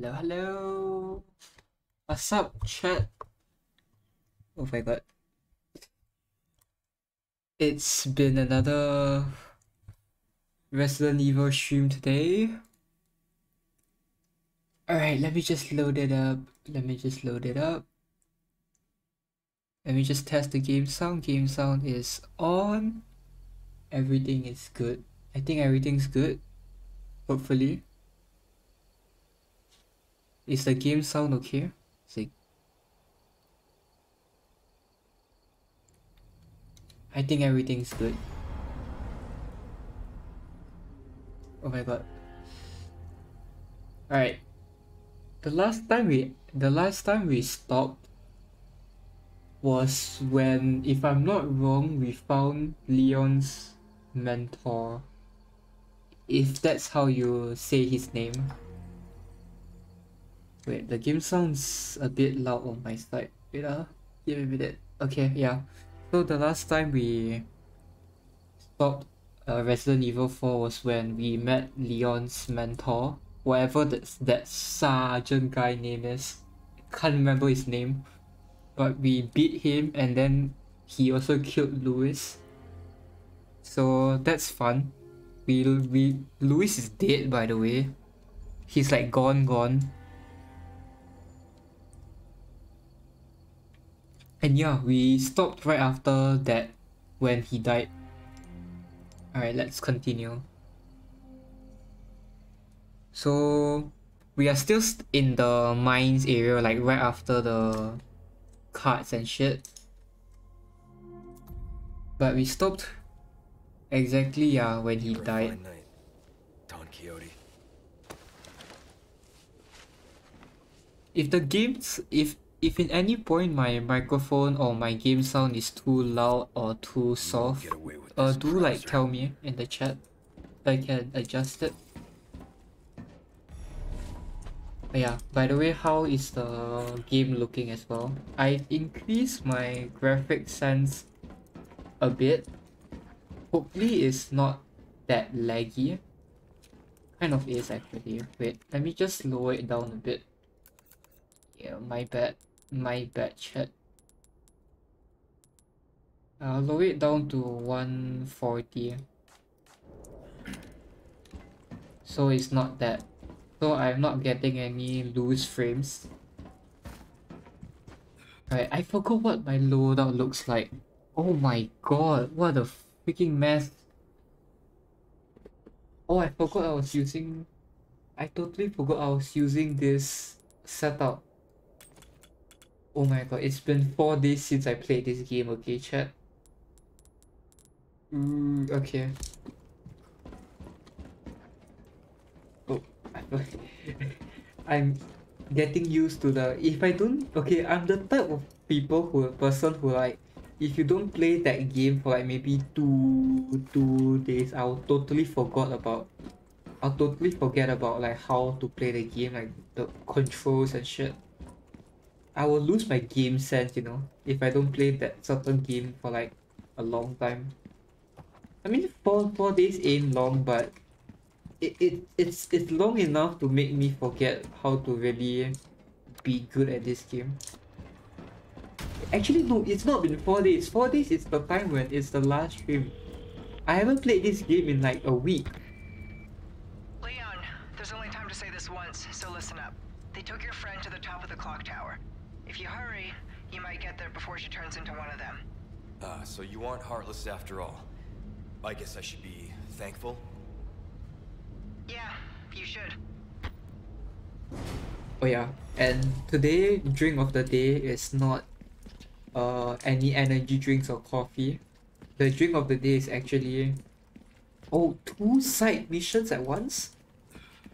Hello, hello. What's up, chat? Oh my god. It's been another Resident Evil stream today. Alright, let me just load it up. Let me just load it up. Let me just test the game sound. Game sound is on. Everything is good. I think everything's good. Hopefully. Is the game sound okay? See. I think everything's good. Oh my god. Alright. The last time we the last time we stopped was when if I'm not wrong we found Leon's mentor. If that's how you say his name. Wait, the game sounds a bit loud on my side. Wait ah, give me a minute. Okay, yeah. So the last time we stopped uh, Resident Evil 4 was when we met Leon's mentor, whatever that, that sergeant guy name is. Can't remember his name. But we beat him and then he also killed Luis. So that's fun. We, we Luis is dead by the way. He's like gone gone. And yeah, we stopped right after that when he died. Alright, let's continue. So, we are still in the mines area, like right after the cards and shit. But we stopped exactly yeah when he died. Don Quixote. If the games if if in any point my microphone or my game sound is too loud or too soft, uh, do like tell me in the chat. I can adjust it. But yeah, by the way, how is the game looking as well? I increased my graphic sense a bit. Hopefully it's not that laggy. Kind of is actually. Wait, let me just lower it down a bit. Yeah, my bad my chat. I'll lower it down to 140. So it's not that. So I'm not getting any loose frames. Alright, I forgot what my loadout looks like. Oh my god, what a freaking mess. Oh, I forgot I was using... I totally forgot I was using this setup. Oh my god, it's been 4 days since I played this game, okay chat? Mm, okay. Oh, I'm getting used to the... If I don't... Okay, I'm the type of people who... Person who like... If you don't play that game for like maybe two... Two days, I'll totally forgot about... I'll totally forget about like how to play the game, like the controls and shit. I will lose my game sense, you know, if I don't play that certain game for like a long time. I mean, four four days ain't long, but it, it it's it's long enough to make me forget how to really be good at this game. Actually, no, it's not been four days. Four days is the time when it's the last stream. I haven't played this game in like a week. Leon, there's only time to say this once, so listen up. They took your friend to the top of the clock tower. If you hurry, you might get there before she turns into one of them. Ah, so you aren't heartless after all. I guess I should be thankful? Yeah, you should. Oh yeah, and today drink of the day is not uh any energy drinks or coffee. The drink of the day is actually oh two side missions at once.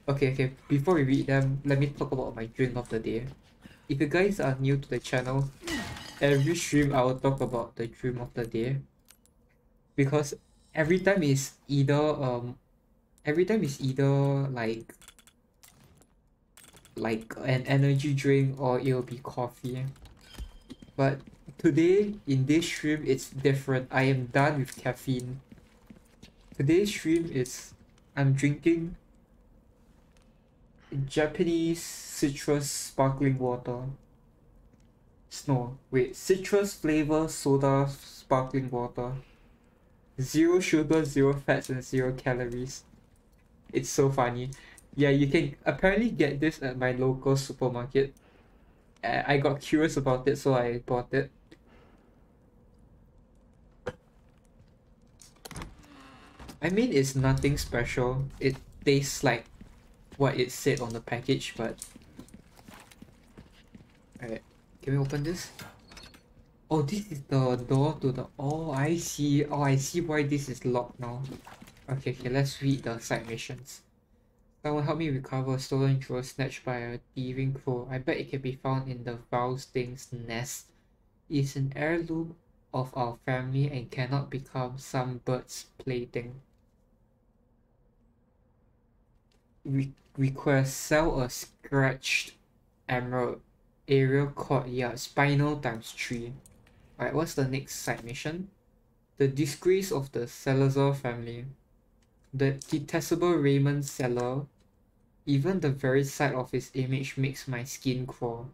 Okay, okay. Before we read them, let me talk about my drink of the day if you guys are new to the channel, every stream I will talk about the dream of the day. Because every time is either um every time is either like like an energy drink or it will be coffee. But today in this stream it's different. I am done with caffeine. Today's stream is I'm drinking Japanese citrus sparkling water. Snow. Wait, citrus flavor soda sparkling water. Zero sugar, zero fats, and zero calories. It's so funny. Yeah, you can apparently get this at my local supermarket. I I got curious about it, so I bought it. I mean, it's nothing special. It tastes like what it said on the package, but... Alright, can we open this? Oh, this is the door to the... Oh, I see. Oh, I see why this is locked now. Okay, okay, let's read the side missions. Someone help me recover a stolen jewel snatched by a thieving crow. I bet it can be found in the Vousting's nest. It's an heirloom of our family and cannot become some bird's plaything. Re request sell a scratched emerald aerial courtyard Spinel times 3. Alright, what's the next side mission? The disgrace of the Salazar family. The detestable Raymond Seller. Even the very sight of his image makes my skin crawl.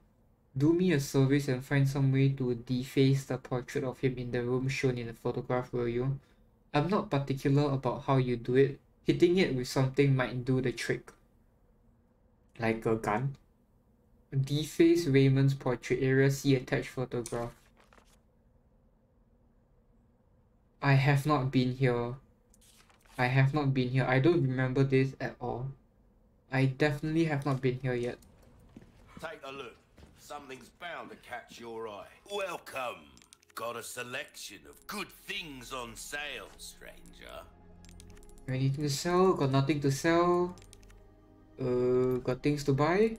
Do me a service and find some way to deface the portrait of him in the room shown in the photograph, will you? I'm not particular about how you do it. Hitting it with something might do the trick. Like a gun. Deface Raymond's portrait area, see attached photograph. I have not been here. I have not been here. I don't remember this at all. I definitely have not been here yet. Take a look. Something's bound to catch your eye. Welcome. Got a selection of good things on sale, stranger. Anything to sell? Got nothing to sell. Uh, got things to buy.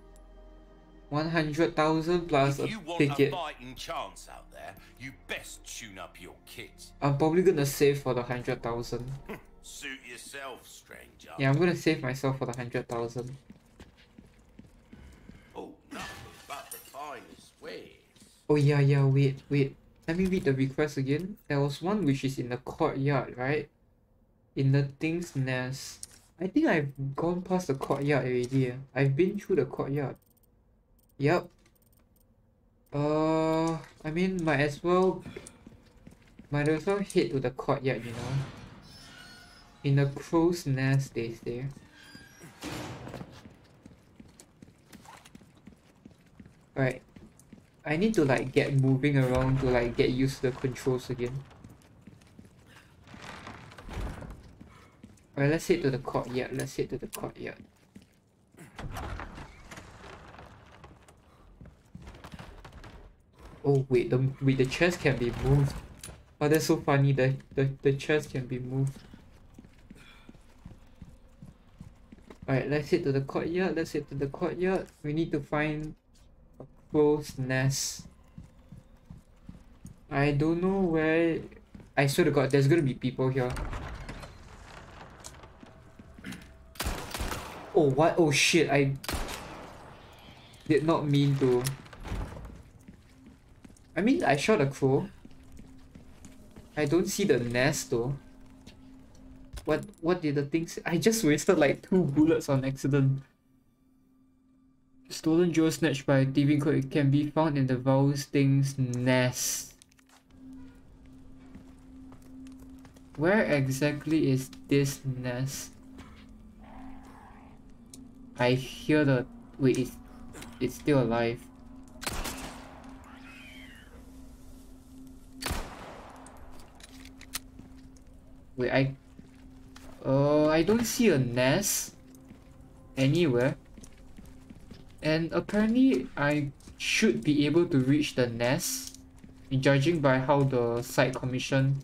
100,000 plus if a you want ticket. a fighting chance out there, you best tune up your kit. I'm probably gonna save for the 100,000. Suit yourself, stranger. Yeah, I'm gonna save myself for the 100,000. Oh, nothing but the finest. Oh yeah, yeah, wait, wait. Let me read the request again. There was one which is in the courtyard, right? In the thing's nest. I think I've gone past the courtyard already. eh. I've been through the courtyard. Yup. Uh, I mean, might as well, might as well head to the courtyard, you know. In the crow's nest, they say. Right. I need to like get moving around to like get used to the controls again. Alright, let's head to the courtyard. Let's head to the courtyard. Oh wait, the wait the chest can be moved. Oh, that's so funny. The the the chest can be moved. Alright, let's head to the courtyard. Let's head to the courtyard. We need to find a crow's nest. I don't know where. I swear to God, there's gonna be people here. Oh what? Oh shit! I did not mean to. I mean, I shot a crow. I don't see the nest though. What what did the thing say? I just wasted like two bullets on accident. Stolen jewel snatched by thieving it can be found in the Vowels thing's nest. Where exactly is this nest? I hear the wait it's it's still alive. Wait, I... Uh, I don't see a nest anywhere. And apparently, I should be able to reach the nest, judging by how the site commission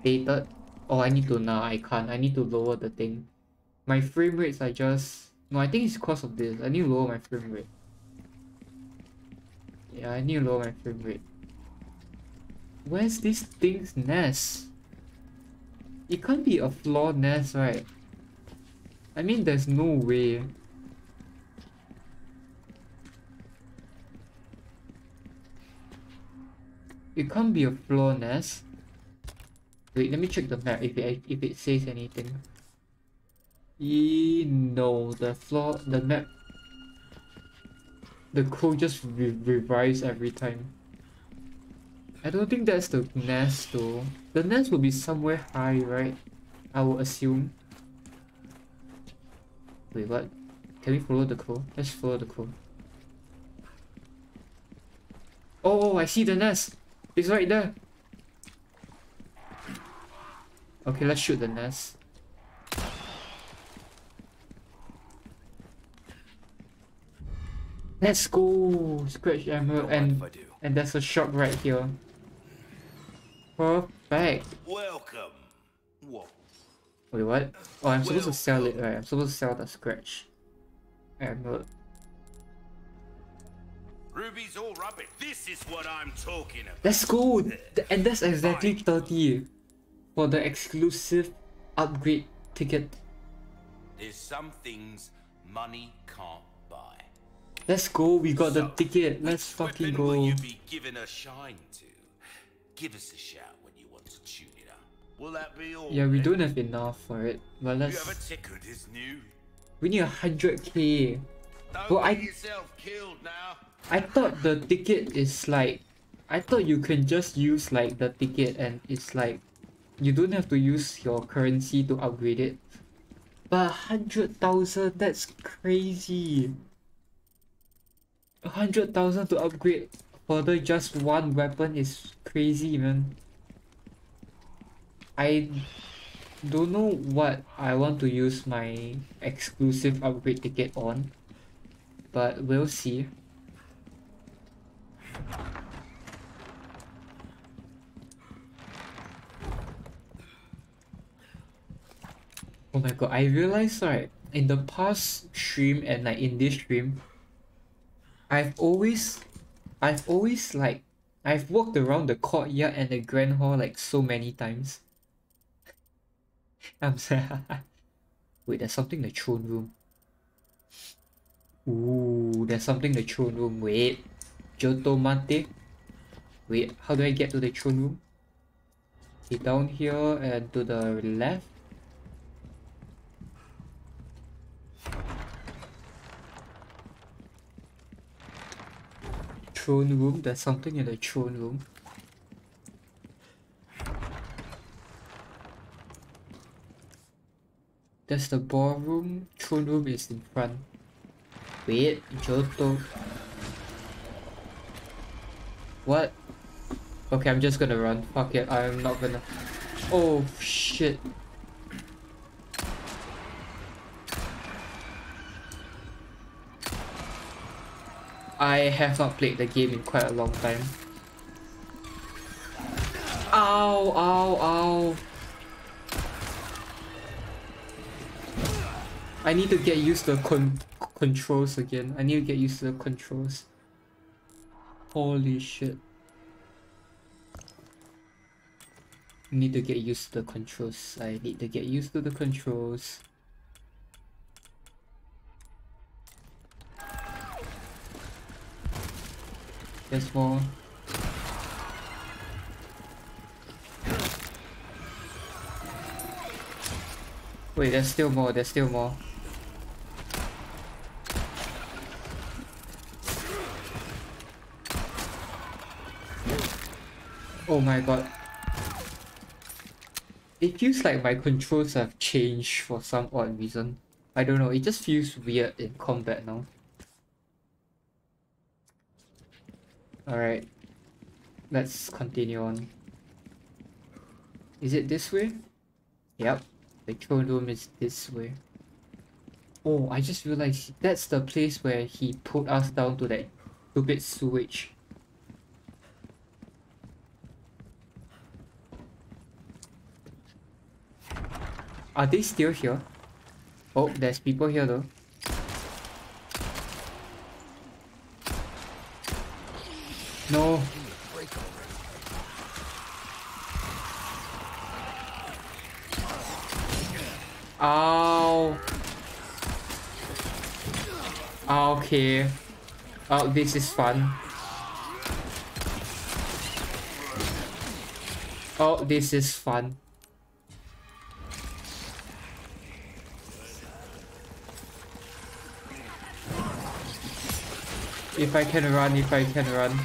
stated. Oh, I need to now. I can't. I need to lower the thing. My frame rates are just... No, I think it's because of this. I need to lower my frame rate. Yeah, I need to lower my frame rate. Where's this thing's nest? It can't be a floor nest, right? I mean, there's no way. It can't be a floor nest. Wait, let me check the map if it if it says anything. E no, the floor, the map, the code just re revives every time. I don't think that's the nest though. The nest will be somewhere high, right? I will assume. Wait, what? Can we follow the crow? Let's follow the crow. Oh, I see the nest. It's right there. Okay, let's shoot the nest. Let's go! Scratch emerald and and there's a shop right here. Perfect. Welcome. What? Wait, what? Oh, I'm supposed to sell it, right? I'm supposed to sell the scratch emerald. Ruby's all rubbish. This is what I'm talking about. Let's go! And that's exactly 30 for the exclusive upgrade ticket. There's some things money can't. Let's go, we got the ticket. Let's fucking weapon Will go. you be giving a shine to? Give us a shout when you want to tune it up. Will that be all? Yeah, we then? don't have enough for it. But You have a let's. ticket is new. We need a hundred K. Well, I- yourself killed now. I thought the ticket is like. I thought you can just use like the ticket and it's like. You don't have to use your currency to upgrade it. But hundred thousand, that's crazy. Hundred thousand to upgrade further just one weapon is crazy, man. I don't know what I want to use my exclusive upgrade ticket on, but we'll see. Oh my god, I realized right, in the past stream and like in this stream, I've always, I've always like, I've walked around the courtyard and the grand hall like so many times. I'm sorry. Wait, there's something in the throne room. Ooh, there's something in the throne room. Wait, Joto Mate. Wait, how do I get to the throne room? Okay, down here and to the left. Throne room, there's something in the throne room. There's the ballroom, throne room is in front. Wait, Johto. What? Okay, I'm just gonna run. Fuck it, I'm not gonna. Oh shit. I have not played the game in quite a long time. Ow, ow, ow. I need to get used to the con controls again. I need to get used to the controls. Holy shit. Need to get used to the controls. I need to get used to the controls. There's more. Wait, there's still more, there's still more. Oh my god. It feels like my controls have changed for some odd reason. I don't know, it just feels weird in combat now. Alright. Let's continue on. Is it this way? Yep. The throne room is this way. Oh, I just realized that's the place where he put us down to that stupid sewage. Are they still here? Oh, there's people here though. No. Ow. Ah, okay. Oh, this is fun. Oh, this is fun. If I can run, if I can run.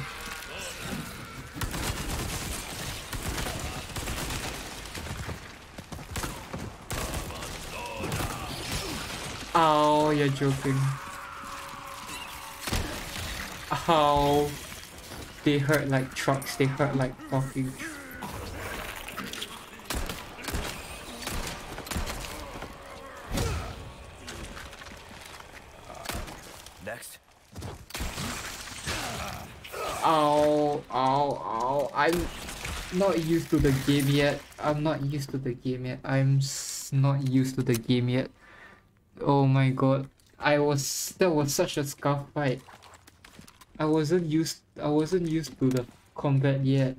Oh, you're joking. Ow. They hurt like trucks, they hurt like fucking Next. Ow, ow, ow. I'm not used to the game yet. I'm not used to the game yet. I'm s- not used to the game yet. Oh my god. I was that was such a scuff fight. I wasn't used I wasn't used to the combat yet.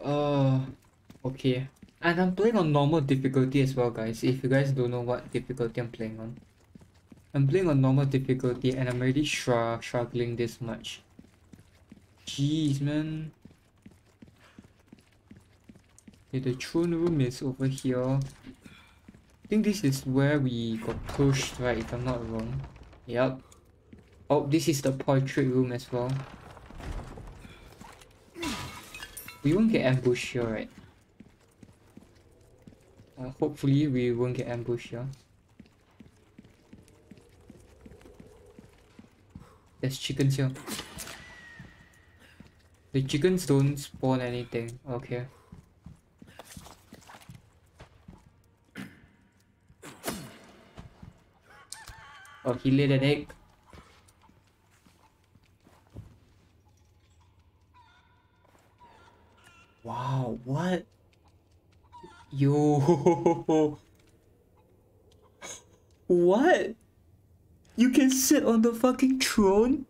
Uh okay. And I'm playing on normal difficulty as well guys, if you guys don't know what difficulty I'm playing on. I'm playing on normal difficulty and I'm already str struggling this much. Jeez man. Okay, the throne room is over here. I think this is where we got pushed, right, if I'm not wrong. Yep. Oh, this is the portrait room as well. We won't get ambushed here, right? Uh, hopefully we won't get ambushed here. There's chickens here. The chickens don't spawn anything. Okay. Oh, he laid an egg. Wow, what? Yo. What? You can sit on the fucking throne?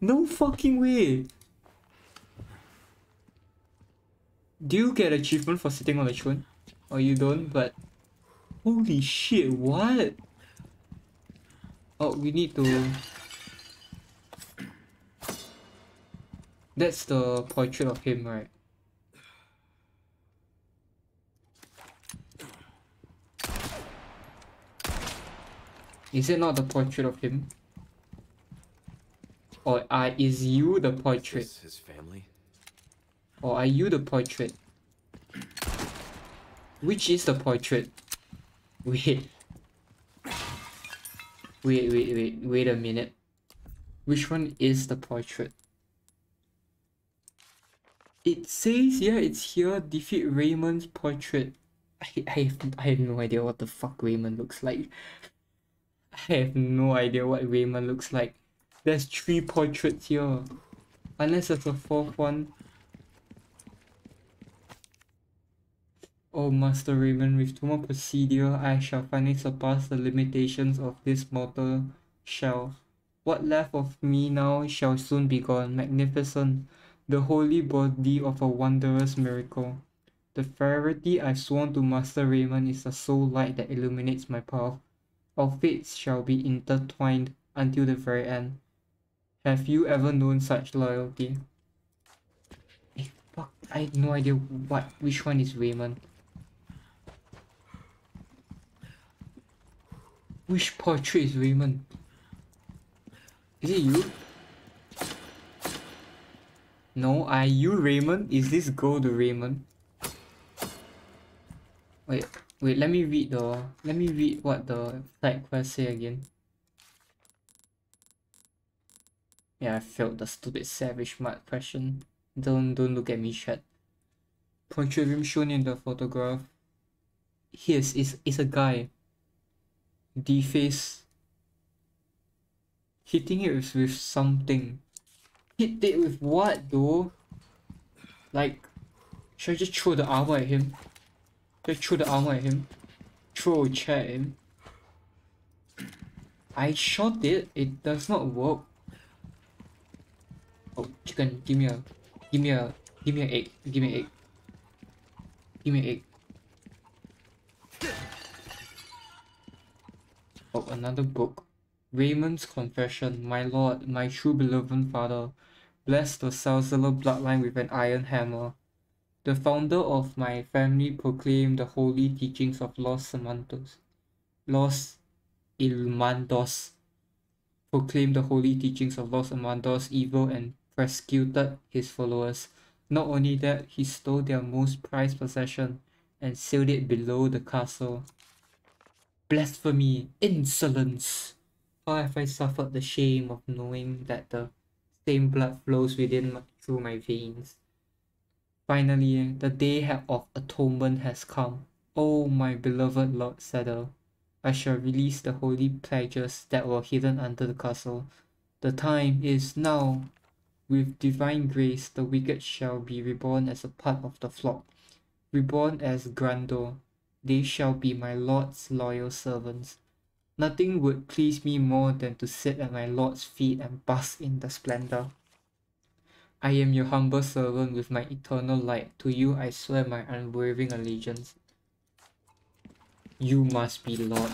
No fucking way. Do you get achievement for sitting on the throne? Or you don't, but... Holy shit, what? Oh, we need to... That's the portrait of him, right? Is it not the portrait of him? Or are, is you the portrait? Is his family? Or are you the portrait? Which is the portrait? Wait. Wait, wait, wait, wait a minute. Which one is the portrait? It says here, it's here, defeat Raymond's portrait. I, I, have, I have no idea what the fuck Raymond looks like. I have no idea what Raymond looks like. There's three portraits here. Unless there's a fourth one. Oh, Master Raymond, with two procedure, I shall finally surpass the limitations of this mortal shell. What left of me now shall soon be gone, magnificent, the holy body of a wondrous miracle. The verity I've sworn to Master Raymond is the sole light that illuminates my path. Our fates shall be intertwined until the very end. Have you ever known such loyalty? Eh, fuck, I have no idea what which one is Raymond. Which portrait is Raymond? Is it you? No, are you Raymond? Is this girl the Raymond? Wait, wait, let me read the let me read what the side quest say again. Yeah, I failed the stupid savage mud question. Don't don't look at me chat. Portrait room shown in the photograph. His is is a guy. Deface. Hitting it with, with something. Hit it with what though? Like, should I just throw the armor at him? Just throw the armor at him? Throw a chair at him? I shot it, it does not work. Oh, chicken, give me a, give me a, give me an egg, give me an egg. Give me an egg. Oh, another book. Raymond's Confession, my lord, my true beloved father, bless the Salazar bloodline with an iron hammer. The founder of my family proclaimed the holy teachings of Los Samantos. Los Illuminados proclaimed the holy teachings of Los Illuminados evil and persecuted his followers. Not only that, he stole their most prized possession and sealed it below the castle. Blasphemy, insolence! How have I suffered the shame of knowing that the same blood flows within my, through my veins? Finally, the day of atonement has come. O my beloved Lord Saddler, I shall release the holy Plagas that were hidden under the castle. The time is now. With divine grace, the wicked shall be reborn as a part of the flock, reborn as Ganado. They shall be my Lord's loyal servants. Nothing would please me more than to sit at my Lord's feet and bask in the splendor. I am your humble servant with my eternal light. To you I swear my unwavering allegiance. You must be Lord.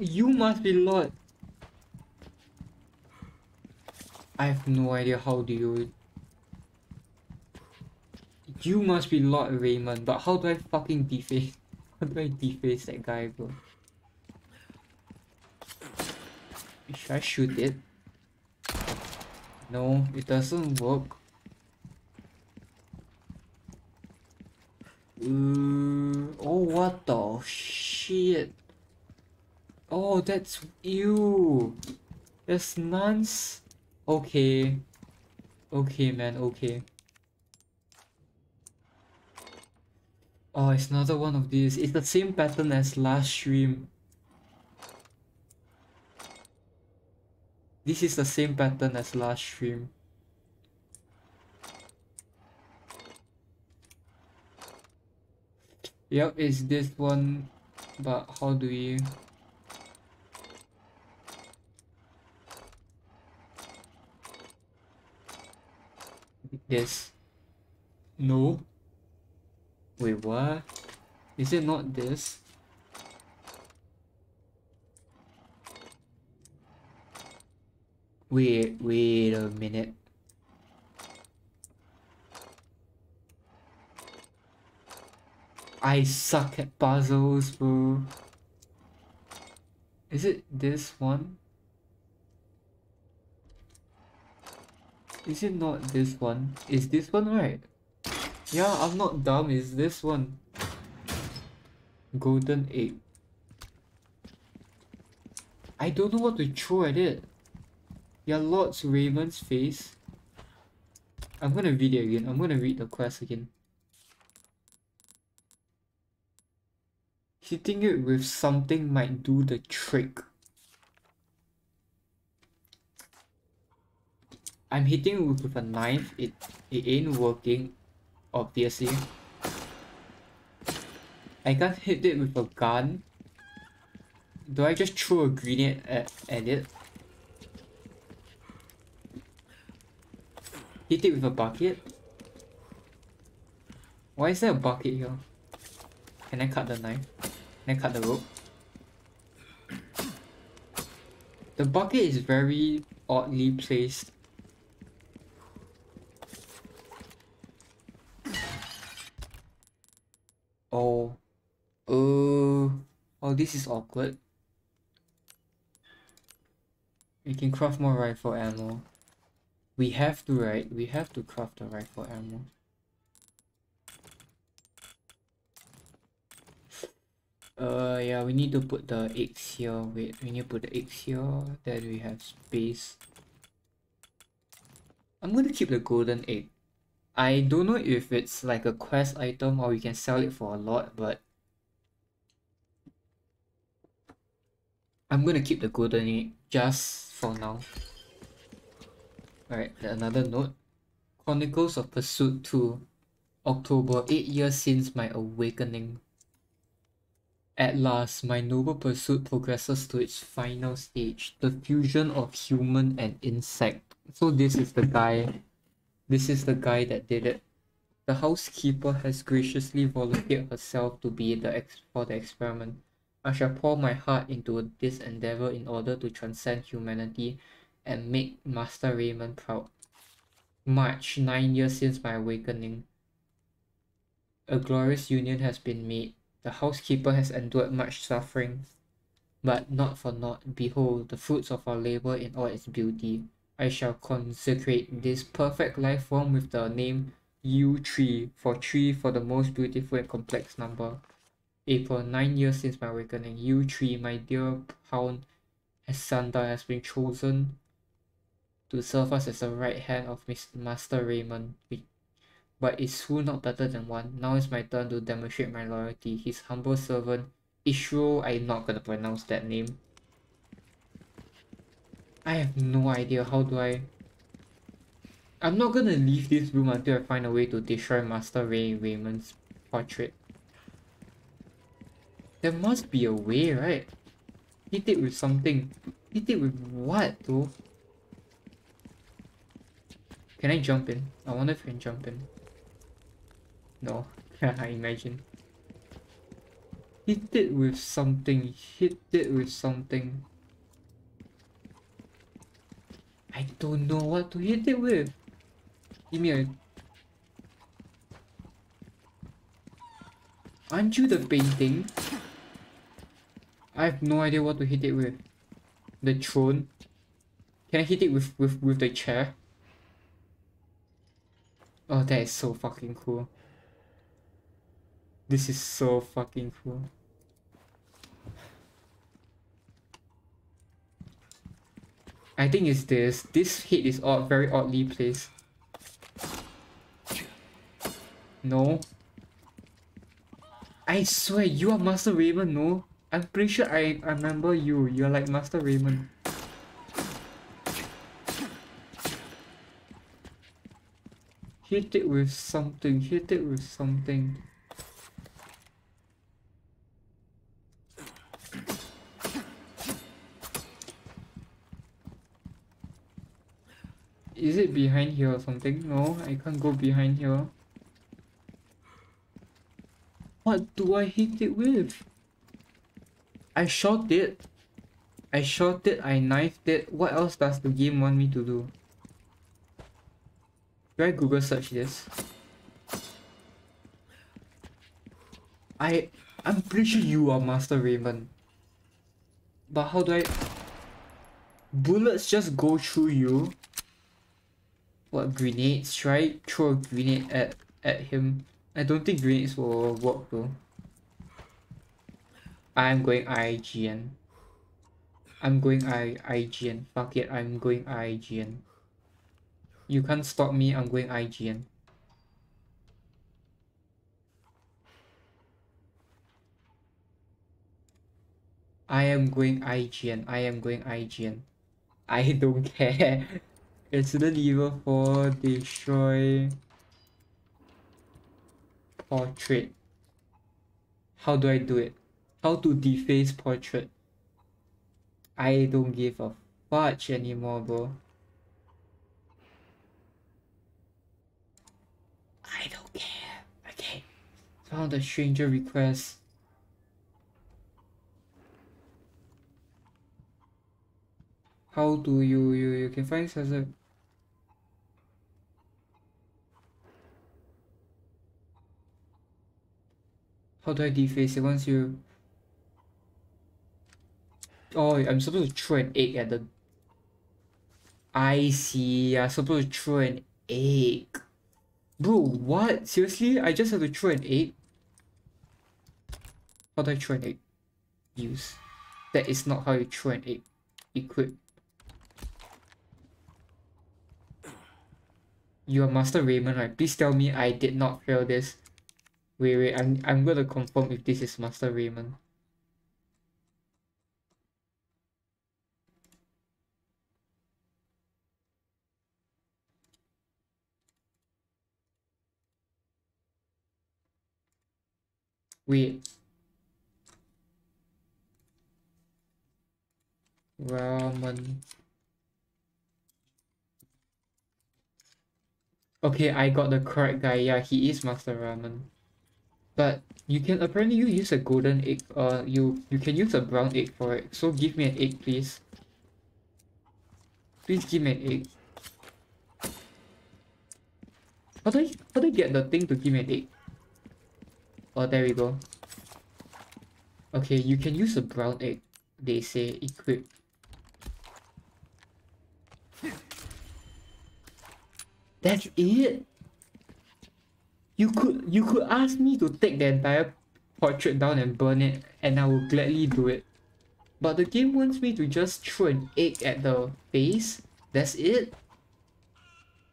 You must be Lord. I have no idea how do you... You must be Lord Raymond, but how do I fucking deface... How do I deface that guy, bro? Should I shoot it? No, it doesn't work. Uh, oh, what the shit? Oh, that's you. There's nuns. Okay. Okay, man, okay. Oh, it's another one of these. It's the same pattern as last stream. This is the same pattern as last stream. Yep, it's this one, but how do we... This. No. Wait, what? Is it not this? Wait, wait a minute. I suck at puzzles, bro. Is it this one? Is it not this one? Is this one right? Yeah, I'm not dumb, is this one. Golden egg. I don't know what to throw at it. Yeah, Lord's Raymond's face. I'm gonna read it again. I'm gonna read the quest again. Hitting it with something might do the trick. I'm hitting it with a knife. It it ain't working, obviously. I can't hit it with a gun. Do I just throw a grenade at, at it? Hit it with a bucket? Why is there a bucket here? Can I cut the knife? Can I cut the rope? The bucket is very oddly placed. Oh. Uh, oh, this is awkward. We can craft more rifle ammo. We have to, right? We have to craft the rifle ammo. Uh, yeah, we need to put the eggs here. Wait, we need to put the eggs here. Then we have space. I'm gonna keep the golden egg. I don't know if it's like a quest item or we can sell it for a lot, but I'm gonna keep the golden egg just for now. Alright, another note. Chronicles of Pursuit 2. October, 8 years since my awakening. At last, my noble pursuit progresses to its final stage, the fusion of human and insect. So this is the guy, this is the guy that did it. The housekeeper has graciously volunteered herself to be the ex for the experiment. I shall pour my heart into this endeavor in order to transcend humanity and make Master Raymond proud. March, nine years since my awakening. A glorious union has been made. The housekeeper has endured much suffering, but not for naught. Behold, the fruits of our labor in all its beauty. I shall consecrate this perfect life form with the name U3, for 3 for the most beautiful and complex number. April, 9 years since my awakening. U3, my dear hound, as Sanda has been chosen to serve us as the right hand of Mr. Master Raymond. But is who not better than one? Now is my turn to demonstrate my loyalty. His humble servant, Ishro, I'm not gonna pronounce that name. I have no idea how do I... I'm not gonna leave this room until I find a way to destroy Master Ray Raymond's portrait. There must be a way, right? Hit it with something. Hit it with what though? Can I jump in? I wonder if I can jump in. No, I imagine. Hit it with something. Hit it with something. I don't know what to hit it with. Give me a... Aren't you the painting? I have no idea what to hit it with. The throne? Can I hit it with, with, with the chair? Oh, that is so fucking cool. This is so fucking cool. I think it's this. This head is odd, very oddly placed. No. I swear, you are Master Raymond, no? I'm pretty sure I, I remember you. You're like Master Raymond. Hit it with something, hit it with something. Is it behind here or something? No, I can't go behind here. What do I hit it with? I shot it. I shot it, I knifed it. What else does the game want me to do? Do I Google search this? I I'm pretty sure you are Master Raymond. But how do I Bullets just go through you? What grenades? Should I throw a grenade at at him? I don't think grenades will work though. I'm going IGN. I'm going I IGN. Fuck it, I'm going IGN. You can't stop me, I'm going IGN. I am going IGN. I am going IGN. I don't care. Resident Evil 4 destroy portrait. How do I do it? How to deface portrait? I don't give a fudge anymore, bro. I don't care. Okay. Found a stranger request. How do you you you can find Cesar? How do I deface it once you Oh, I'm supposed to throw an egg at the I see, I'm supposed to throw an egg. Bro, what? Seriously? I just have to throw an egg? How do I throw an egg? Use. That is not how you throw an egg. Equip. You are Master Raymond, right? Please tell me I did not fail this. Wait, wait, I'm, I'm gonna confirm if this is Master Raymond. Wait. Ramon. Okay, I got the correct guy. Yeah, he is Master Ramon. But you can apparently you use a golden egg. Uh, you you can use a brown egg for it. So give me an egg, please. Please give me an egg. How do I how do I get the thing to give me an egg? Oh there we go. Okay, you can use a brown egg. They say equip. That's it. You could you could ask me to take the entire portrait down and burn it, and I will gladly do it. But the game wants me to just throw an egg at the face. That's it.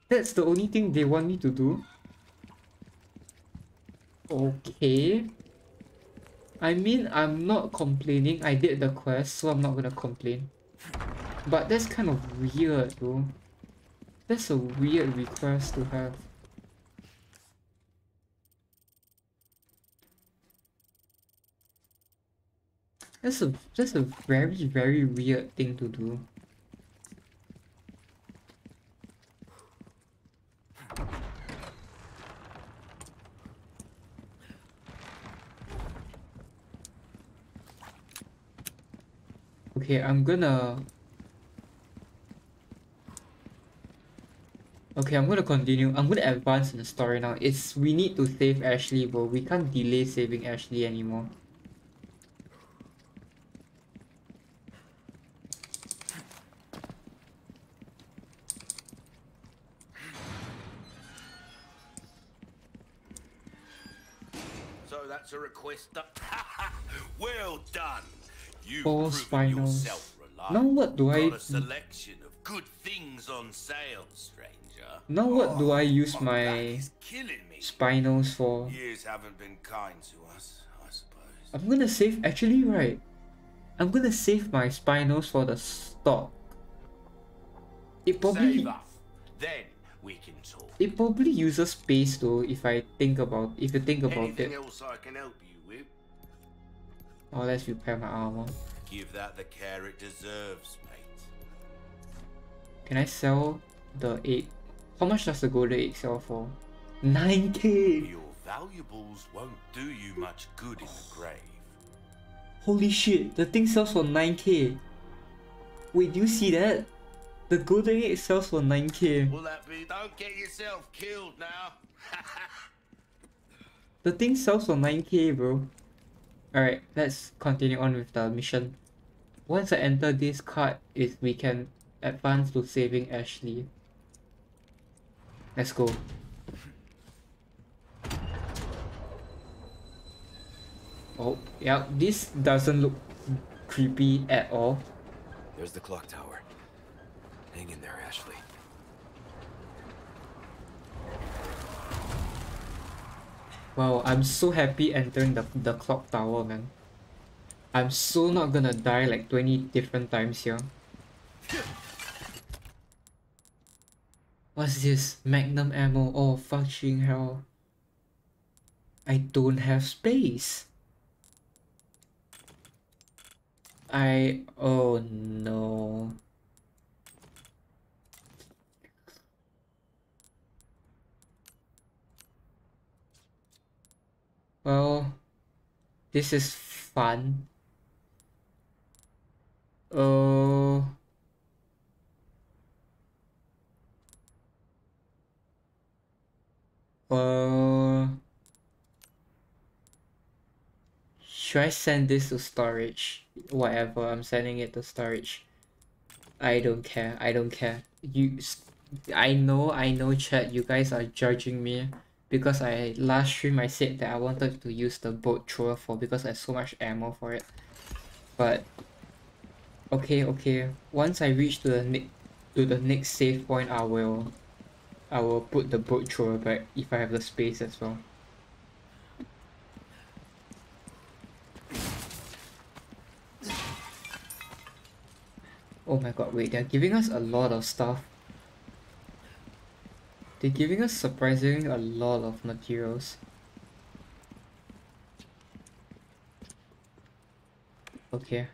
That's the only thing they want me to do. Okay. I mean, I'm not complaining. I did the quest, so I'm not gonna complain. But that's kind of weird though. That's a weird request to have. That's a that's a very very weird thing to do. Okay, I'm gonna Okay, I'm gonna continue. I'm gonna advance in the story now. It's we need to save Ashley, but We can't delay saving Ashley anymore. well done. You've Four spinels. Now what do I selection of good things on sale, stranger. now what do I oh, use back my spinels for? Years haven't been kind to us, I suppose. I'm gonna save actually right. I'm gonna save my spinels for the stock. It probably Then we can talk. it probably uses space though if I think about if you think about Anything it. Oh let's repair my armor. Give that the care it deserves, mate. Can I sell the egg? How much does the golden egg sell for? 9k! Your valuables won't do you much good in the grave. Holy shit, the thing sells for 9k. Wait, do you see that? The golden egg sells for 9k. Will that be? Don't get yourself killed now. The thing sells for 9k, bro. Alright, let's continue on with the mission. Once I enter this card, is we can advance to saving Ashley. Let's go. Oh, yeah, this doesn't look creepy at all. There's the clock tower. Hang in there, Ashley. Wow, I'm so happy entering the, the clock tower, man. I'm so not gonna die like 20 different times here. What's this? Magnum ammo. Oh, fucking hell. I don't have space. I... Oh no. Well, this is fun. Uh, uh, should I send this to storage? Whatever, I'm sending it to storage. I don't care. I don't care. You, I know. I know. Chat. You guys are judging me because I last stream I said that I wanted to use the bolt thrower for because I have so much ammo for it. But okay, okay. Once I reach to the next to the next save point, I will I will put the bolt thrower back if I have the space as well. Oh my god, wait, they're giving us a lot of stuff. They're giving us surprisingly a lot of materials. Okay.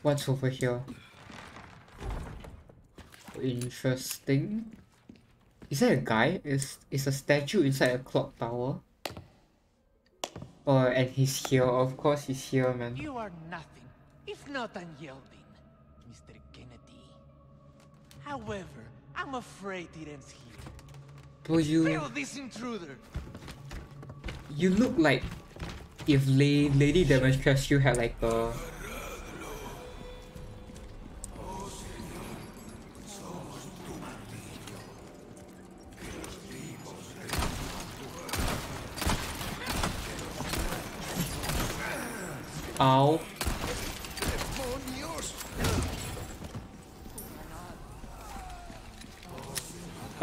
What's over here? Interesting. Is that a guy? Is is a statue inside a clock tower? Oh, and he's here. Of course, he's here, man. You are nothing. if not unyielding. However, I'm afraid it ends here. You Feel this intruder! you look like if La- Lady Dimitrescu had like a Ow.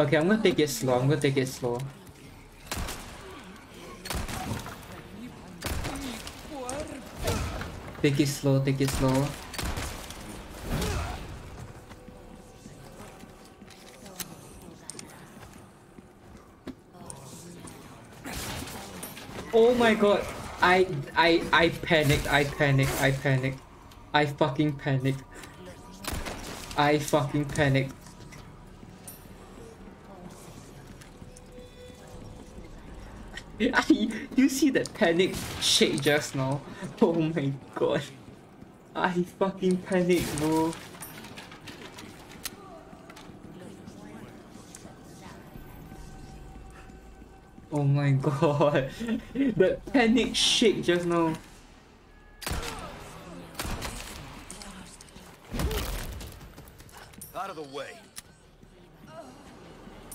Okay, I'm gonna take it slow. I'm gonna take it slow. Take it slow, take it slow. Oh my god. I I I panicked, I panicked, I panicked. I fucking panicked. I fucking panicked. I, you see that panic shake just now? Oh my god. I fucking panicked, bro. Oh my god. that panic shake just now. Out of the way.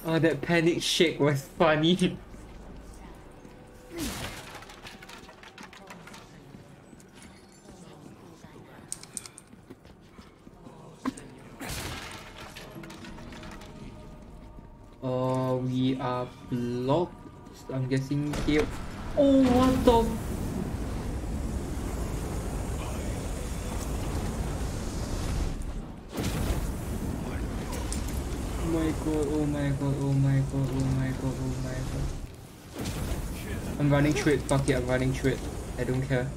Oh, that panic shake was funny. Blocked. I'm guessing here. Oh, what the? Oh my god, oh my god, oh my god, oh my god, oh my god. I'm running through it, fuck it, I'm running through it. I don't care.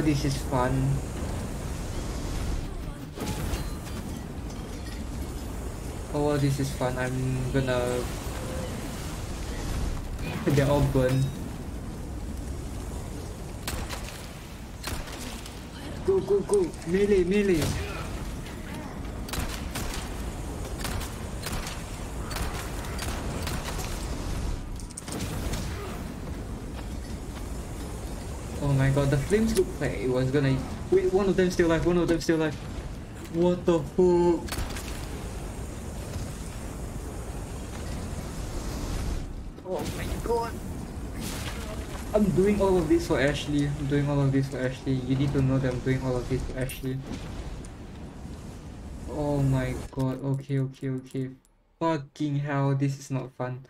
Oh, this is fun. Oh, this is fun. I'm gonna... They're all burned. Go, go, go! Melee, melee! Oh my god, the flames look like it was gonna... Wait, one of them still alive, one of them still alive. What the fuck? Oh my god. I'm doing all of this for Ashley. I'm doing all of this for Ashley. You need to know that I'm doing all of this for Ashley. Oh my god. Okay, okay, okay. Fucking hell, this is not fun.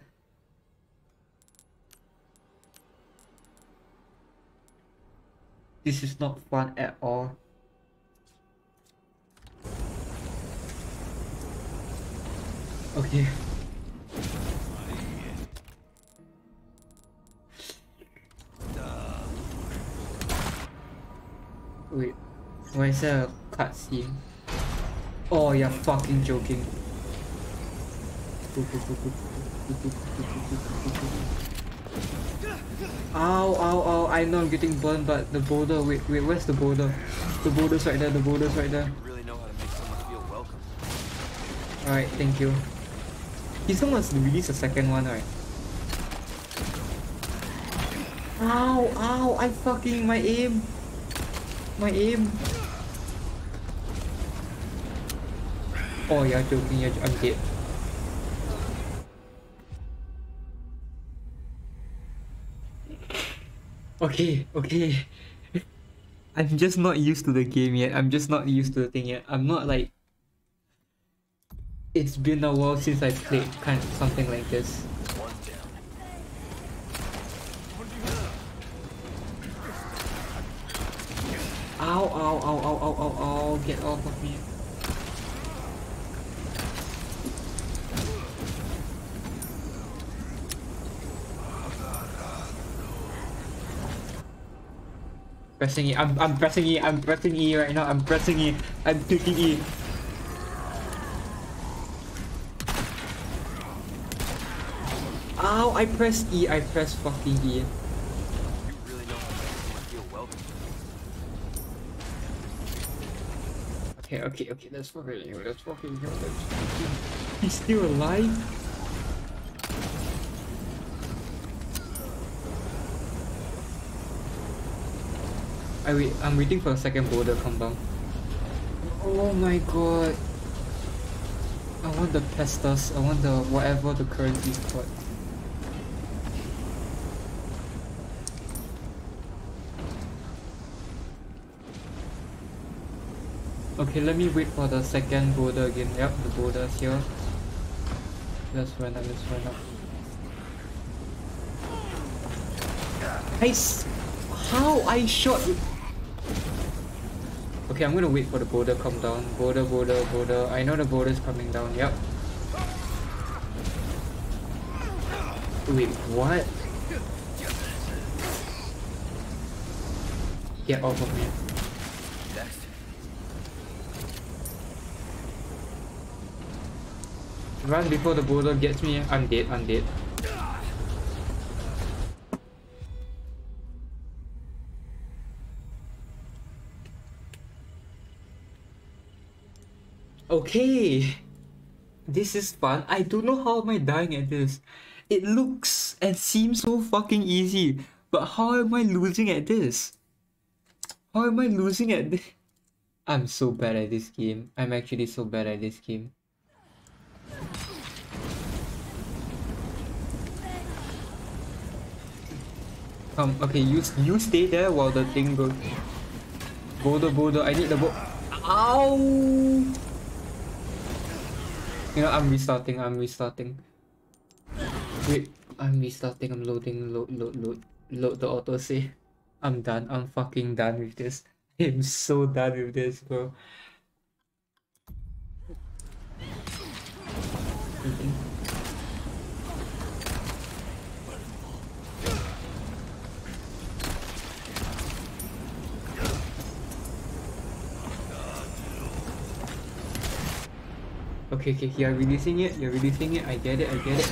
This is not fun at all. Okay. Wait, why is there a cutscene? Oh, you're fucking joking. Ow, ow, ow, I know I'm getting burned, but the boulder, wait, wait, where's the boulder? The boulder's right there, the boulder's right there. Really know how to make someone feel welcome. Alright, thank you. He's gonna release a second one, right? Ow, ow, I fucking, my aim. My aim. Oh, you're joking, you're, I'm dead. Okay, okay. I'm just not used to the game yet. I'm just not used to the thing yet. I'm not like it's been a while since I played kind of something like this. Ow, ow, ow, ow, ow, ow, ow, get off of me. Pressing E, I'm, I'm pressing E, I'm pressing E right now, I'm pressing E, I'm clicking E. Ow, I pressed E, I pressed fucking E. Okay, okay, okay, let's fucking heal, let's fucking heal, let's fucking... He's still alive? I wait, I'm waiting for a second boulder come down. Oh my god. I want the pestas, I want the whatever the currency is called. Okay, let me wait for the second boulder again. Yep, the boulder's here. Let's run up, let's run up. Nice! How I shot? Okay, I'm gonna wait for the boulder to come down. Boulder, boulder, boulder. I know the boulder's coming down, yep. Wait, what? Get off of me. Run before the boulder gets me. I'm dead, I'm dead. Okay. This is fun. I don't know how am I dying at this. It looks and seems so fucking easy. But how am I losing at this? How am I losing at this? I'm so bad at this game. I'm actually so bad at this game. Um, okay, you you stay there while the thing goes. Boulder, boulder, I need the boat. Ow! You know, I'm restarting, I'm restarting. Wait, I'm restarting, I'm loading, load, load, load, load the auto save. I'm done, I'm fucking done with this. I'm so done with this, bro. Okay, okay, you're releasing it, you're releasing it, I get it, I get it.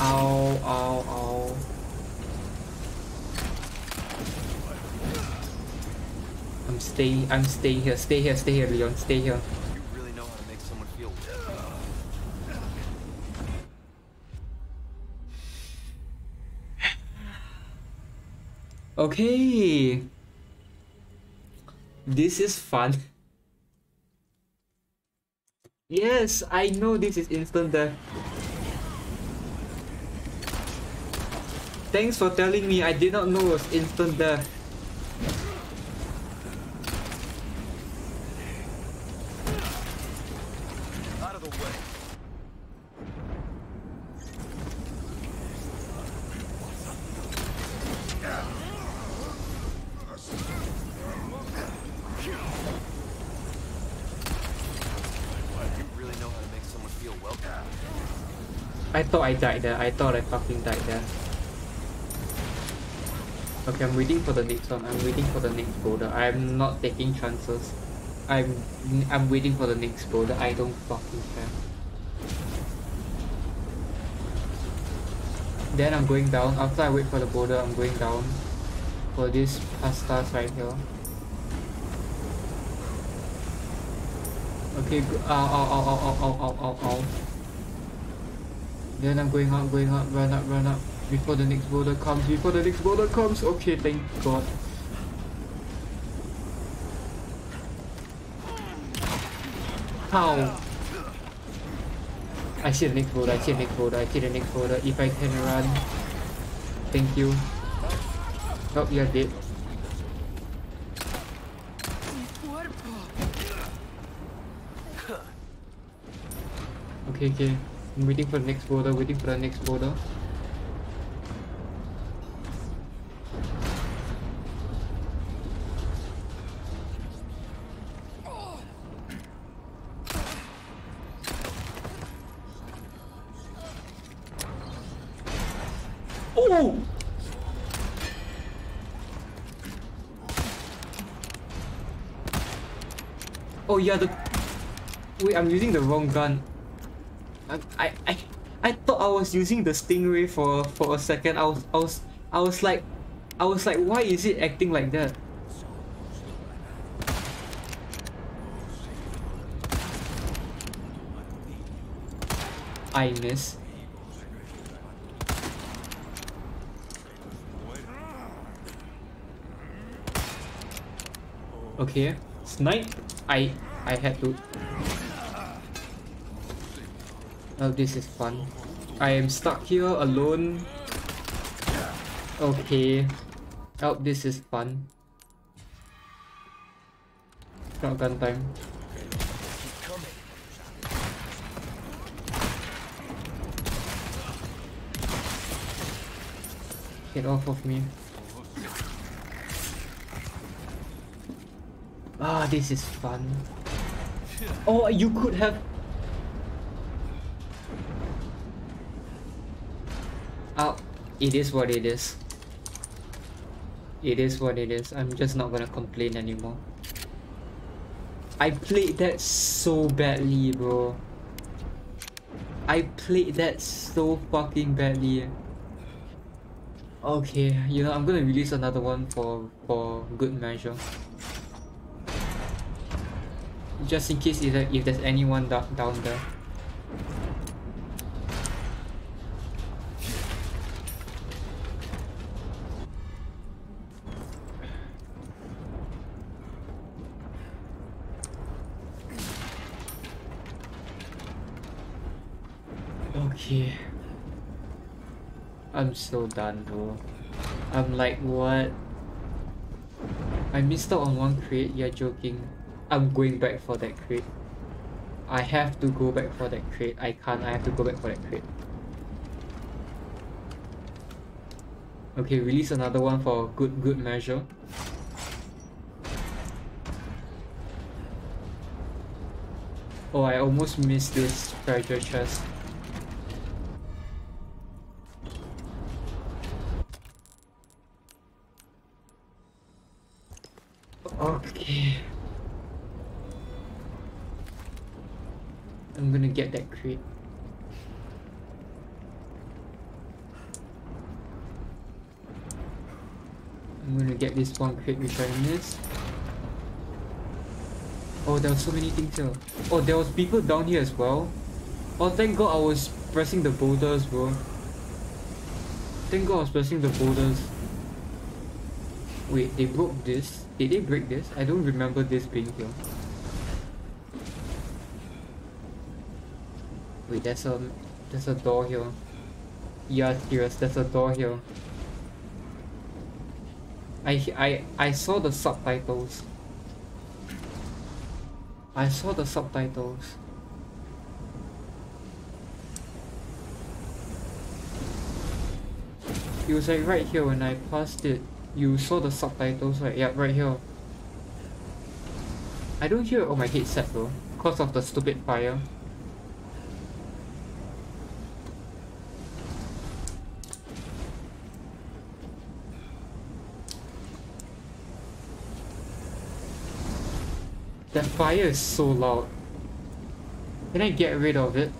Ow, ow, ow. I'm staying, I'm staying here, stay here, stay here, Leon, stay here. You really know how to make someone feel Okay. This is fun. Yes, I know this is instant death. Thanks for telling me, I did not know it was instant death. I thought I died there, I thought I fucking died there. Okay, I'm waiting for the next one, I'm waiting for the next boulder. I'm not taking chances. I'm I'm waiting for the next boulder, I don't fucking care. Then I'm going down, after I wait for the boulder, I'm going down for this pastas right here. Okay, ow, ow, ow, ow, ow, ow, ow, ow. Then I'm going up, going up, run up, run up. Before the next boulder comes, before the next boulder comes. Okay, thank God. How? I see the next boulder, I see the next boulder, I see the next boulder. If I can run. Thank you. Oh, you're dead. Okay, okay. I'm waiting for the next border, waiting for the next border. Oh! Oh yeah, the... Wait, I'm using the wrong gun. I, I, I, thought I was using the stingray for for a second. I was I was I was like I was like why is it acting like that? I miss. Okay, snipe. I I had to. Oh, this is fun. I am stuck here alone. Okay. Oh, this is fun. Shotgun time. Get off of me. Ah, this is fun. Oh, you could have... it is what it is. It is what it is. I'm just not gonna complain anymore. I played that so badly, bro. I played that so fucking badly. Okay, you know, I'm gonna release another one for for good measure. Just in case if, if there's anyone down there. So done bro. I'm like what? I missed out on one crate, you're joking. I'm going back for that crate. I have to go back for that crate. I can't, I have to go back for that crate. Okay, release another one for good good measure. Oh, I almost missed this treasure chest. Okay. I'm crate. I'm gonna get this which I missed. Oh, there were so many things here. Oh, there was people down here as well. Oh, thank god I was pressing the boulders, bro. Thank god I was pressing the boulders. Wait, they broke this? Did they break this? I don't remember this being here. Wait, there's a there's a door here. Yeah, serious, there's a door here. I I I saw the subtitles. I saw the subtitles. It was like right here when I passed it. You saw the subtitles, right? Yeah, right here. I don't hear it on my headset though, because of the stupid fire. Fire is so loud. Can I get rid of it?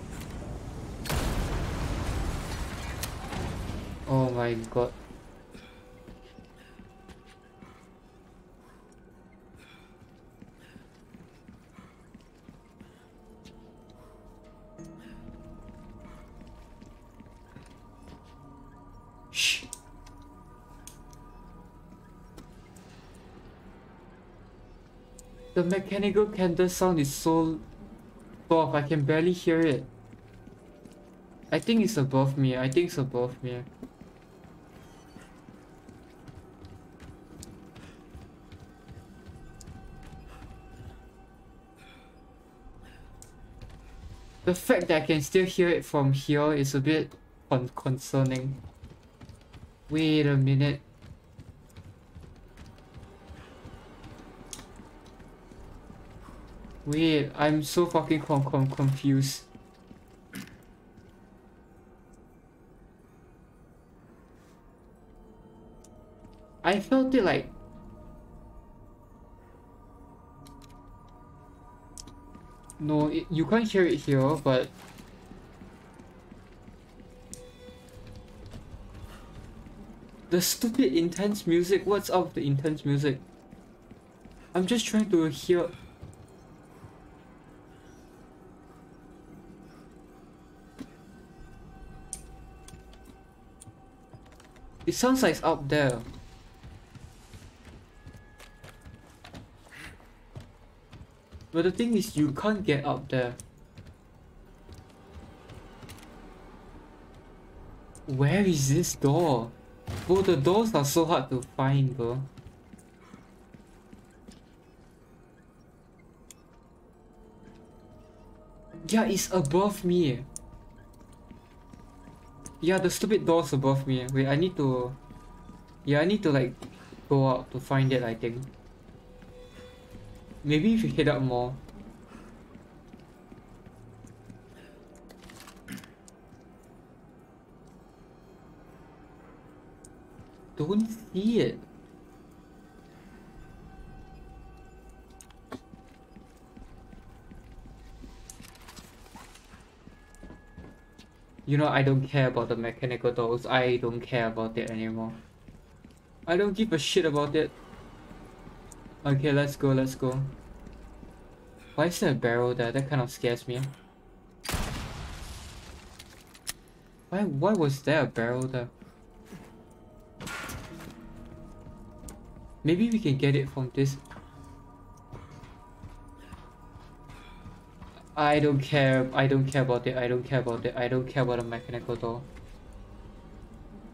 Oh my god. The mechanical candle sound is so soft, I can barely hear it. I think it's above me, I think it's above me. The fact that I can still hear it from here is a bit con concerning. Wait a minute. Wait, I'm so fucking com com confused. I felt it like... No, it, you can't hear it here, but... The stupid intense music, what's up the intense music? I'm just trying to hear It sounds like it's up there. But the thing is, you can't get up there. Where is this door? Bro, the doors are so hard to find, bro. Yeah, it's above me. Yeah, the stupid door's above me. Wait, I need to... Yeah, I need to like go out to find it, I think. Maybe if you hit up more. Don't see it. You know, I don't care about the mechanical doors. I don't care about it anymore. I don't give a shit about it. Okay, let's go, let's go. Why is there a barrel there? That kind of scares me. Why, why was there a barrel there? Maybe we can get it from this. I don't care. I don't care about it. I don't care about it. I don't care about the mechanical door.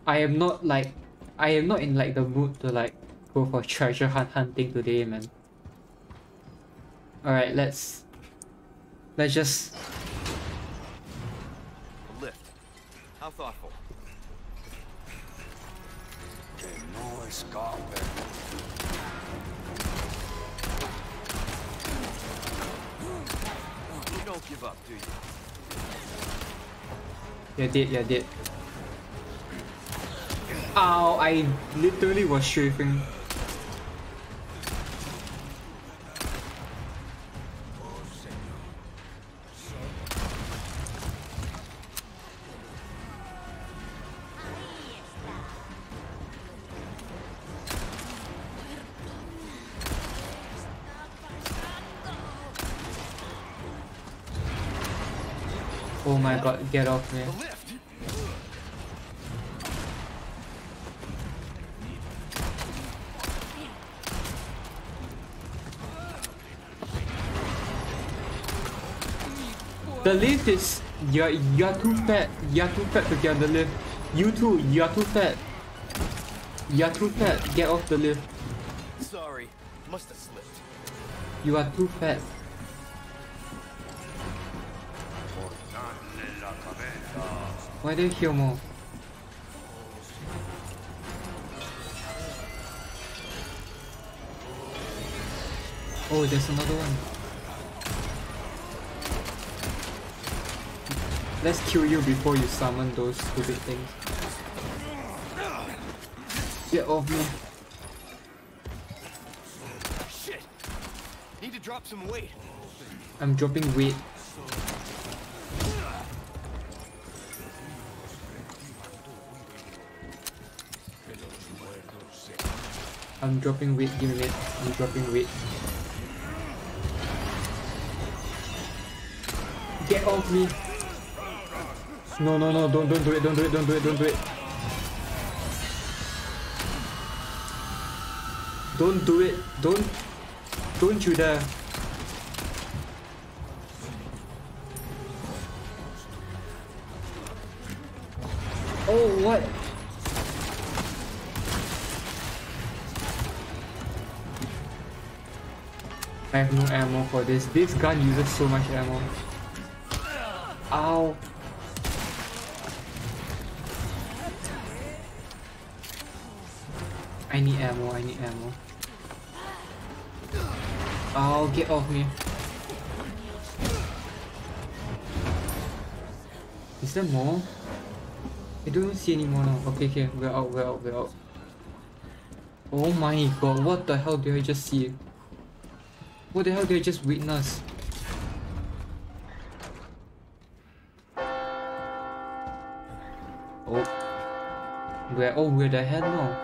I am not like, I am not in like the mood to like go for treasure hunt hunting today, man. All right, let's let's just. A lift. How thoughtful. Don't give up, do you? You're dead. You're dead. Ow! I literally was strafing. Get off me. The lift! The lift is you're you're too fat. You're too fat to get on the lift. You too, you're too fat. You're too fat. Get off the lift. Sorry. Must have slipped. You are too fat. Why do you heal more? Oh, there's another one. Let's kill you before you summon those stupid things. Get off me. Shit! Need to drop some weight. I'm dropping weight. I'm dropping weight, give me a minute. I'm dropping weight. Get off me! No, no, no, don't, don't do it, don't do it, don't do it, don't do it. Don't do it, don't, don't you dare. Oh, what? I have no ammo for this. This gun uses so much ammo. Ow. I need ammo, I need ammo. Ow, get off me. Is there more? I don't see any more now. Okay, okay, we're out, we're out, we're out. Oh my god, what the hell did I just see? What the hell did I just witness? Oh. Where? Oh, where the hell no?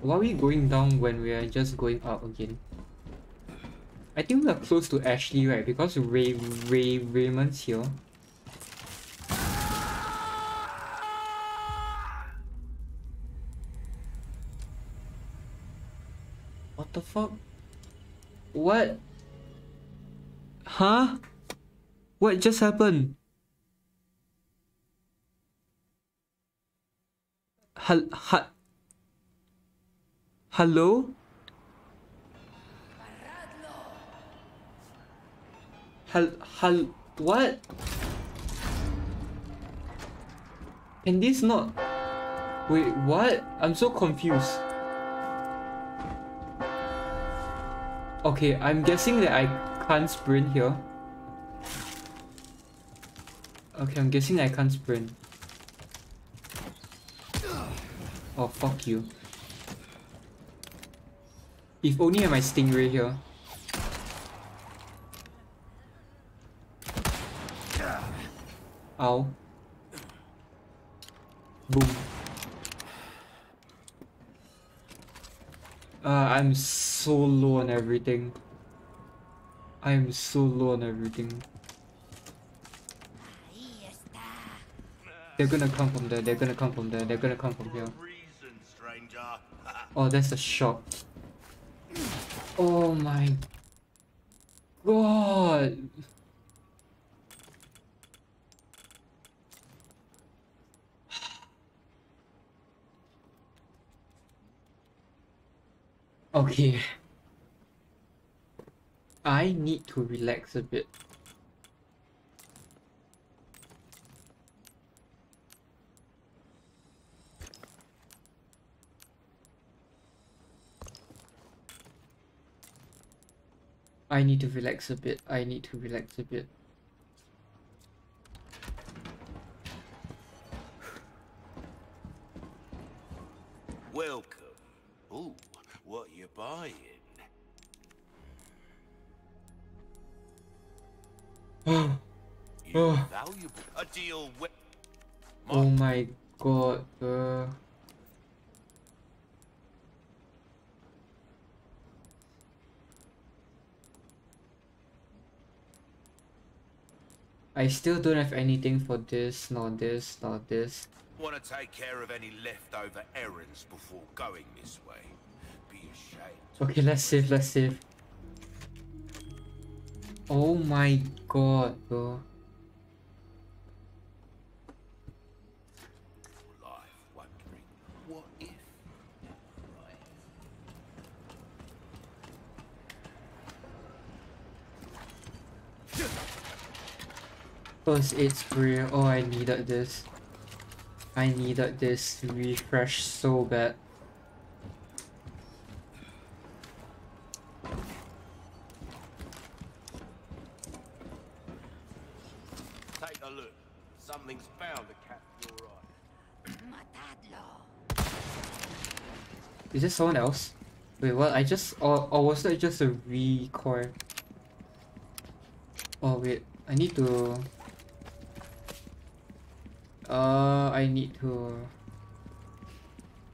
Why are we going down when we are just going up again? I think we are close to Ashley, right? Because Ray Ray Raymond's here. What the fuck? What? Huh? What just happened? Hel- ha- Hello? Hel- hel- what? Can this not? Wait, what? I'm so confused. Okay, I'm guessing that I can't sprint here. Okay, I'm guessing I can't sprint. Oh, fuck you. If only I had my stingray here. Ow. Boom. Uh, I'm so low on everything. I'm so low on everything. They're gonna come from there, they're gonna come from there, they're gonna come from here. Oh, that's a shot. Oh my god. Okay. I need to relax a bit. I need to relax a bit. I need to relax a bit. Welcome. Ooh, what you buying? Oh, You valuable. A deal with. oh my god, uh. I still don't have anything for this, nor this, nor this. Want to take care of any leftover errands before going this way? Okay, let's save, let's save. Oh my god, bro. First aid spray. Oh, I needed this. I needed this refresh so bad. Take a look. Something's bound to catch your eye. Is this someone else? Wait, what? I just or or was that just a recoil? Oh wait, I need to. Uh, I need to.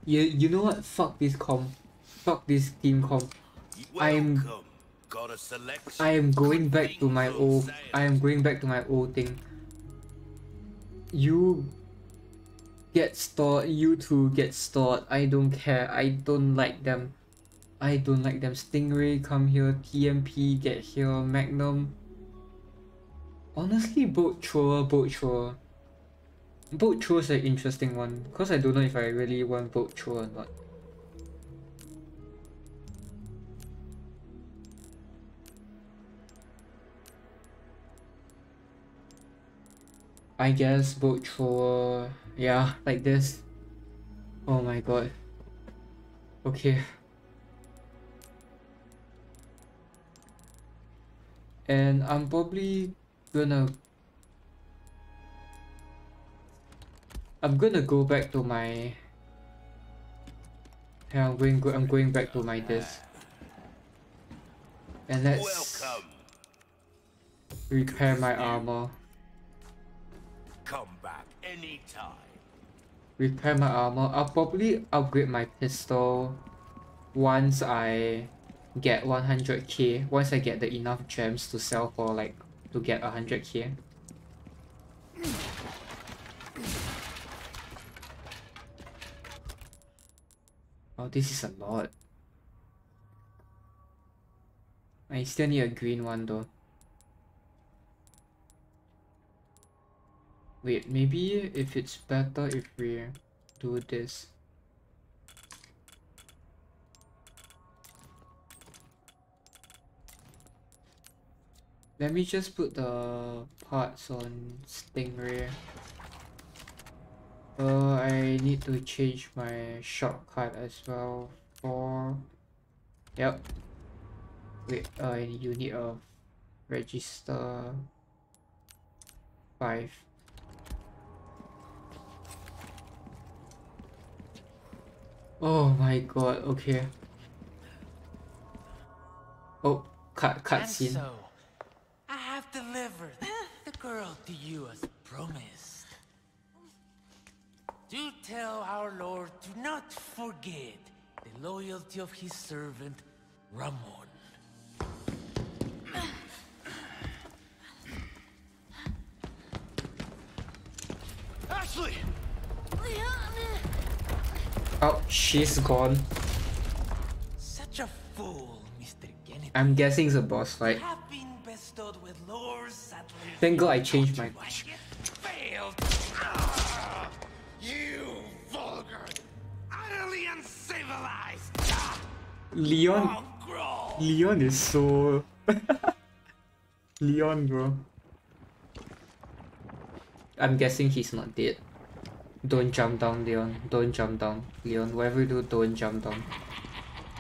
You you know what? Fuck this com. Fuck this team com. I'm-. I am going back to my old. I am going back to my old thing. You get stored. You two get stored. I don't care. I don't like them. I don't like them. Stingray come here. TMP get here. Magnum. Honestly, bolt thrower, bolt thrower. Bolt thrower is an interesting one because I don't know if I really want bolt thrower or not. I guess bolt thrower, yeah, like this. Oh my god. Okay. And I'm probably gonna I'm gonna go back to my yeah, I'm going go I'm going back to my this. And let's Welcome. repair my armor. Come back anytime. Repair my armor. I'll probably upgrade my pistol once I get 100k. Once I get the enough gems to sell for like to get 100k. Oh, this is a lot. I still need a green one though. Wait, maybe if it's better if we do this. Let me just put the parts on Stingray. Uh, I need to change my shortcut as well for... Yep. Wait, uh, you need a register 5. Oh my god, okay. Oh, cut And cutscene. so, I have delivered the girl to you as promised. Do tell our Lord to not forget the loyalty of his servant, Ramon. Oh, she's gone. Such a fool, Mr. Kennedy. I'm guessing it's a boss fight. have been bestowed with lore. Thank God I changed my- Failed. Ah, you vulgar, utterly uncivilized Leon! Oh, Leon is so. Leon, bro. I'm guessing he's not dead. Don't jump down, Leon. Don't jump down. Leon, whatever you do, don't jump down.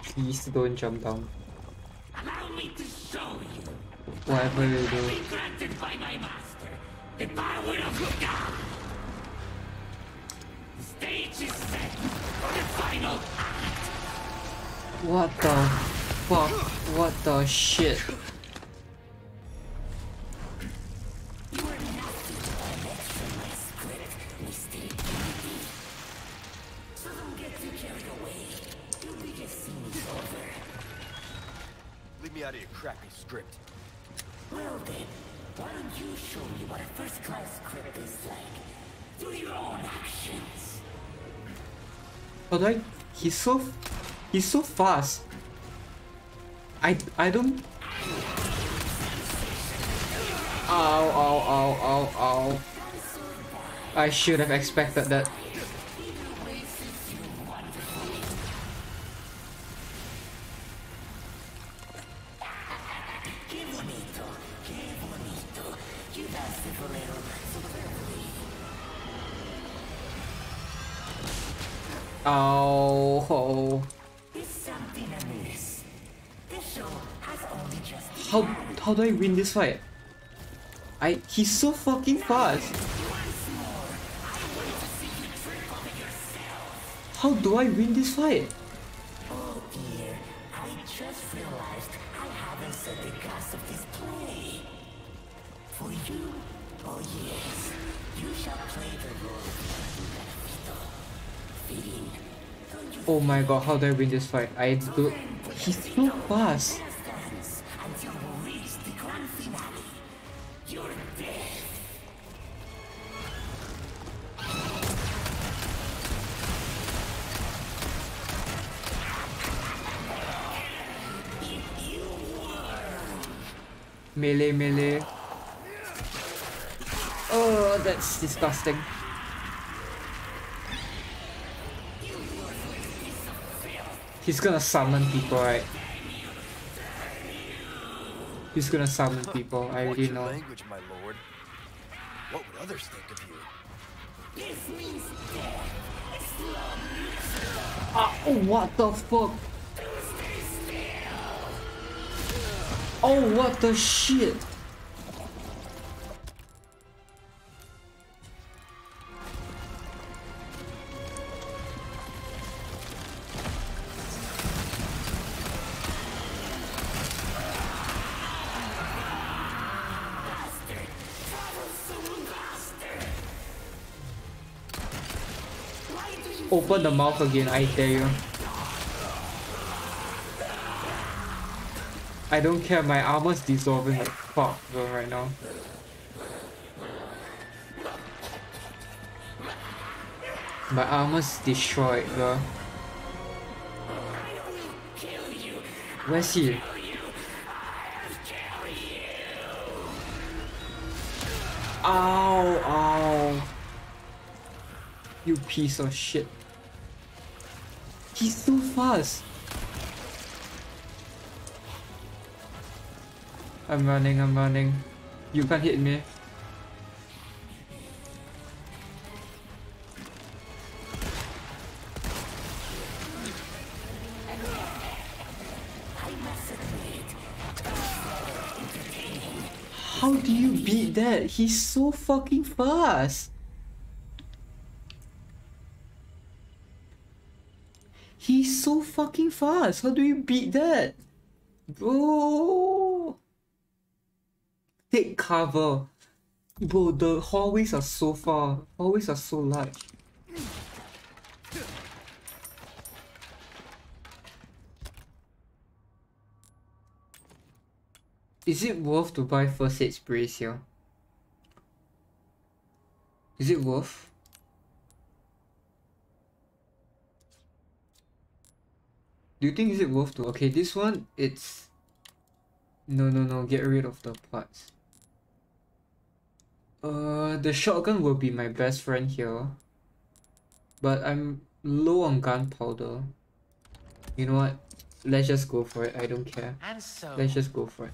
Please don't jump down. Allow me to show you, Whatever you do. granted by my master, the power of God. Stage is set for the final act. What the fuck? What the shit? Me out of your crappy script. Well then, why don't you show me what a first-class script is like? Through your own actions. How do I? He's so, he's so fast. I I don't. Ow! Ow! Ow! Ow! Ow! I should have expected that. Just How how do I win this fight? I he's so fucking fast. How do I win this fight? Oh my god, how do I win this fight? I do. He's so fast. Melee, melee. Oh, that's disgusting. He's gonna summon people, right? He's gonna summon people, I Watch already your know. language, my lord. What would others think of you? This means death. Ah, oh, what the fuck? Oh, what the shit? Open the mouth again, I dare you. I don't care, my armor's dissolving like fuck bro right now. My armor's destroyed bro. Where's he? Ow, ow. You piece of shit. He's so fast. I'm running, I'm running. You can't hit me. How do you beat that? He's so fucking fast. He's so fucking fast. How do you beat that? Bro. Take cover. Bro, the hallways are so far. Hallways are so large. Is it worth to buy first aid sprays here? Is it worth? Do you think is it worth to? Okay, this one it's no no no get rid of the parts. Uh the shotgun will be my best friend here. But I'm low on gunpowder. You know what? Let's just go for it. I don't care. So, Let's just go for it.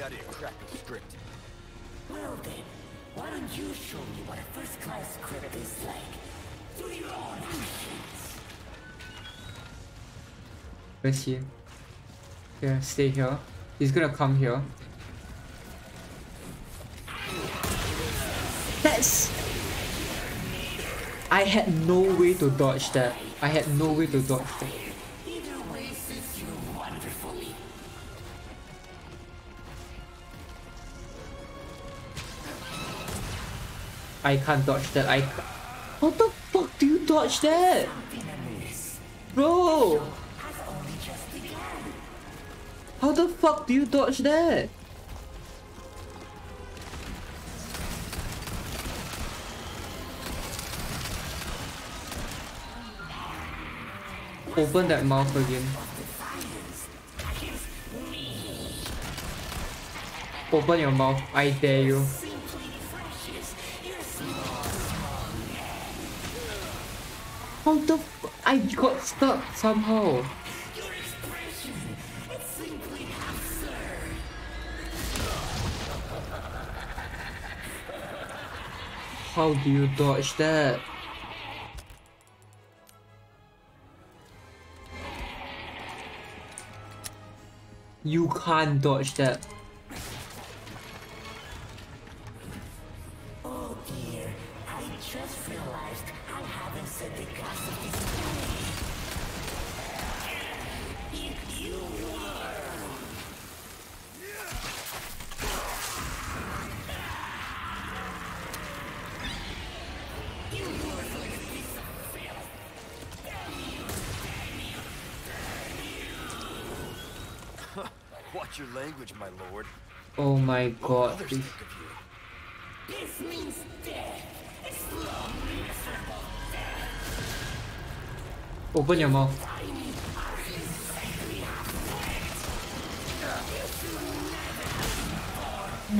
Me out of your crappy script. Well then, why don't you show me what a first-class script is like? Through your own actions. Where's he? Here, stay here. He's gonna come here. That's... I had no way to dodge that. I had no way to dodge that. I can't dodge that. I How the fuck do you dodge that? Bro! How the fuck do you dodge that? Open that mouth again. Open your mouth, I dare you. I got stuck somehow. How do you dodge that? You can't dodge that. My god. Others Please. think of you. This means death. Open your mouth.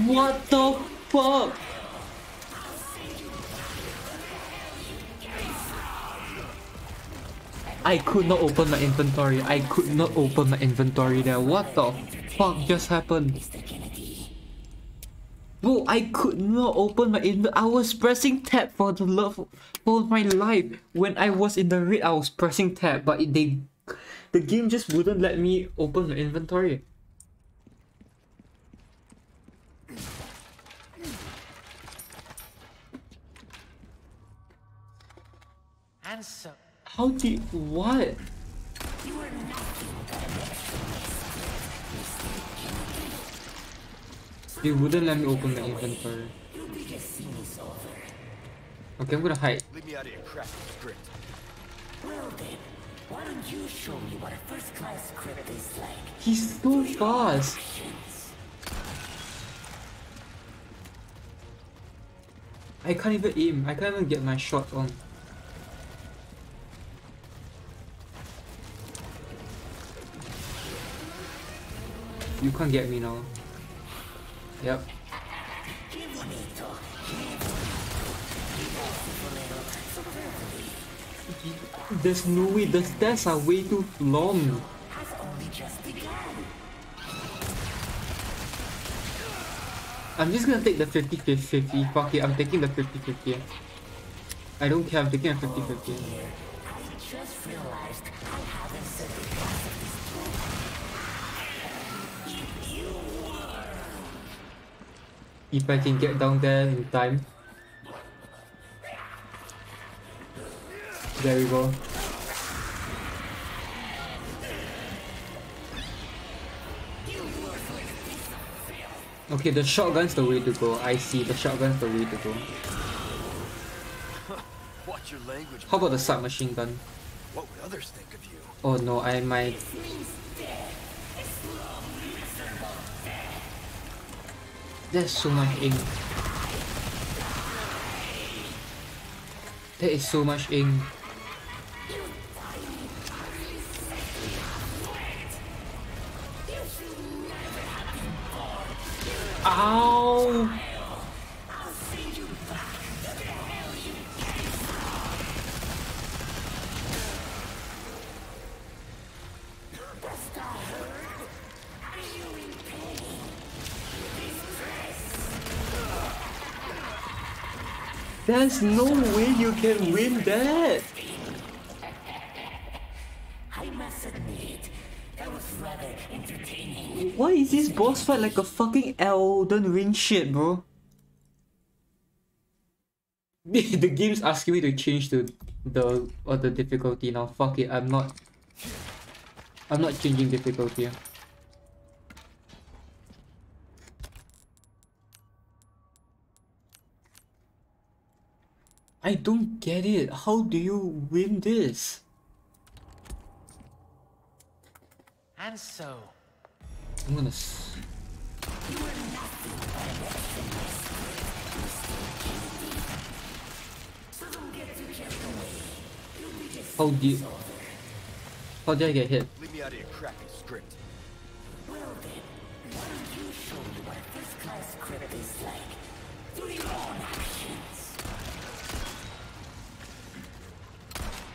What the fuck? I could not open my inventory. I could not open my inventory there. What the fuck just happened? Bro, I could not open my inventory. I was pressing tab for the love for my life. When I was in the raid, I was pressing tab, but it, they, the game just wouldn't let me open the inventory. and so, How did what? They wouldn't let me open the inventory. Okay, I'm gonna hide. Leave me out of your crappy script. Well then, why don't you show me what a first-class script is like? He's so fast. I can't even aim. I can't even get my shot on. You can't get me now. Yep. There's no way. The stairs are way too long. I'm just gonna take the 50 50 Fuck it, I'm taking the 50 50 I don't care, I'm taking a 50 50 If I can get down there in time. There we go. Okay, the shotgun's the way to go. I see, the shotgun's the way to go. Watch your language. How about the submachine gun? What would others think of you? Oh no, I might... There's so much ink. There is so much ink. Ow! There's no way you can win that! I must admit, that was rather entertaining. Why is this boss fight like a fucking Elden Ring shit, bro? the game's asking me to change to the or the difficulty now. Fuck it, I'm not. I'm not changing difficulty. I don't get it. How do you win this? And so, I'm gonna. s- How do you, How did I get hit? Leave me out of your crappy script.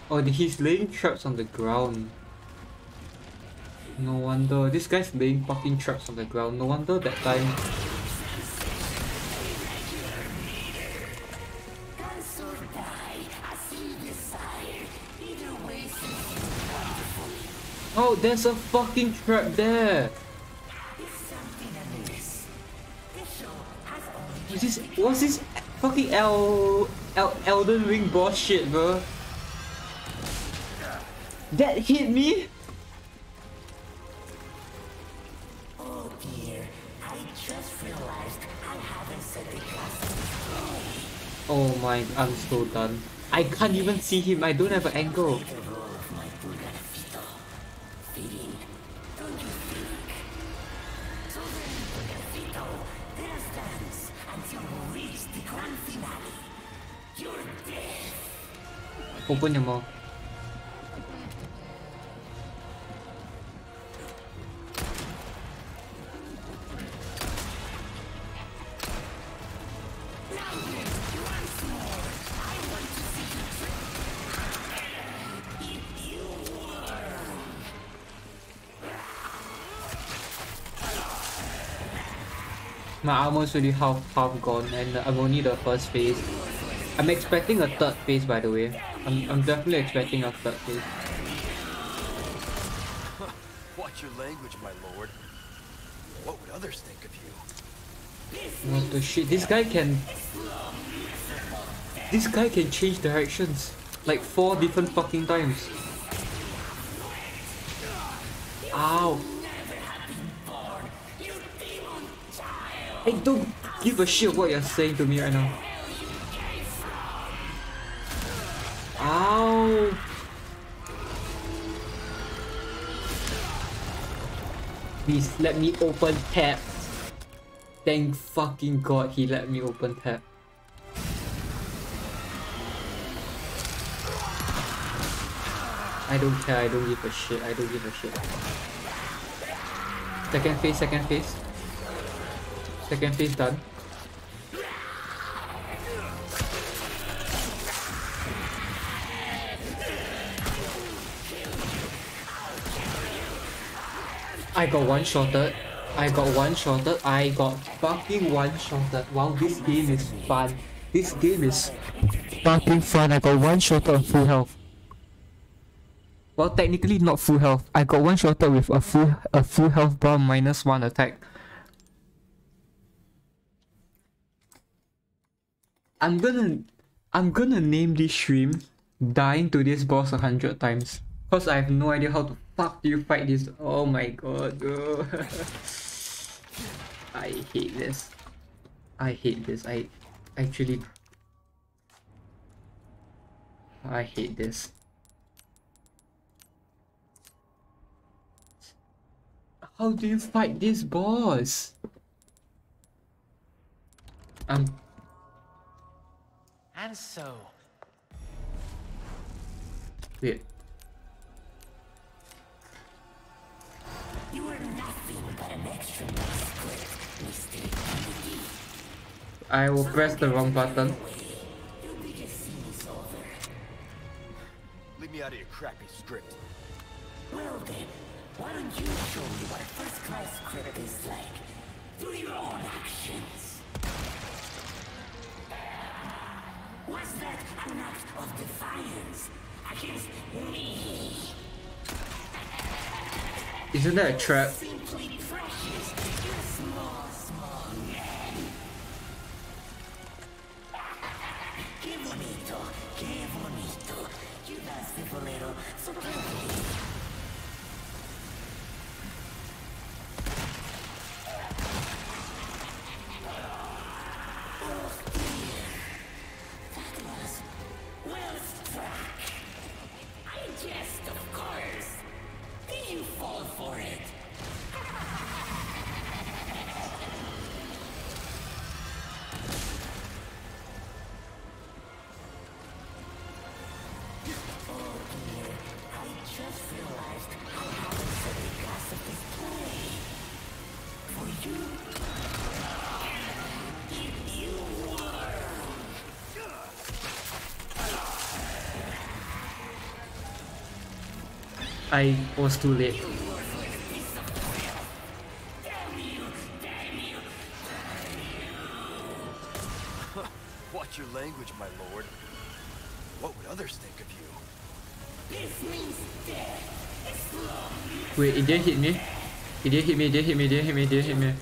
Oh, he's laying traps on the ground. No wonder. This guy's laying fucking traps on the ground. No wonder that time. Oh, there's a fucking trap there. This was this fucking El, El Elden Ring boss shit, bro? That hit me. Oh dear, I just realized I haven't set the class Oh my, I'm so done. I can't even see him. I don't have an angle. the role of My armor's already half half gone and I'm only the first phase. I'm expecting a third phase by the way. I'm, I'm definitely expecting a third phase. Watch your language, my lord. What would others think of you? What the shit? This guy can... This guy can change directions. Like four different fucking times. Ow! I don't give a shit what you're saying to me right now. Ow! Please let me open tap. Thank fucking god he let me open tap. I don't care, I don't give a shit, I don't give a shit. Second phase, second phase. Second phase done. I got one shotted. I got one shotted. I got fucking one shotted. Wow, this game is fun. This game is fucking fun. I got one shotted on full health. Well, technically not full health. I got one shotted with a full a full health bar minus one attack. I'm gonna I'm gonna name this stream dying to this boss a hundred times. Cause I have no idea how to fuck do you fight this. Oh my god. I hate this. I hate this. I actually I hate this. How do you fight this boss? Um And so, wait. You are nothing but an extra script, Mr. Kennedy. I will press the wrong button. Your biggest scene is over. Leave me out of your crappy script. Well then, why don't you show me what a first-class script is like through your own actions? Was that an act of defiance against me? Isn't that a trap? I was too late. Watch your language, my lord. What would others think of you? This means death. Wait, it didn't hit me. It didn't hit me, it didn't hit me, it didn't hit me, it didn't hit me.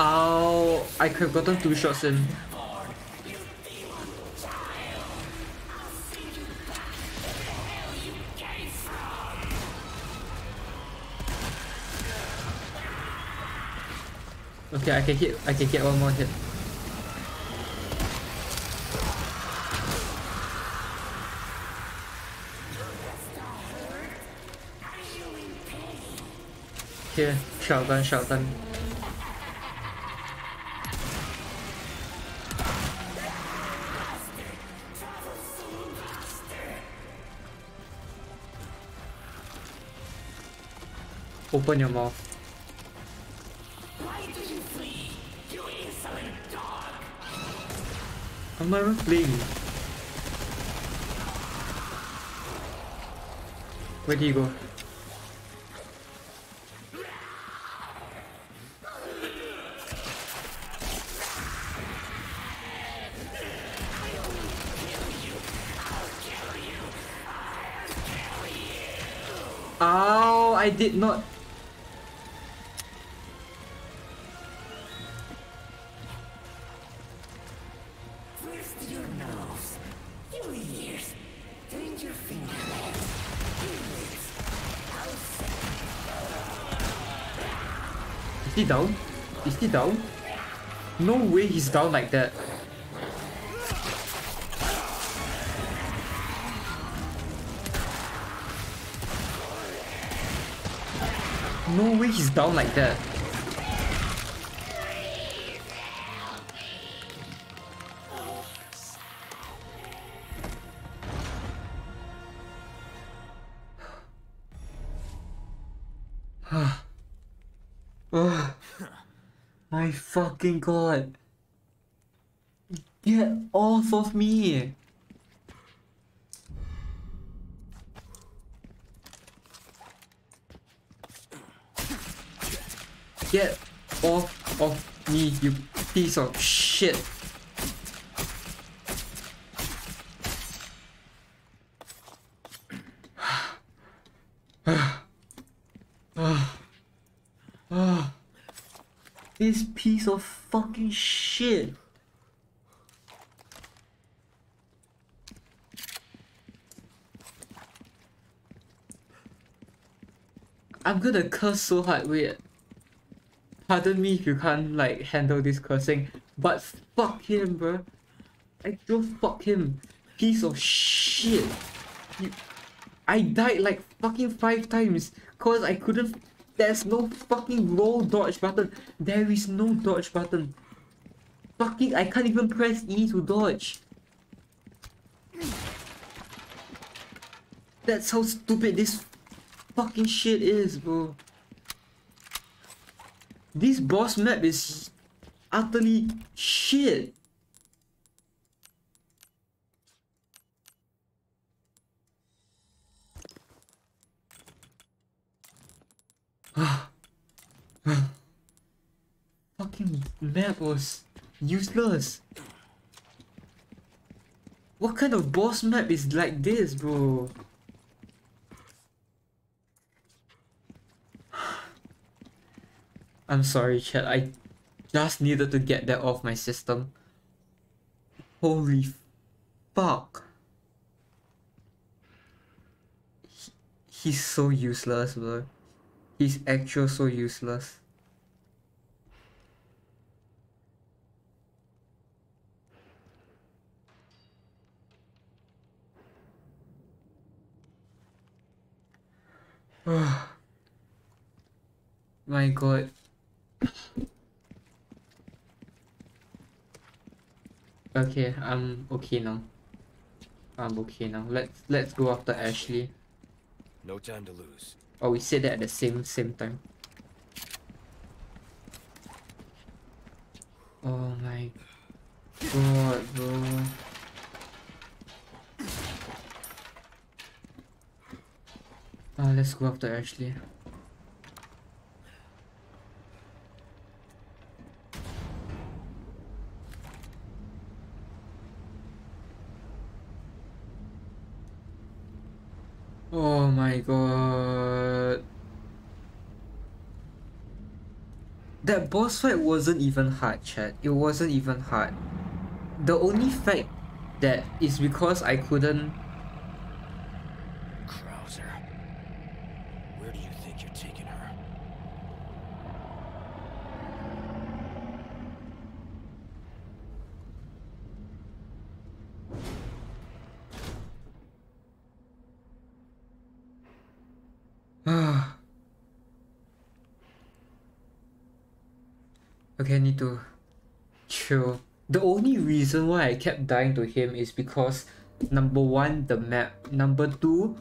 Ow! I could have gotten two shots in. I can hit. I can get one more hit. Here, shotgun, shotgun. Open your mouth. I'm not even playing. Where do you go? I did not. He down? Is he down? No way he's down like that. No way he's down like that. Fucking god. Get off of me. Get off of me, you piece of shit. This piece of fucking shit. I'm gonna curse so hard, wait. Pardon me if you can't like handle this cursing, but fuck him, bro. Actual fuck him. Piece of shit. You, I died like fucking five times cause I couldn't. There's no fucking roll dodge button. There is no dodge button. Fucking, I can't even press E to dodge. That's how stupid this fucking shit is, bro. This boss map is utterly shit. Fucking map was useless. What kind of boss map is like this, bro? I'm sorry, chat. I just needed to get that off my system. Holy fuck. He, he's so useless, bro. He's actual so useless. My god. Okay, I'm okay now. I'm okay now. Let's let's go after Ashley. No time to lose. Oh, we said that at the same same time. Oh my god, bro. Ah, let's go after Ashley. Oh my god. That boss fight wasn't even hard, chat. It wasn't even hard. The only fact that is because I couldn't Krauser. Where do you think you're taking her? okay, I to chill. The only reason why I kept dying to him is because number one, the map. Number two,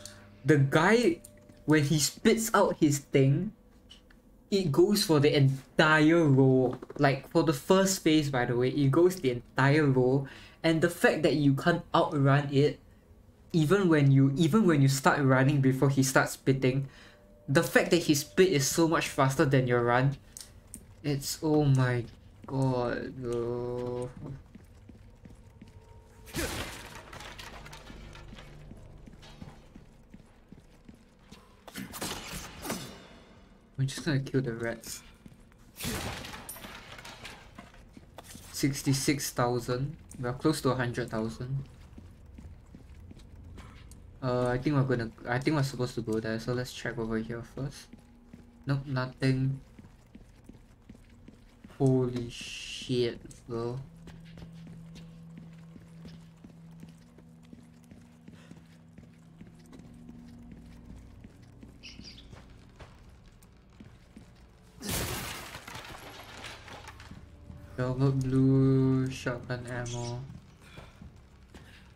the guy when he spits out his thing, it goes for the entire row. Like for the first phase by the way, it goes the entire row. And the fact that you can't outrun it even when you even when you start running before he starts spitting, the fact that his spit is so much faster than your run, it's oh my god, bro. We're just gonna kill the rats. Sixty-six thousand. We're close to a hundred thousand. Uh, I think we're gonna. I think we're supposed to go there. So let's check over here first. Nope, nothing. Holy shit, bro. Velvet blue shotgun ammo.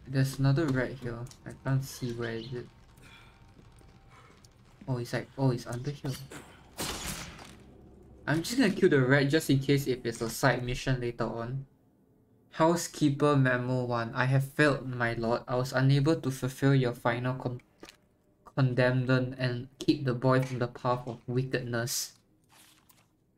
There's another rat here. I can't see where is it. Oh, it's like oh, it's under here. I'm just gonna kill the rat just in case if it's a side mission later on. Housekeeper Memo 1. I have failed, my lord. I was unable to fulfill your final con condemnation and keep the boy from the path of wickedness.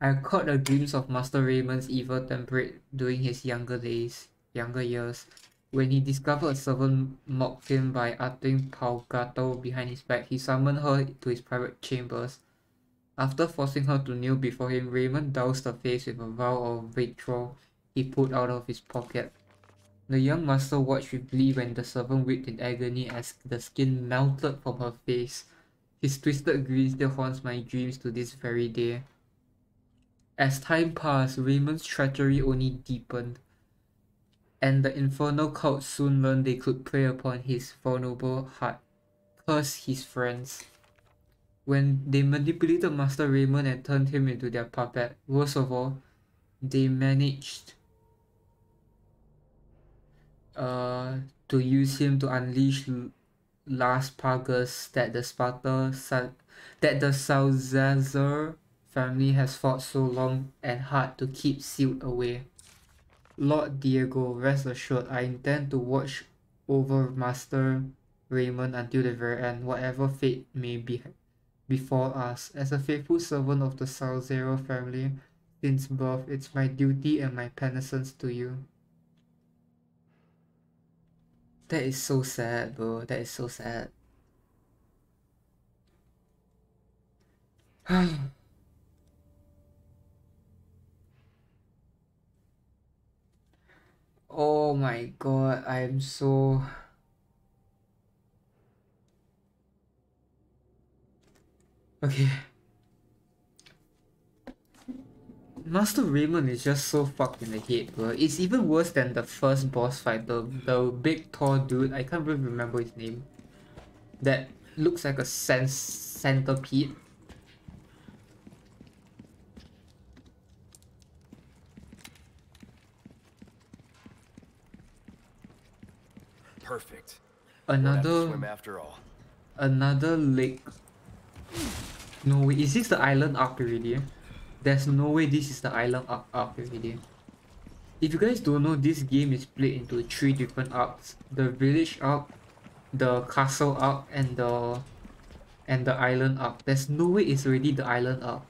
I caught a glimpse of Master Ramon's evil temperate during his younger days, younger years, when he discovered a servant mocked him by uttering Palgato behind his back. He summoned her to his private chambers. After forcing her to kneel before him, Ramon doused her face with a vial of vitriol he pulled out of his pocket. The young master watched with glee when the servant wept in agony as the skin melted from her face. His twisted grin still haunts my dreams to this very day. As time passed, Ramon's treachery only deepened, and the infernal cult soon learned they could prey upon his vulnerable heart, curse his friends. When they manipulated Master Ramon and turned him into their puppet, worst of all, they managed uh, to use him to unleash Las Plagas that the Sparta that the Salazar family has fought so long and hard to keep sealed away. Lord Diego, rest assured, I intend to watch over Master Ramon until the very end, whatever fate may be before us. As a faithful servant of the Salazar family since birth, it's my duty and my penitence to you. That is so sad, bro. That is so sad. oh my god, I'm so Okay. Master Ramon is just so fucked in the head, bro. It's even worse than the first boss fight, the, the big tall dude. I can't even remember his name. That looks like a sense centipede. Perfect. Another swim after all. Another lake. No way, is this the island arc already? There's no way this is the island arc, arc already. If you guys don't know, this game is split into three different arcs. The village arc, the castle arc, and the and the island arc. There's no way it's already the island arc.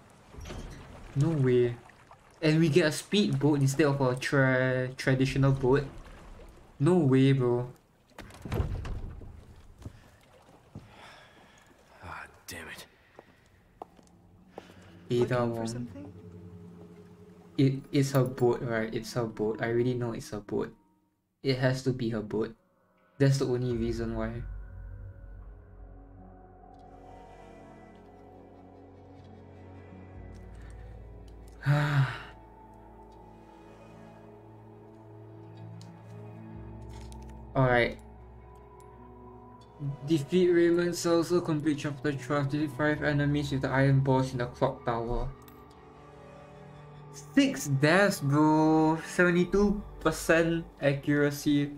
No way. And we get a speed boat instead of a tra traditional boat. No way, bro. Ah, damn it. Ada one. It, it's her boat, right? It's her boat. I already know it's her boat. It has to be her boat. That's the only reason why. Alright. Defeat Ramon also complete chapter 12. Defeat 5 enemies with the iron balls in the clock tower. 6 deaths bro! 72% accuracy.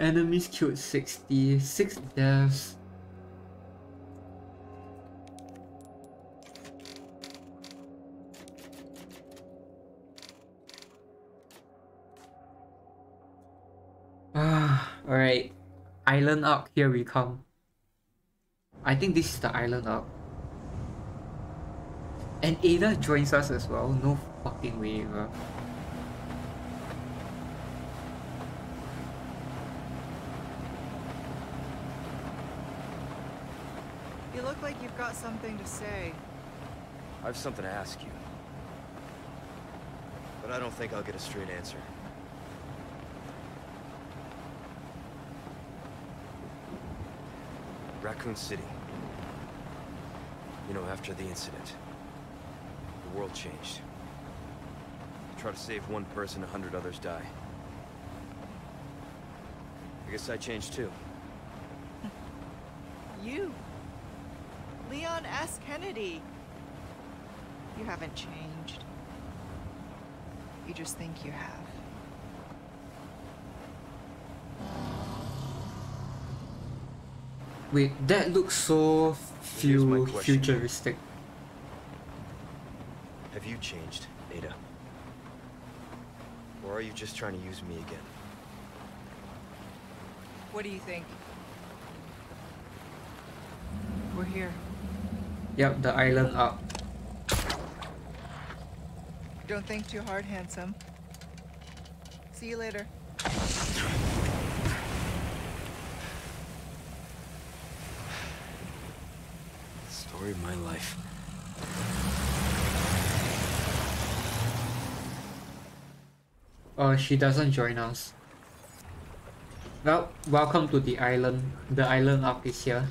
Enemies killed 60. 6 deaths. Ah, alright. Island arc, here we come. I think this is the island arc. And Ada joins us as well. No fucking way, bro. You look like you've got something to say. I have something to ask you. But I don't think I'll get a straight answer. Raccoon City. You know, after the incident, the world changed. You Try to save one person, a hundred others die. I guess I changed too. You. Leon S. Kennedy. You haven't changed. You just think you have. Wait, that looks so Here's fu- futuristic. Have you changed, Ada? Or are you just trying to use me again? What do you think? We're here. Yep, the island up. Don't think too hard, handsome. See you later. Story of my life. Uh, she doesn't join us. Well, welcome to the island. The island up is here.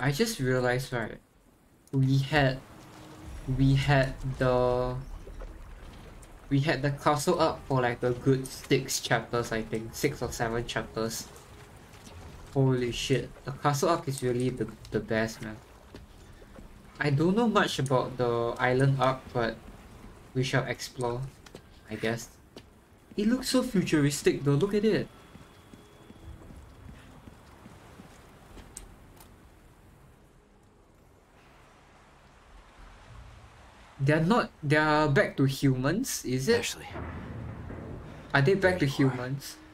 I just realized, right? We had, we had the, we had the castle up for like a good six chapters, I think, six or seven chapters. Holy shit, the castle arc is really the the best, man. I don't know much about the island arc, but we shall explore, I guess. It looks so futuristic though, look at it. They're not, they're back to humans, is it? Ashley, Are they back to humans? are.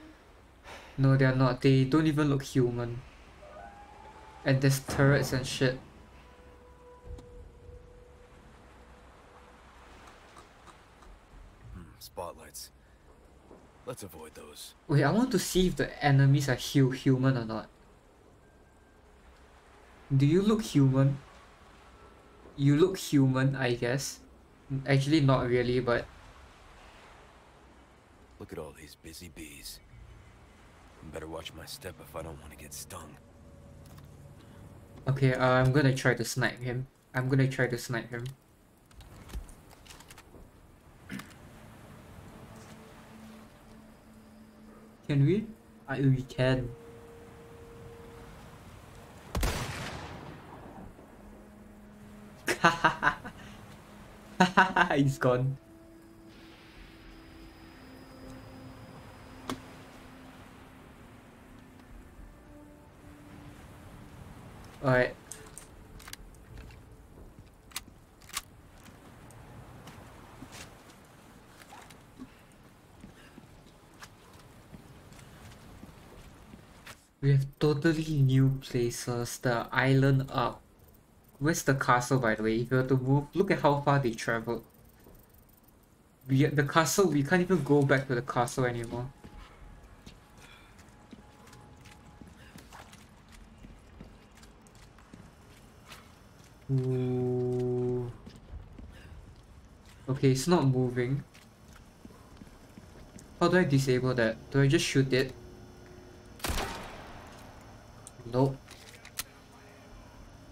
No, they're not. They don't even look human. And there's turrets and shit. hmm, spotlights. Let's avoid those. Wait, I want to see if the enemies are hu human or not. Do you look human? You look human, I guess. Actually, not really, but Look at all these busy bees. Better watch my step if I don't want to get stung. okay. Uh, I'm gonna try to snipe him. I'm gonna try to snipe him. Can we? I we can. He's gone. Alright. We have totally new places. The island up. Where's the castle by the way? If you were to move, look at how far they traveled. We the castle we can't even go back to the castle anymore. Ooh. Okay, it's not moving. How do I disable that? Do I just shoot it? Nope.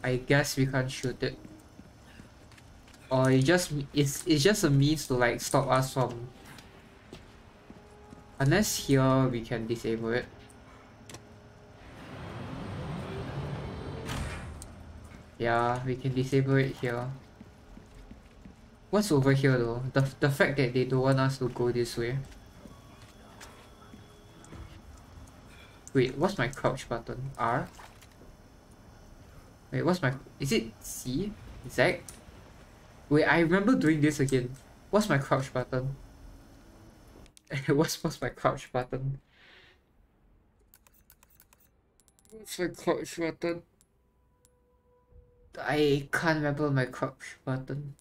I guess we can't shoot it. Or it just it's it's just a means to like stop us from Unless here we can disable it. Yeah, we can disable it here. What's over here though? The, the fact that they don't want us to go this way. Wait, what's my crouch button? R? Wait, what's my... Is it C? Z? Wait, I remember doing this again. What's my crouch button? what's, what's my crouch button? What's my crouch button? I can't remember my crouch button.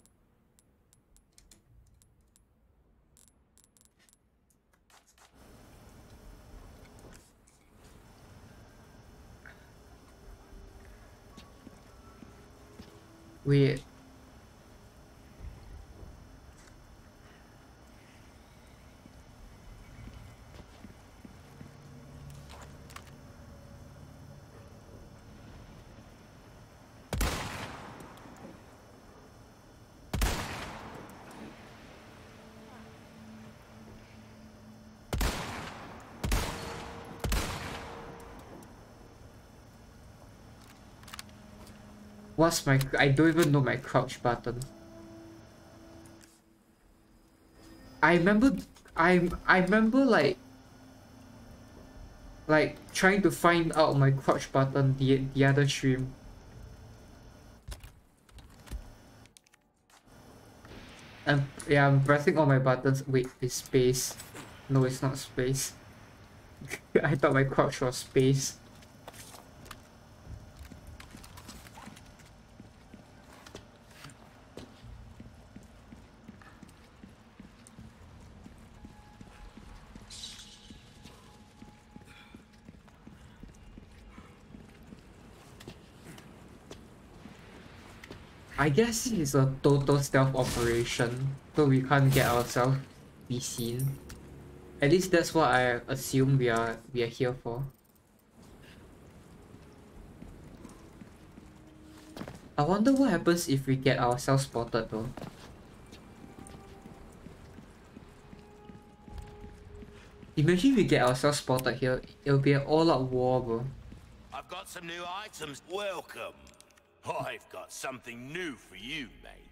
Wait. What's my... I don't even know my crouch button. I remember... I, I remember like... Like, trying to find out my crouch button the, the other stream. I'm, yeah, I'm pressing all my buttons. Wait, it's space. No, it's not space. I thought my crouch was space. I guess it's a total stealth operation, so we can't get ourselves be seen. At least that's what I assume we are we are here for. I wonder what happens if we get ourselves spotted though. Imagine we get ourselves spotted here, it'll be an all-out war bro. I've got some new items. Welcome. I've got something new for you, mate.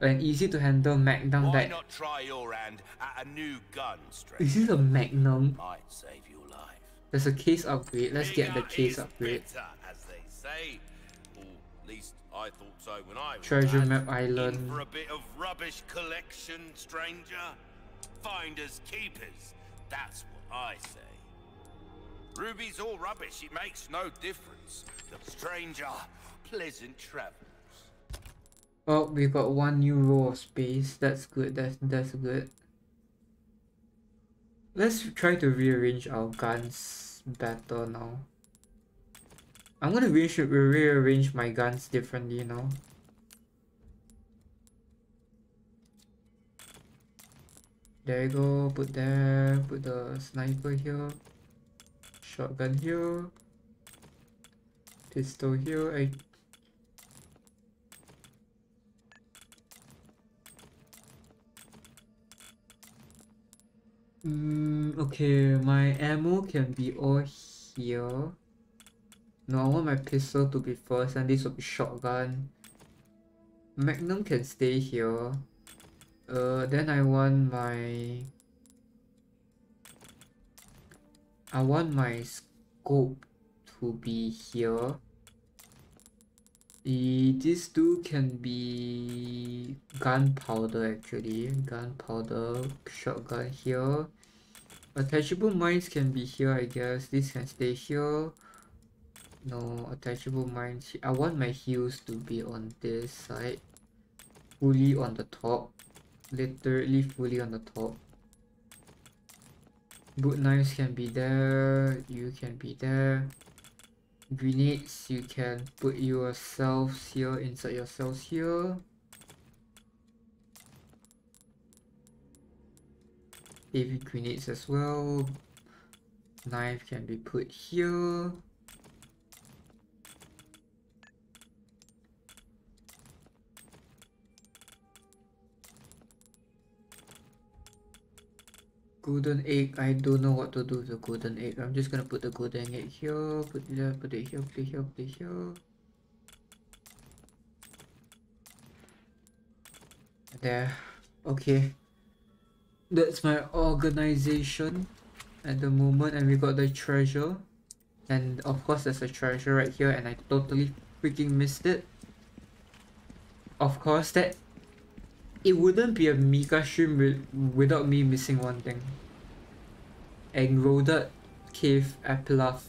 An easy to handle magnum Why that not try your hand at a new gun, stranger? This is a magnum? Might save your life. There's a case upgrade. Let's get the case upgrade. better, as they say. Or at least I thought so when I Treasure map In island. for a bit of rubbish collection, stranger. Finders keepers. That's what I say. Ruby's all rubbish. It makes no difference. The stranger, pleasant travels. Oh, we got one new row of space. That's good. That's that's good. Let's try to rearrange our guns better now. I'm gonna re rearrange my guns differently now. There you go. Put there. Put the sniper here. Shotgun here. Pistol here. I Mm, okay, my ammo can be all here. No, I want my pistol to be first and this will be shotgun. Magnum can stay here. Uh, then I want my... I want my scope to be here. Eh, these two can be gunpowder actually. Gunpowder, shotgun here. Attachable mines can be here I guess. This can stay here. No, attachable mines. I want my heels to be on this side. Fully on the top. Literally fully on the top. Boot knives can be there. You can be there grenades you can put yourselves here inside yourselves here. Heavy grenades as well. Knife can be put here golden egg. I don't know what to do with the golden egg. I'm just gonna put the golden egg here put it there put it here put it here put it here. There. Okay. That's my organization at the moment and we got the treasure. And of course there's a treasure right here and i totally freaking missed it. Of course that it wouldn't be a Mika stream wi- without me missing one thing. Eroded Cave Epilaph.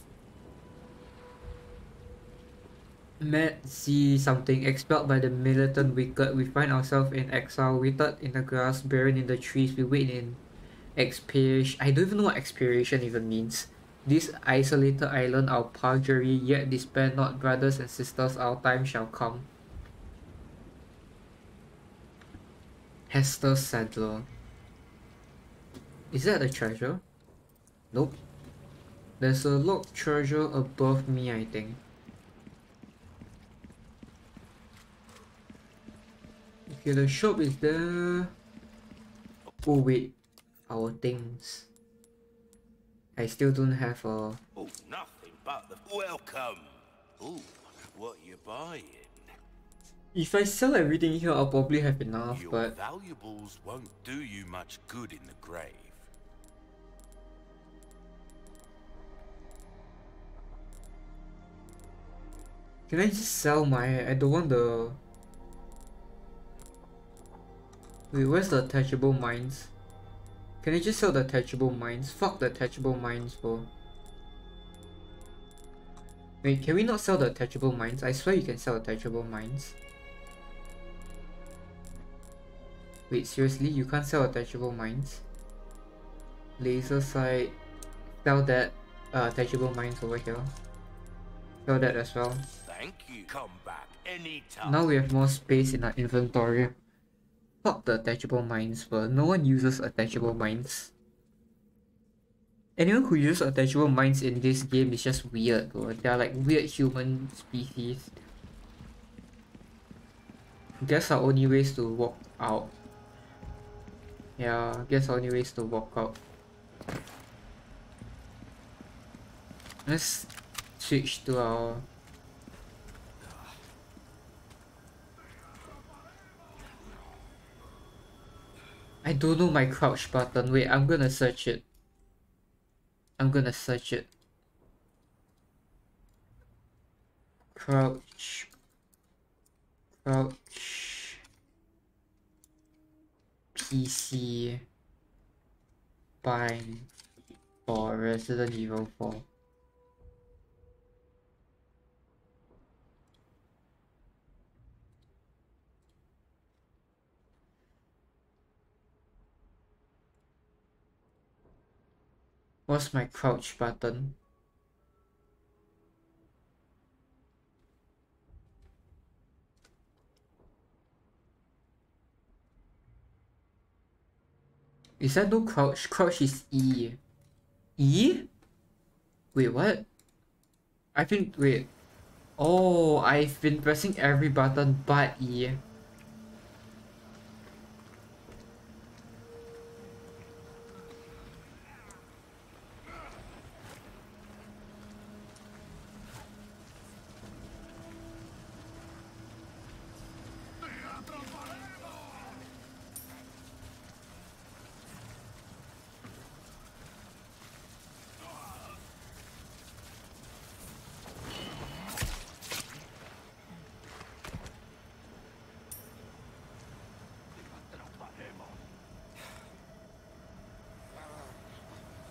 Met see something expelled by the militant wicked. We find ourselves in exile, withered in the grass, buried in the trees. We wait in expiation. I don't even know what expiration even means. This isolated island, our perjury, yet despair not, brothers and sisters, our time shall come. Hester Saddler. Is that a treasure? Nope. There's a locked treasure above me, I think. Okay, the shop is there. Oh wait, our things. I still don't have a... Oh, nothing but the welcome. Ooh, what you buying? If I sell everything here, I'll probably have enough, Your but valuables won't do you much good in the grave. can I just sell my? I don't want the. Wait, where's the attachable mines? Can I just sell the attachable mines? Fuck the attachable mines, bro. Wait, can we not sell the attachable mines? I swear you can sell attachable mines. Wait, seriously? You can't sell attachable mines? Laser sight. Sell that uh, attachable mines over here. Sell that as well. Thank you. Come back anytime. Now we have more space in our inventory. Fuck the attachable mines, but no one uses attachable mines. Anyone who uses attachable mines in this game is just weird, bro. They are like weird human species. Guess our only ways to walk out. Yeah, guess only ways to walk out. Let's switch to our I don't know my crouch button. Wait, I'm gonna search it. I'm gonna search it. Crouch. Crouch. PC. Bind. For Resident Evil 4. What's my crouch button? Is that no crouch? Crouch is E. E? Wait, what? I've been, wait. Oh, I've been pressing every button but E.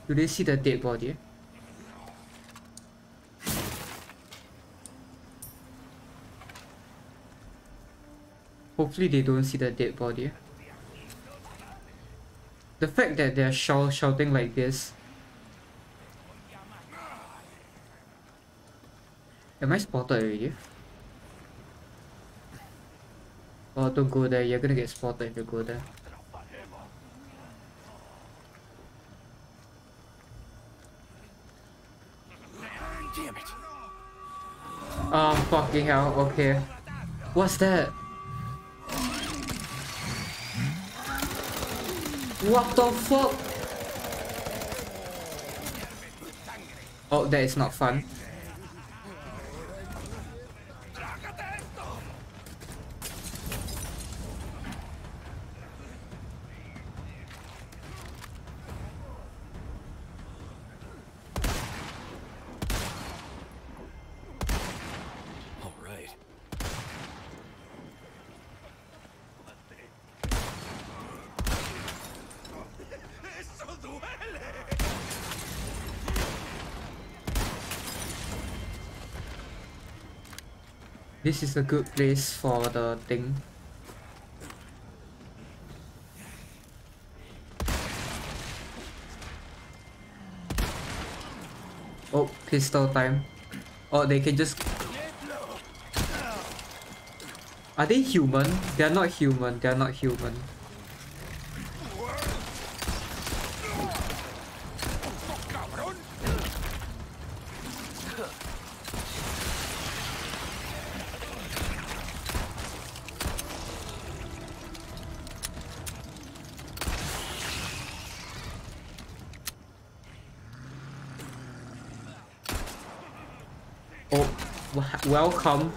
Do they see the dead body? Hopefully they don't see the dead body. The fact that they're shout shouting like this. Am I spotted already? Oh, don't go there. You're gonna get spotted if you go there. Damn it. Oh, fucking hell. Okay. What's that? What the fuck? Oh, that is not fun. All right. This is a good place for the thing. Oh, pistol time. Oh, they can just... Are they human? They are not human. They are not human. không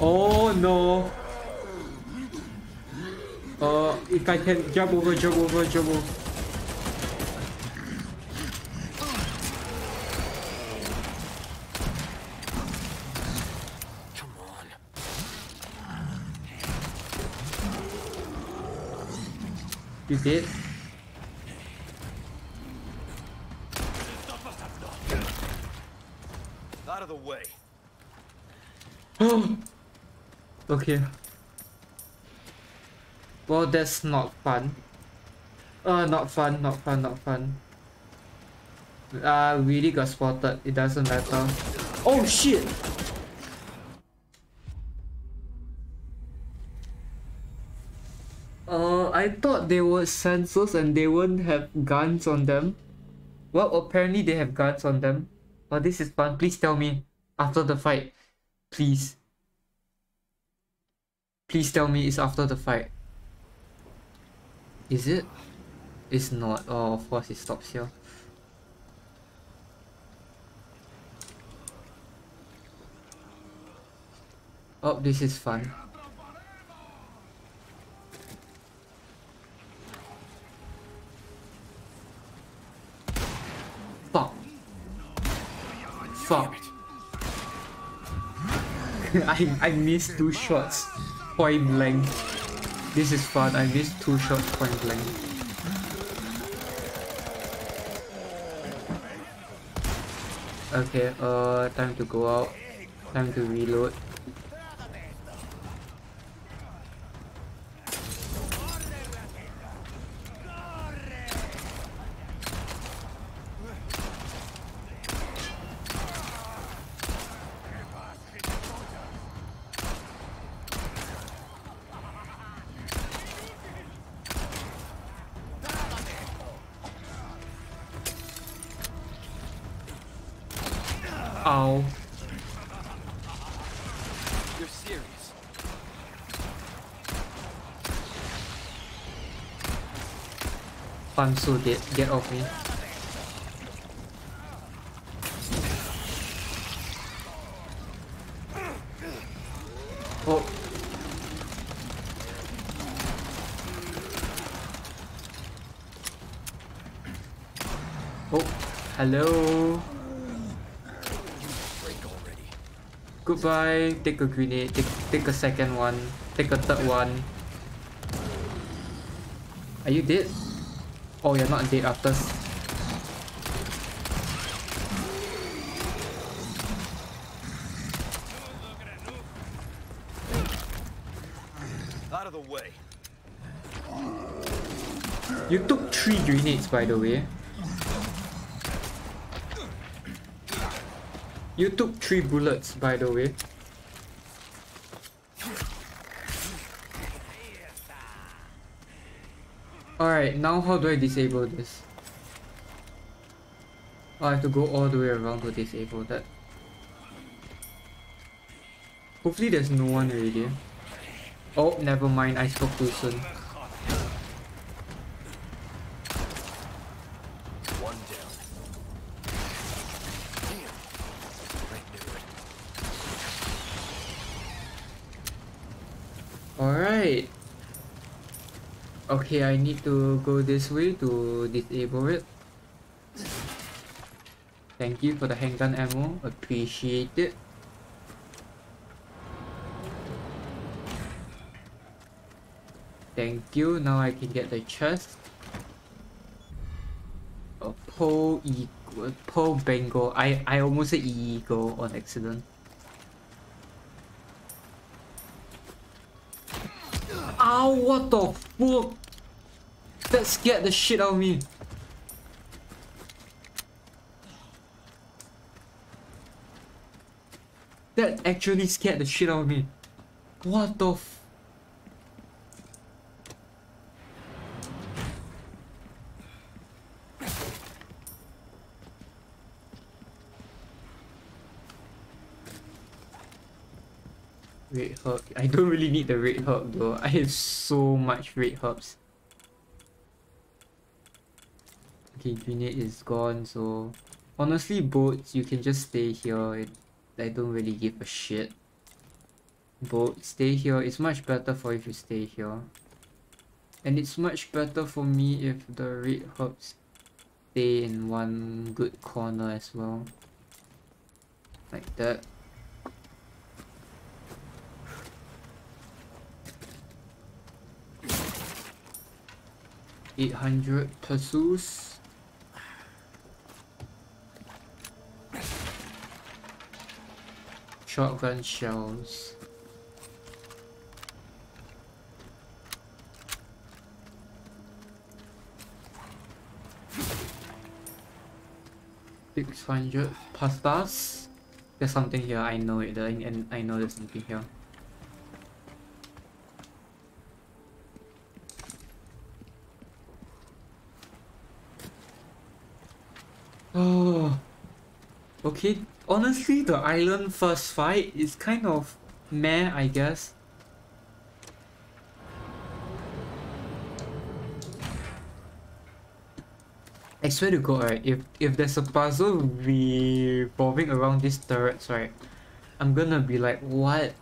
Oh no Uh, if I can jump over, jump over, jump over Come on. You did? Okay. Well, that's not fun. Uh, not fun, not fun, not fun. Uh, really got spotted. It doesn't matter. Oh shit! Uh, I thought they were sensors and they wouldn't have guns on them. Well, apparently they have guns on them. But this is fun. Please tell me after the fight. Please. Please tell me it's after the fight. Is it? It's not. Oh, of course it stops here. Oh, this is fun. Fuck. Fuck. I, I missed two shots point blank. This is fun. I missed two shots point blank. Okay, uh, time to go out. Time to reload. Ow. You're serious. I'm so. Get off me. Oh. Oh, hello. Goodbye. Take a grenade. Take, take a second one. Take a third one. Are you dead? Oh, you're not dead after. Out of the way. You took three grenades, by the way. You took three bullets, by the way. Alright, now how do I disable this? Oh, I have to go all the way around to disable that. Hopefully there's no one already. Oh, never mind, I spoke too soon. One down. Damn. I knew it. Alright. Okay, I need to go this way to disable it. Thank you for the handgun ammo. Appreciate it. Thank you. Now I can get the chest. A Pearl Eagle. Pearl Bengal. I, I almost said Eagle on accident. Ow, what the fuck? That scared the shit out of me. That actually scared the shit out of me. What the f- Red herb. I don't really need the red herb though. I have so much red herbs. Okay, grenade is gone, so honestly boats you can just stay here. I don't really give a shit. boat, stay here. It's much better for if you stay here. And it's much better for me if the red herbs stay in one good corner as well. Like that. Eight hundred pesos. Shotgun shells. Six hundred pastas. There's something here. I know it. And I know there's something here. Oh. Okay. Honestly, the island first fight is kind of meh, I guess. I swear to god, right, if, if there's a puzzle revolving around these turrets, right, I'm gonna be like, what?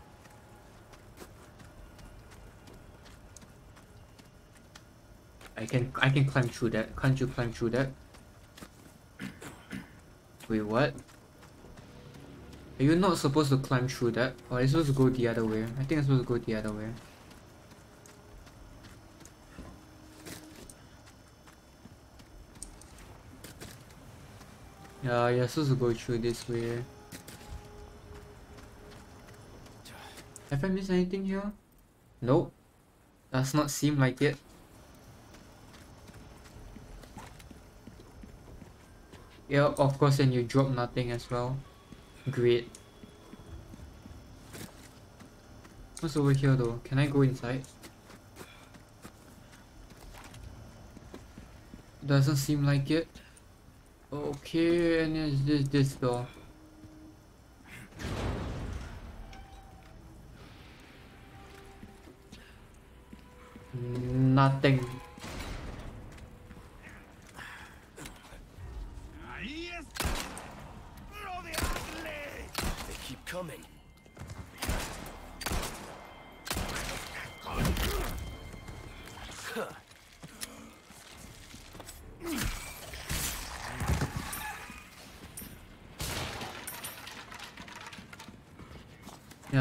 I can I can climb through that. Can't you climb through that? Wait, what? Are you not supposed to climb through that? Or are you supposed to go the other way? I think I'm supposed to go the other way. Yeah, you're supposed to go through this way. Have I missed anything here? Nope. Does not seem like it. Yeah, of course, and you drop nothing as well. Great. What's over here though? Can I go inside? Doesn't seem like it. Okay, and there's this this door. Nothing.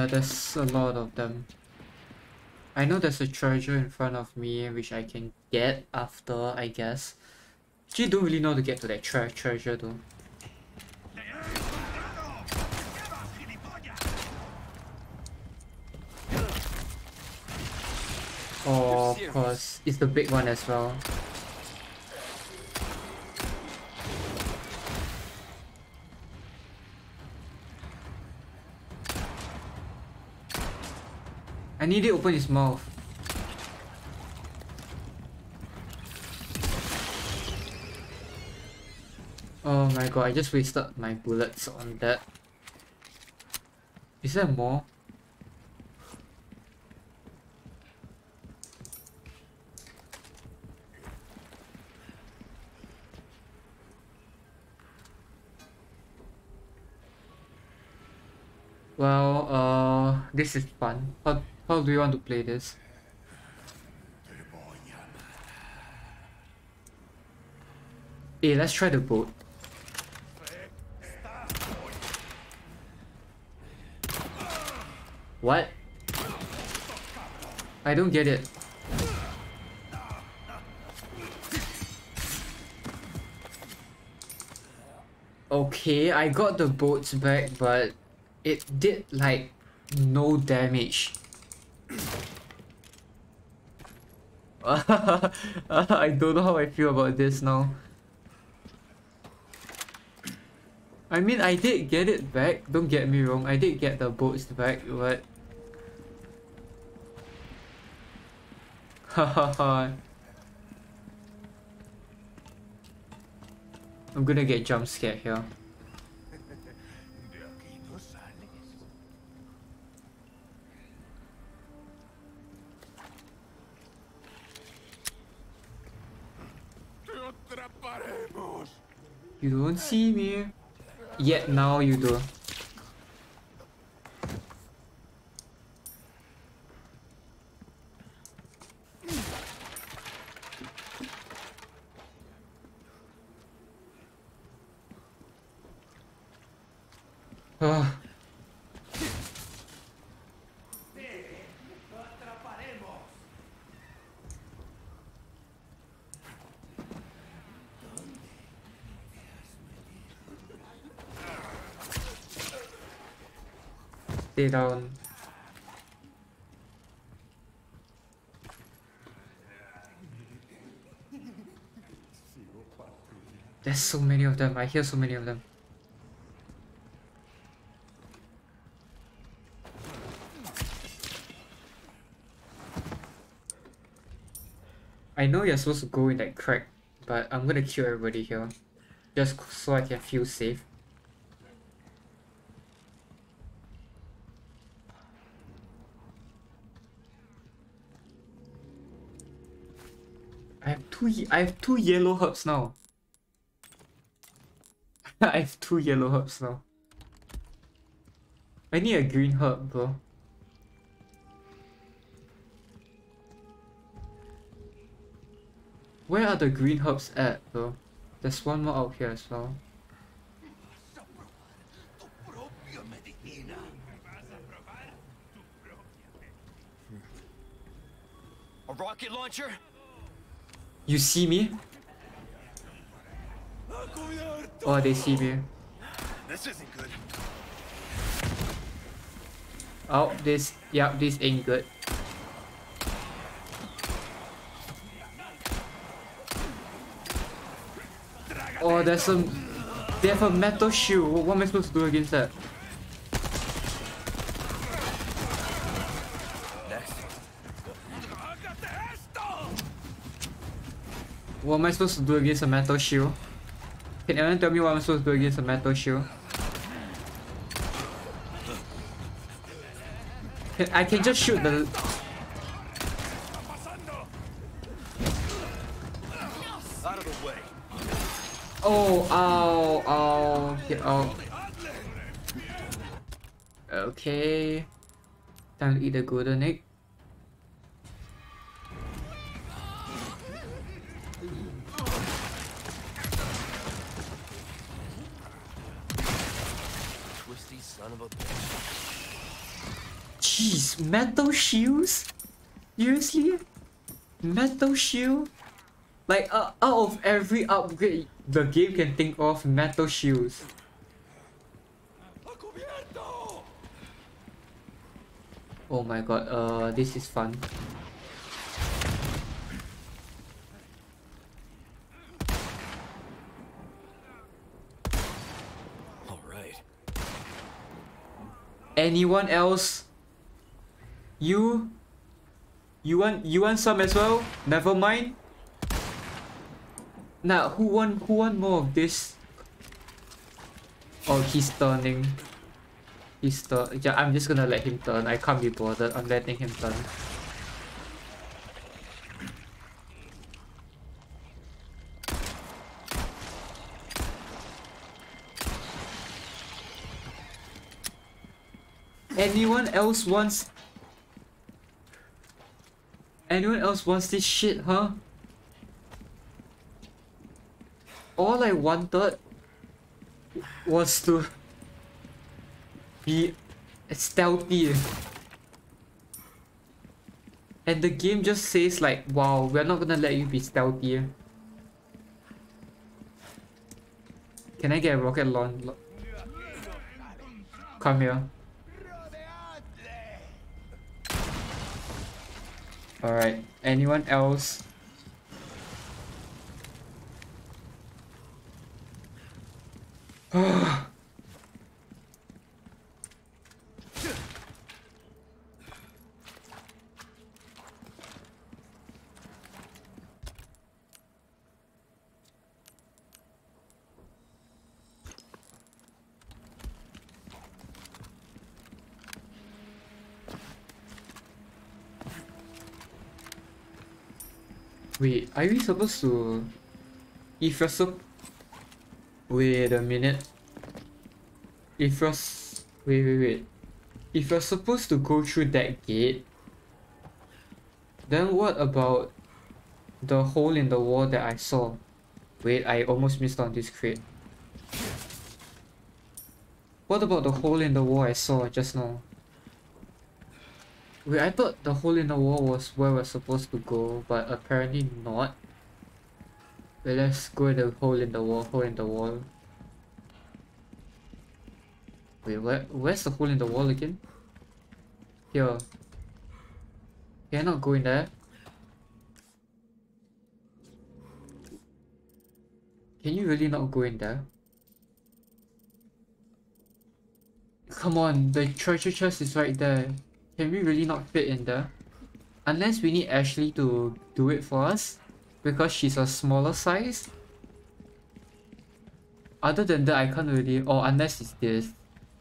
There's a lot of them. I know there's a treasure in front of me which I can get after, I guess. Actually, don't really know to get to that tre treasure though. Oh, of course. It's the big one as well. Need to open his mouth. Oh my god, I just wasted my bullets on that. Is there more? Well, uh, this is fun. How, how do you want to play this? Hey, let's try the boat. What? I don't get it. Okay, I got the boats back, but it did like no damage. I don't know how I feel about this now. I mean, I did get it back, don't get me wrong, I did get the boats back, but... I'm gonna get jump scared here. You don't see me. Yet now you do. Ah. Stay down. There's so many of them. I hear so many of them. I know you're supposed to go in that crack, but I'm gonna kill everybody here. Just so I can feel safe. I have two yellow herbs now. I have two yellow herbs now. I need a green herb, bro. Where are the green herbs at, bro? There's one more out here as well. A rocket launcher? You see me? Oh, they see me. This isn't good. Oh, this, yeah, this ain't good. Oh, there's some, they have a metal shield. What, what am I supposed to do against that? Next. What am I supposed to do against a metal shield? Can anyone tell me what I'm supposed to do against a metal shield? I can just shoot the... Oh, ow, ow, get out. Okay. Time to eat the golden egg. Metal shields? Seriously? Metal shield? Like, uh, out of every upgrade the game can think of, metal shields. Oh my god, uh, this is fun. All right. Anyone else? You? You want you want some as well? Never mind. Now who want who want more of this? Oh he's turning. He's turn yeah, I'm just gonna let him turn. I can't be bothered. I'm letting him turn. Anyone else wants Anyone else wants this shit, huh? All I wanted was to be stealthy. And the game just says like, wow, we're not gonna let you be stealthy. Can I get a rocket launch? Come here. Alright, anyone else? Oh, Are we supposed to... If you're sup... Wait a minute. If you're... Wait, wait, wait. If you're supposed to go through that gate, then what about the hole in the wall that I saw? Wait, I almost missed on this crate. What about the hole in the wall I saw just now? Wait, I thought the hole in the wall was where we're supposed to go, but apparently not. Wait, let's go in the hole in the wall, hole in the wall. Wait, where, where's the hole in the wall again? Here. Can I not go in there? Can you really not go in there? Come on, the treasure chest is right there. Can we really not fit in there? Unless we need Ashley to do it for us? Because she's a smaller size? Other than that, I can't really... Or unless it's this.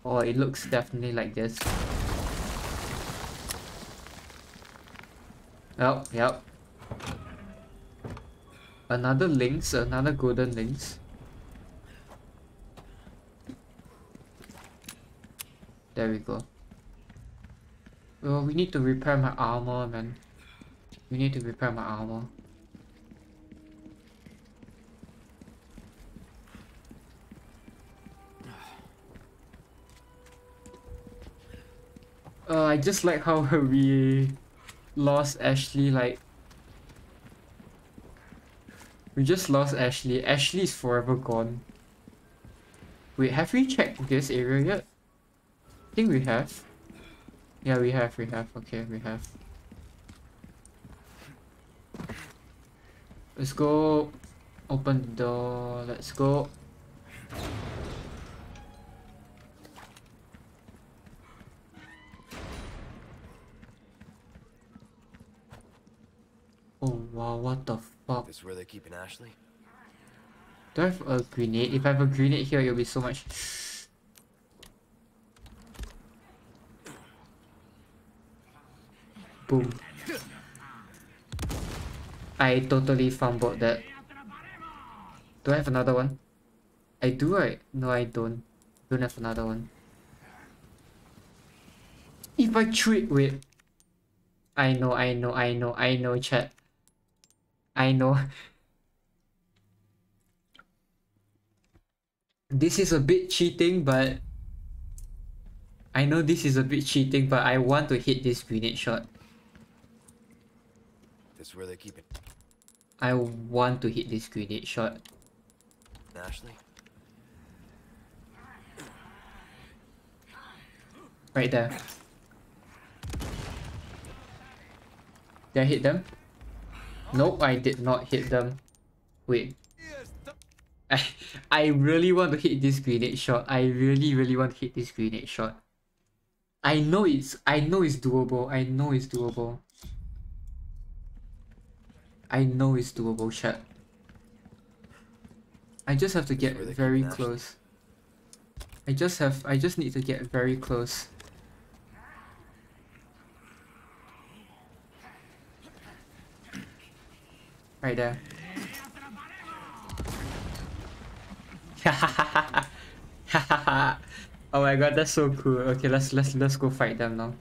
Or it looks definitely like this. Yep, yep. Another links, another golden links. There we go. Well, we need to repair my armor, man. We need to repair my armor. Uh, I just like how we lost Ashley, like... We just lost Ashley. Ashley is forever gone. Wait, have we checked this area yet? I think we have. Yeah, we have, we have. Okay, we have. Let's go. Open the door. Let's go. Oh wow, what the fuck? This where they're keeping Ashley? Do I have a grenade? If I have a grenade here, it'll be so much. Boom. I totally fumbled that. Do I have another one? I do right? No, I don't. Don't have another one. If I treat with... I know, I know, I know, I know, chat. I know. This is a bit cheating, but... I know this is a bit cheating, but I want to hit this grenade shot. This where they're keeping I want to hit this grenade shot. Ashley? Right there. Did I hit them? Nope, I did not hit them. Wait. I, I really want to hit this grenade shot. I really, really want to hit this grenade shot. I know it's I know it's doable. I know it's doable. I know it's doable, chat. I just have to get very close. I just have I just need to get very close. Right there. oh my god, that's so cool. Okay, let's let's let's go fight them now.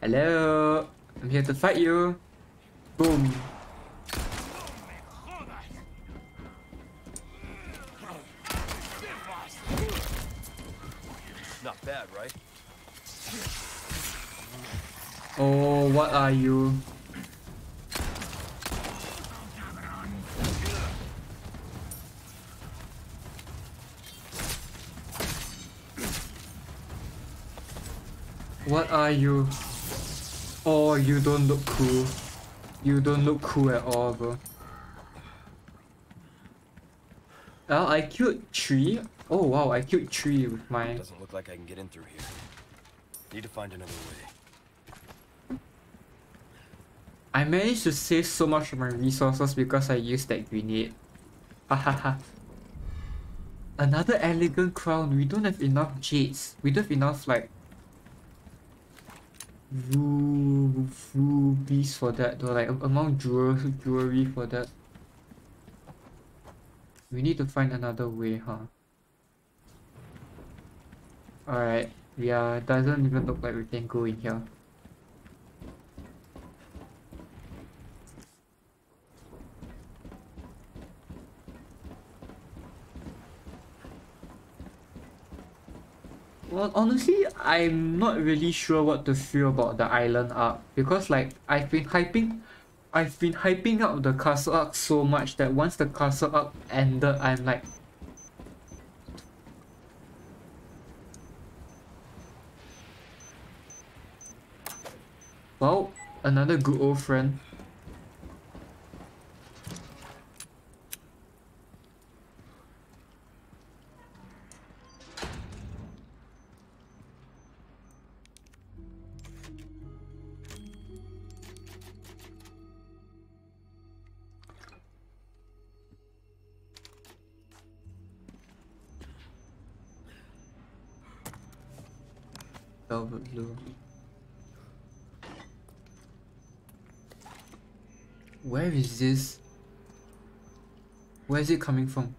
Hello, I'm here to fight you. Boom. Not bad, right? Oh, what are you? What are you? Oh, you don't look cool. You don't look cool at all, bro. Oh, I killed three. Oh wow, I killed three with my. Doesn't look like I can get in through here. Need to find another way. I managed to save so much of my resources because I used that grenade. Hahaha. Another elegant crown. We don't have enough jades. We don't have enough like ru rubies for that though. Like a- amount jewel jewelry for that. We need to find another way, huh? Alright. Yeah, doesn't even look like we can go in here. Well, honestly, I'm not really sure what to feel about the island arc because like I've been hyping I've been hyping up the castle arc so much that once the castle arc ended, I'm like Well, another good old friend. Where is this? Where is it coming from?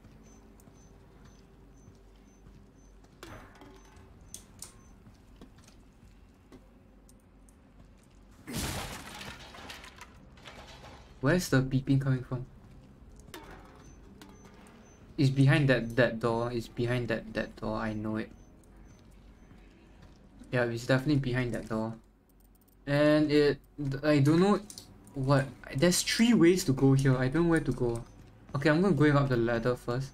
Where's the beeping coming from? It's behind that that door. It's behind that that door. I know it. Yeah, it's definitely behind that door. And it I don't know what there's three ways to go here. I don't know where to go. Okay, I'm gonna go up the ladder first.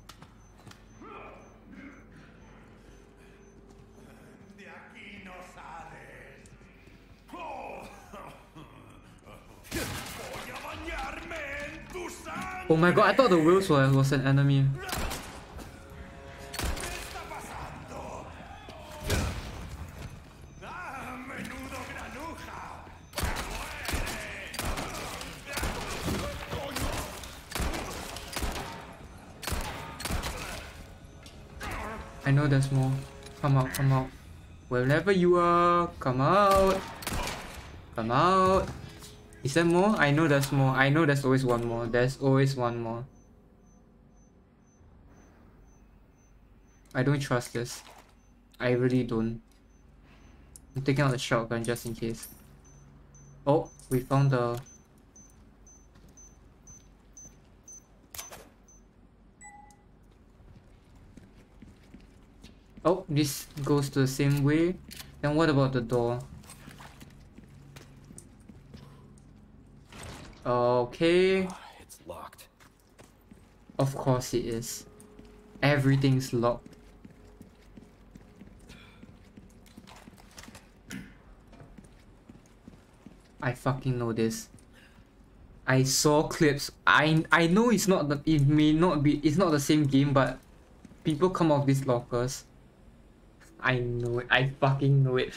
Oh my god, I thought the wheels were was an enemy. There's more. Come out, come out. Wherever you are, come out. Come out. Is there more? I know there's more. I know there's always one more. There's always one more. I don't trust this. I really don't. I'm taking out the shotgun just in case. Oh, we found the... Oh, this goes to the same way. Then what about the door? Okay. Ah, it's locked. Of course it is. Everything's locked. I fucking know this. I saw clips. I I know it's not the it may not be it's not the same game but people come off these lockers. I know it. I fucking know it.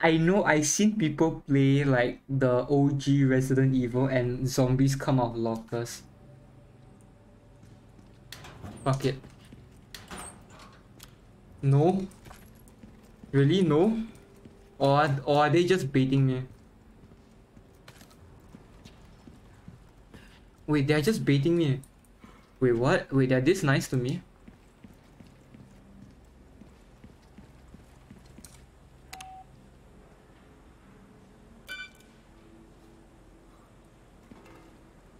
I know I seen people play like the OG Resident Evil and zombies come out of lockers. Fuck it. No? Really no? Or or are they just baiting me? Wait, they're just baiting me. Wait, what? Wait, they're this nice to me?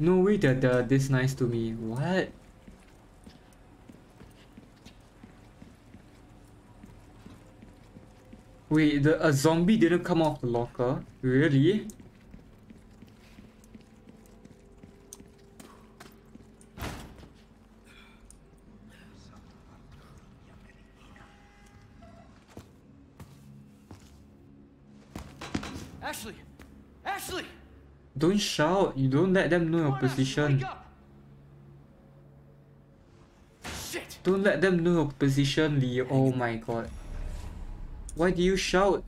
No way they're, they're this nice to me. What? Wait, the a zombie didn't come off the locker? Really? Don't shout. You don't let them know your position. Don't let them know your position, Lee. Oh my god. Why do you shout?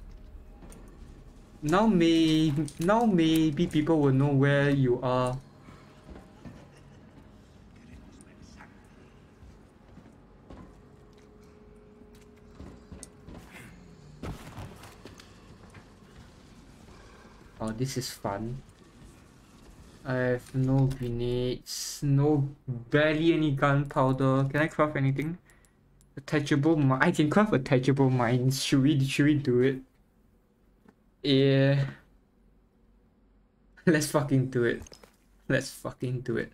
Now may now maybe people will know where you are. Oh, this is fun. I have no grenades, no barely any gunpowder. Can I craft anything? Attachable mi- I can craft attachable mines. Should we should we do it? Yeah. Let's fucking do it. Let's fucking do it.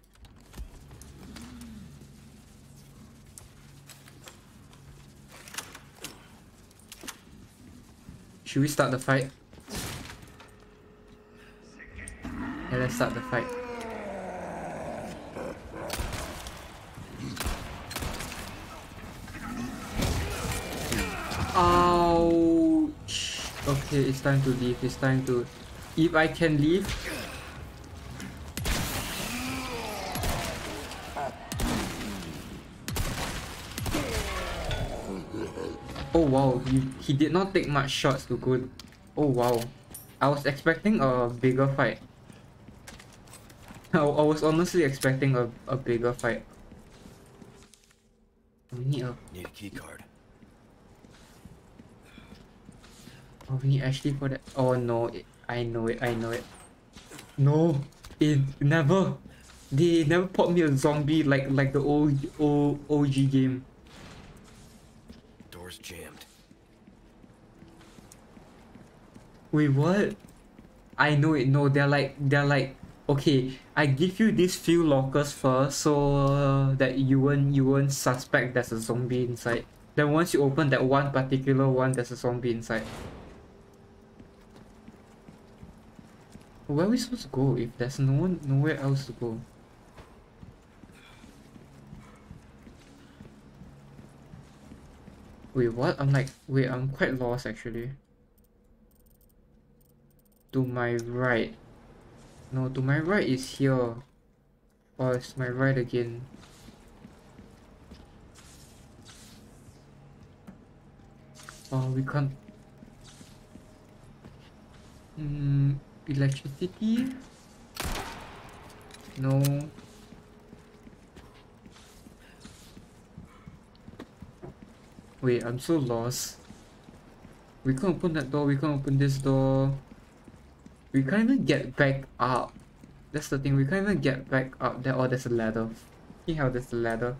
Should we start the fight? Yeah, let's start the fight. Ouch! Okay, it's time to leave. It's time to... If I can leave... Oh wow, he, he did not take much shots to go... Oh wow. I was expecting a bigger fight. I, I was honestly expecting a, a bigger fight. We need a... Need a key card. Oh, we need Ashley for that. Oh no, it, I know it, I know it. No, it never. They never put me a zombie like like the old old OG game. Door's jammed. Wait, what? I know it. No, they're like they're like okay. I give you these few lockers first, so uh, that you won't you won't suspect there's a zombie inside. Then once you open that one particular one, there's a zombie inside. Where are we supposed to go if there's no one nowhere else to go? Wait, what? I'm like, wait, I'm quite lost actually. To my right. No, to my right is here. Or it's my right again. Oh, we can't. Hmm, electricity? No. Wait, I'm so lost. We can't open that door, we can't open this door. We can't even get back up. That's the thing, we can't even get back up there. Oh, there's a ladder. See how there's a ladder.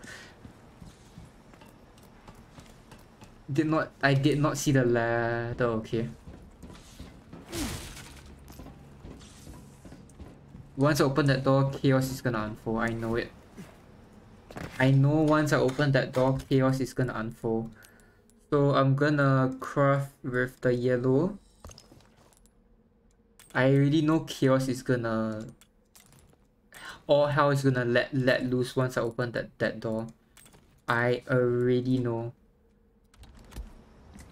Did not, I did not see the ladder, okay. Once I open that door, chaos is gonna unfold, I know it. I know once I open that door, chaos is gonna unfold. So I'm gonna craft with the yellow. I already know chaos is gonna all hell is gonna let let loose once I open that, that door. I already know.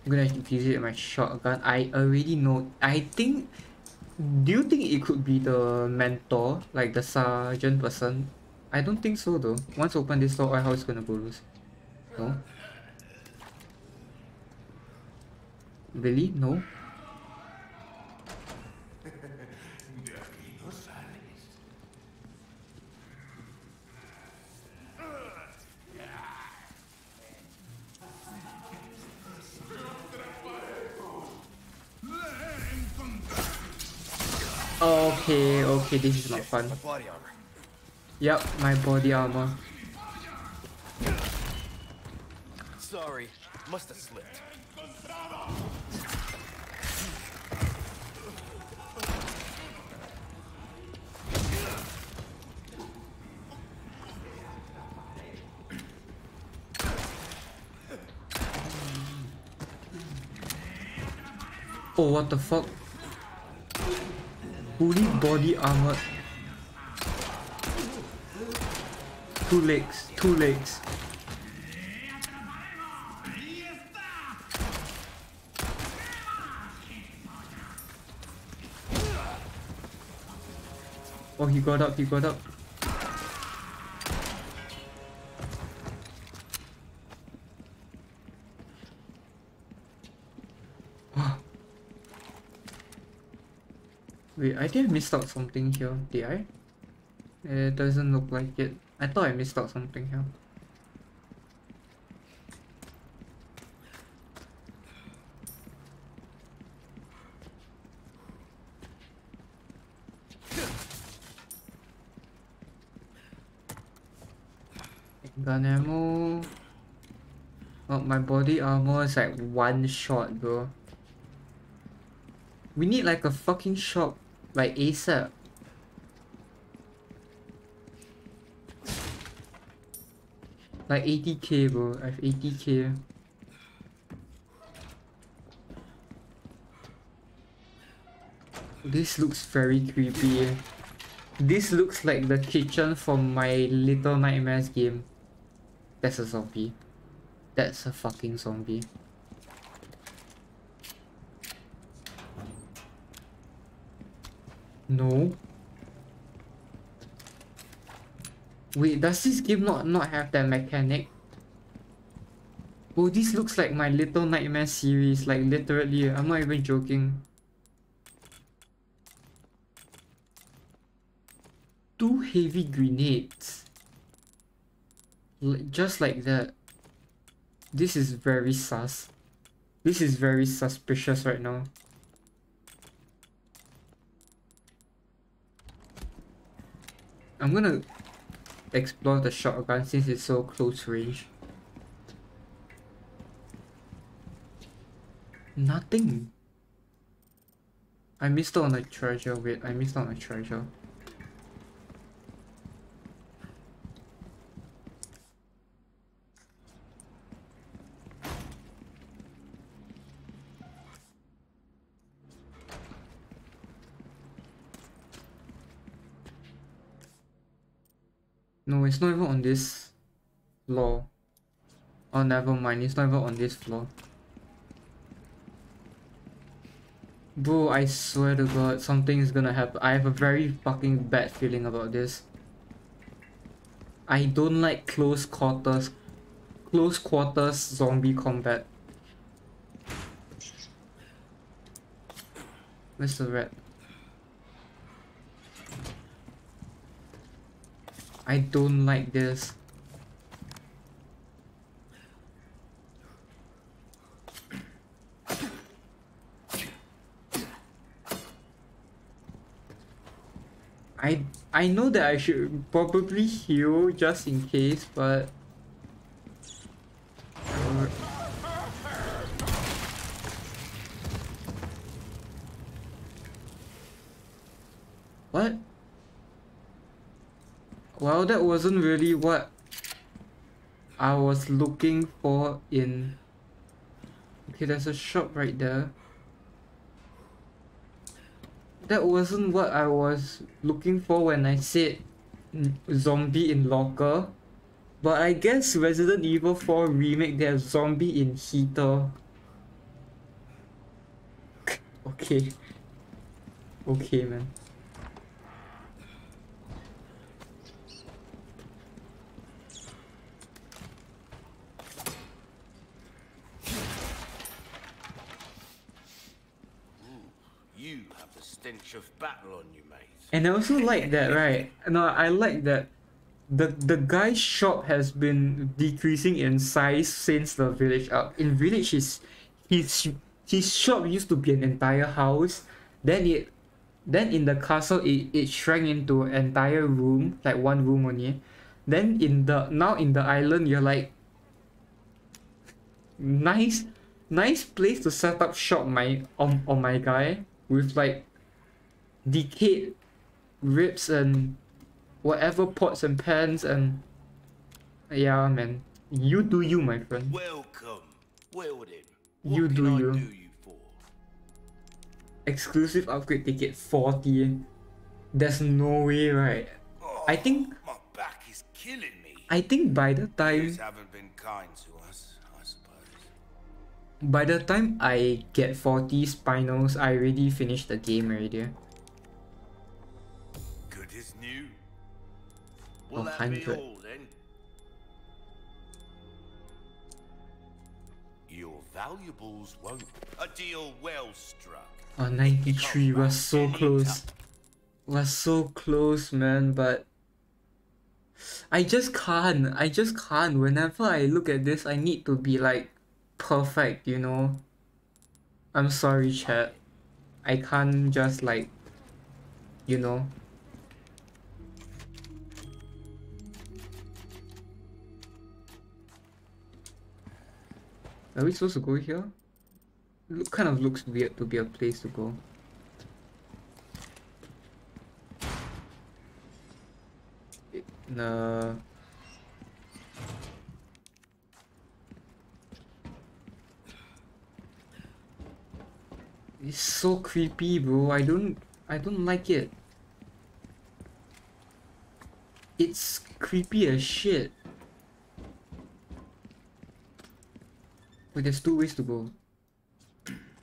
I'm gonna use it my shotgun. I already know. I think do you think it could be the mentor, like the sergeant person? I don't think so though. Once open this door, all hell is gonna go loose. No? Really? No? Okay, okay, this is not fun. My body armor. Yep, my body armor. Sorry, must have slipped. Oh, what the fuck? Fully body armor. Two legs, two legs. Oh, he got up, he got up. Wait, I think I missed out something here. Did I? It doesn't look like it. I thought I missed out something here. Gun ammo. Oh, my body armor is like one shot, bro. We need like a fucking shop, like ASAP. Like 80k bro, I have 80k. This looks very creepy. This looks like the kitchen from my Little Nightmares game. That's a zombie. That's a fucking zombie. No. Wait, does this game not, not have that mechanic? Oh, this looks like my Little Nightmare series, like literally, I'm not even joking. Two heavy grenades. L just like that. This is very sus. This is very suspicious right now. I'm gonna explore the shotgun since it's so close range. Nothing. I missed out on a treasure. Wait, I missed out on a treasure. No, it's not even on this floor. Oh, never mind. It's not even on this floor. Bro, I swear to god, something is gonna happen. I have a very fucking bad feeling about this. I don't like close quarters, close quarters zombie combat. Where's the rat? I don't like this. I I know that I should probably heal just in case, but uh, what? Well, that wasn't really what I was looking for in. Okay, there's a shop right there. That wasn't what I was looking for when I said zombie in locker. But I guess Resident Evil 4 remake their zombie in heater. okay. Okay, man. You have the stench of battle on you, mate. And I also like that, right? No, I like that the the guy's shop has been decreasing in size since the village up. In village his his his shop used to be an entire house. Then it then in the castle it, it shrank into an entire room, like one room only. Then in the now in the island you're like nice nice place to set up shop my on, on my guy with like decayed ribs and whatever pots and pans and yeah man you do you my friend Welcome. Well then. You what do can I you. do you for? exclusive upgrade ticket 40 there's no way right I oh, think My back is killing me. I think by the time haven't been kind to us, I suppose. by the time I get 40 spinels I already finished the game already Will that be 100. all? Your valuables won't. A deal well struck. Oh, 93 we're so close we're so close man but I just can't I just can't whenever I look at this I need to be like perfect you know I'm sorry chat I can't just like you know Are we supposed to go here? Look, kind of looks weird to be a place to go. Nah. It's so creepy, bro. I don't. I don't like it. It's creepy as shit. Wait, there's two ways to go.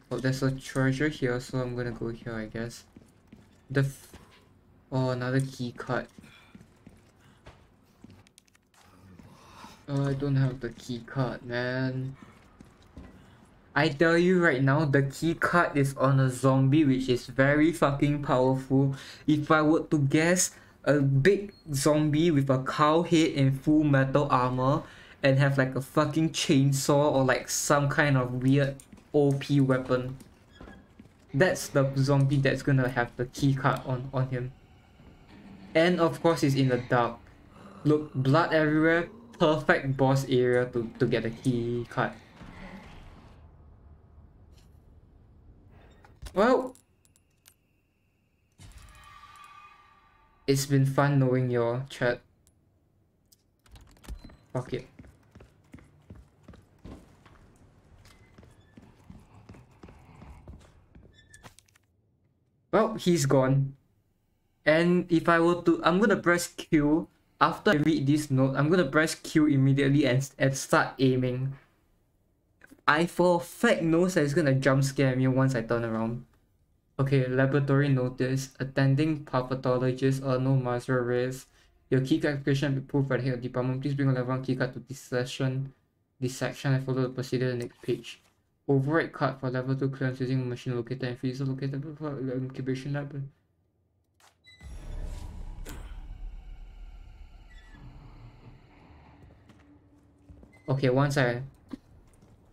Oh, there's a treasure here, so I'm gonna go here, I guess. The Oh, another key card. Oh, I don't have the key card, man. I tell you right now, the key card is on a zombie which is very fucking powerful. If I were to guess, a big zombie with a cow head and full metal armor and have like a fucking chainsaw or like some kind of weird OP weapon. That's the zombie that's gonna have the key card on, on him. And of course he's in the dark. Look, blood everywhere, perfect boss area to, to get the key card. Well, it's been fun knowing your chat. Fuck it. Well, he's gone. And if I were to, I'm gonna press Q. After I read this note, I'm gonna press Q immediately and, and start aiming. I for a fact knows that it's gonna jump scare me once I turn around. Okay, laboratory notice. Attending pathologist or no master race. Your key card application be approved by the head department. Please bring a level 1 key card to this session. This section and follow the procedure the next page. Override card for level 2 clearance using a machine locator and freezer locator for incubation lab. Okay, once I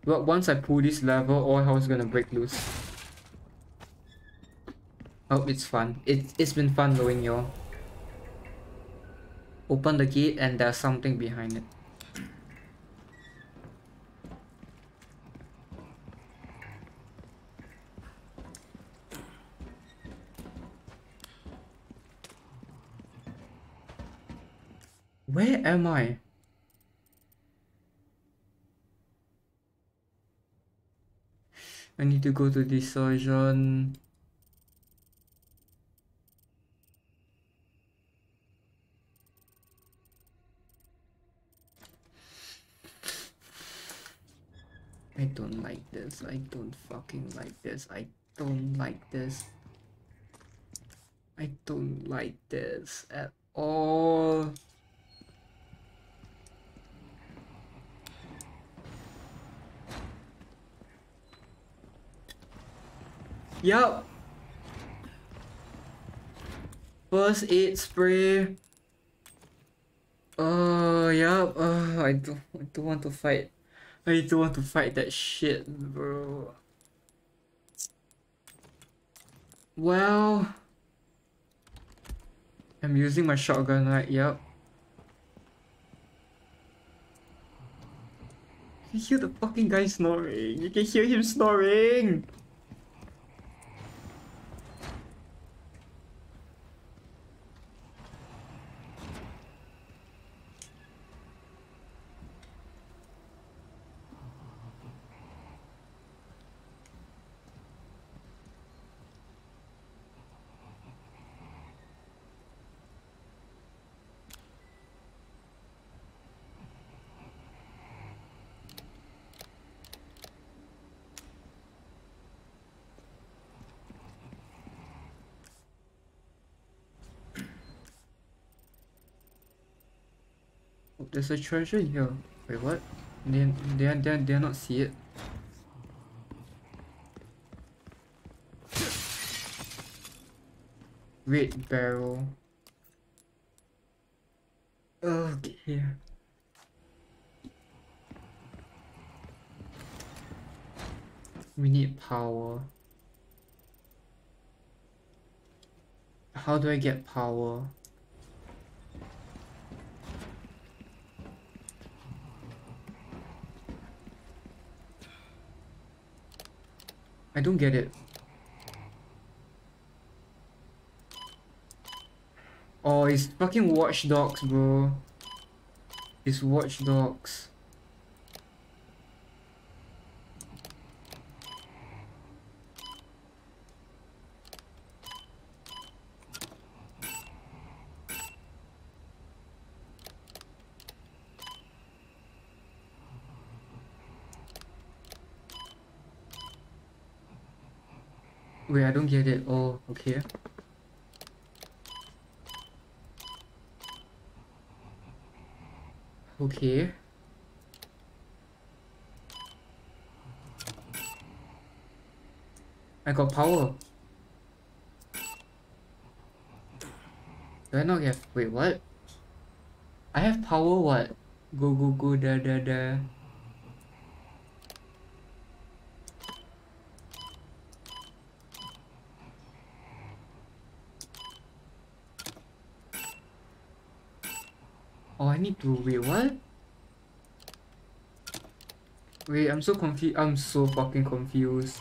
well, once I pull this lever, all hell's gonna break loose. Oh, it's fun. It, it's been fun knowing y'all. Open the gate and there's something behind it. Where am I? I need to go to this surgeon. I don't like this. I don't fucking like this. I don't like this. I don't like this at all. Yup. First aid spray. Oh, yup. Uh, I don't, I don't want to fight. I don't want to fight that shit, bro. Well, I'm using my shotgun, right? Yep. You can hear the fucking guy snoring. You can hear him snoring. There's a treasure here. Wait, what? They they they they not see it. Red barrel. Okay. We need power. How do I get power? I don't get it. Oh, it's fucking Watch Dogs, bro. It's Watch Dogs. Wait, I don't get it. Oh, okay. Okay. I got power. Do I not get wait what? I have power what? Go go go da da da. I need to wait what? Wait, I'm so confused. I'm so fucking confused.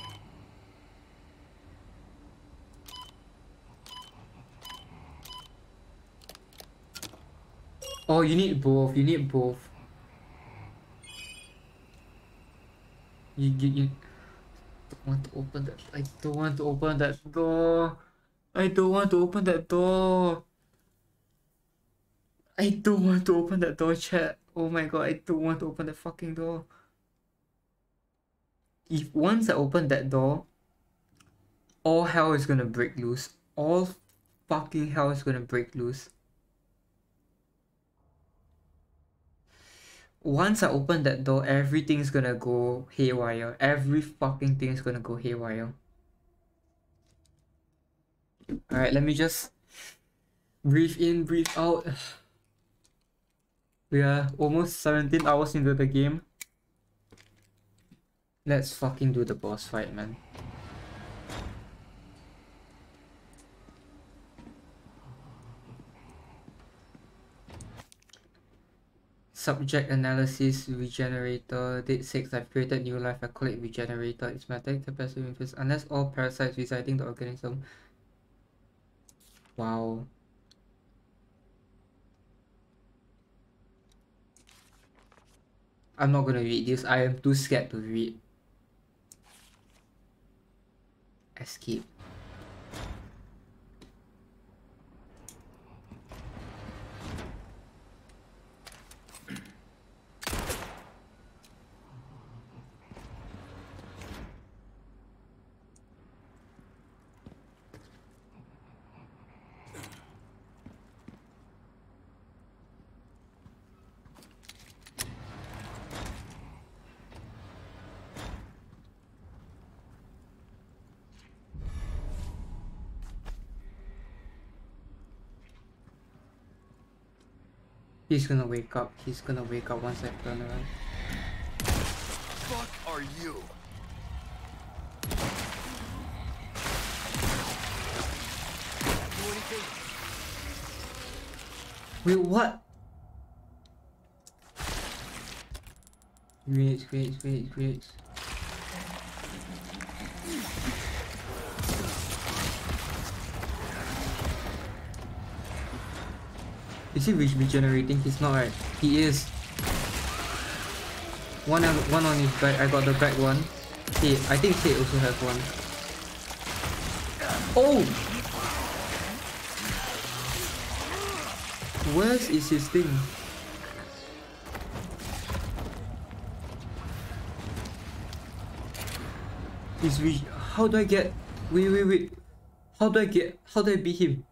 Oh, you need both. You need both. You, you, you don't want to open that. I don't want to open that door. I don't want to open that door. I don't want to open that door, chat. Oh my god, I don't want to open that fucking door. If once I open that door, all hell is gonna break loose. All fucking hell is gonna break loose. once I open that door, everything's gonna go haywire. Every fucking thing is gonna go haywire. Alright, let me just breathe in, breathe out. We are almost 17 hours into the game. Let's fucking do the boss fight, man. Subject analysis regenerator. Date 6. I've created new life. I call it regenerator. Its magnetic capacity increases unless all parasites residing the organism. Wow. I'm not gonna read this. I am too scared to read. Escape. He's gonna wake up. He's gonna wake up once I turn around. Fuck are you? Wait, what? Great, great, great, great. Is he re regenerating? He's not right. He is. One on, one on his back. I got the back one. Hey, I think Tate also has one. Oh! Where is his thing? He's re- How do I get- Wait, wait, wait. How do I get- How do I beat him?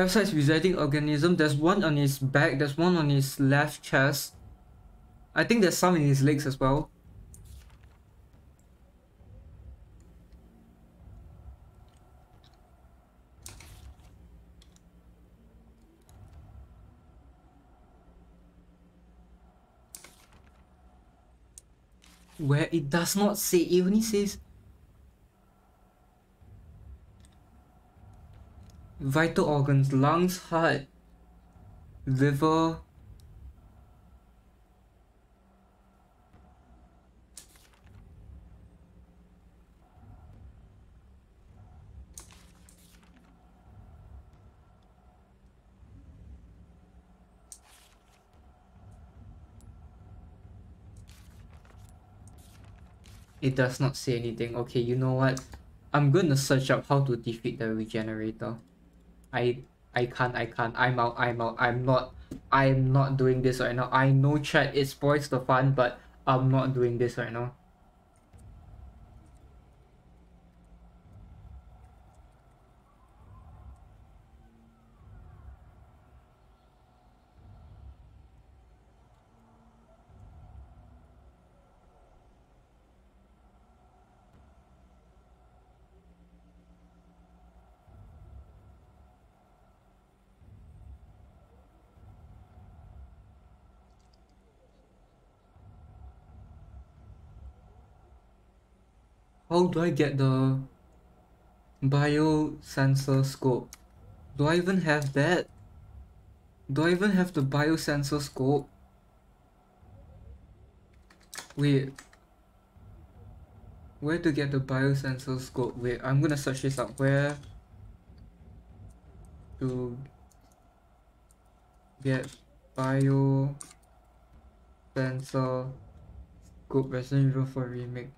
Parasites residing organism. There's one on his back. There's one on his left chest. I think there's some in his legs as well. Where it does not say, it only says vital organs, lungs, heart, liver. It does not say anything. Okay, you know what? I'm gonna search up how to defeat the regenerator. I I can't I can't. I'm out I'm out. I'm not I'm not doing this right now. I know chat it spoils the fun but I'm not doing this right now. How do I get the biosensor scope? Do I even have that? Do I even have the biosensor scope? Wait. Where to get the biosensor scope? Wait, I'm gonna search this up. Where to get biosensor scope Evil 4 remake?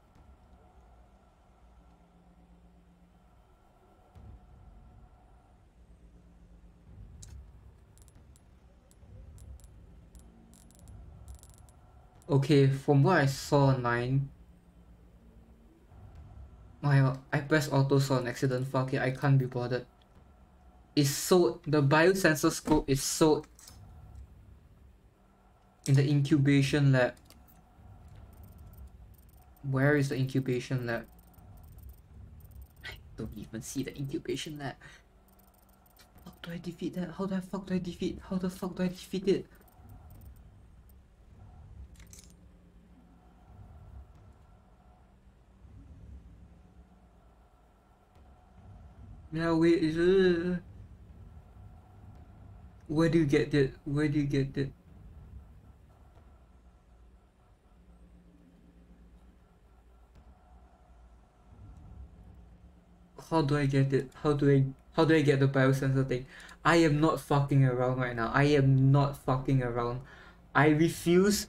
Okay, from what I saw online, my I pressed auto saw an accident. Fuck it, I can't be bothered. It's sold. The biosensor scope is sold in the incubation lab. Where is the incubation lab? I don't even see the incubation lab. How do I defeat that? How the fuck do I defeat? How the fuck do I defeat it? Wait, is uh, where do you get it? Where do you get it? How do I get it? How do I how do I get the biosensor thing? I am not fucking around right now. I am not fucking around. I refuse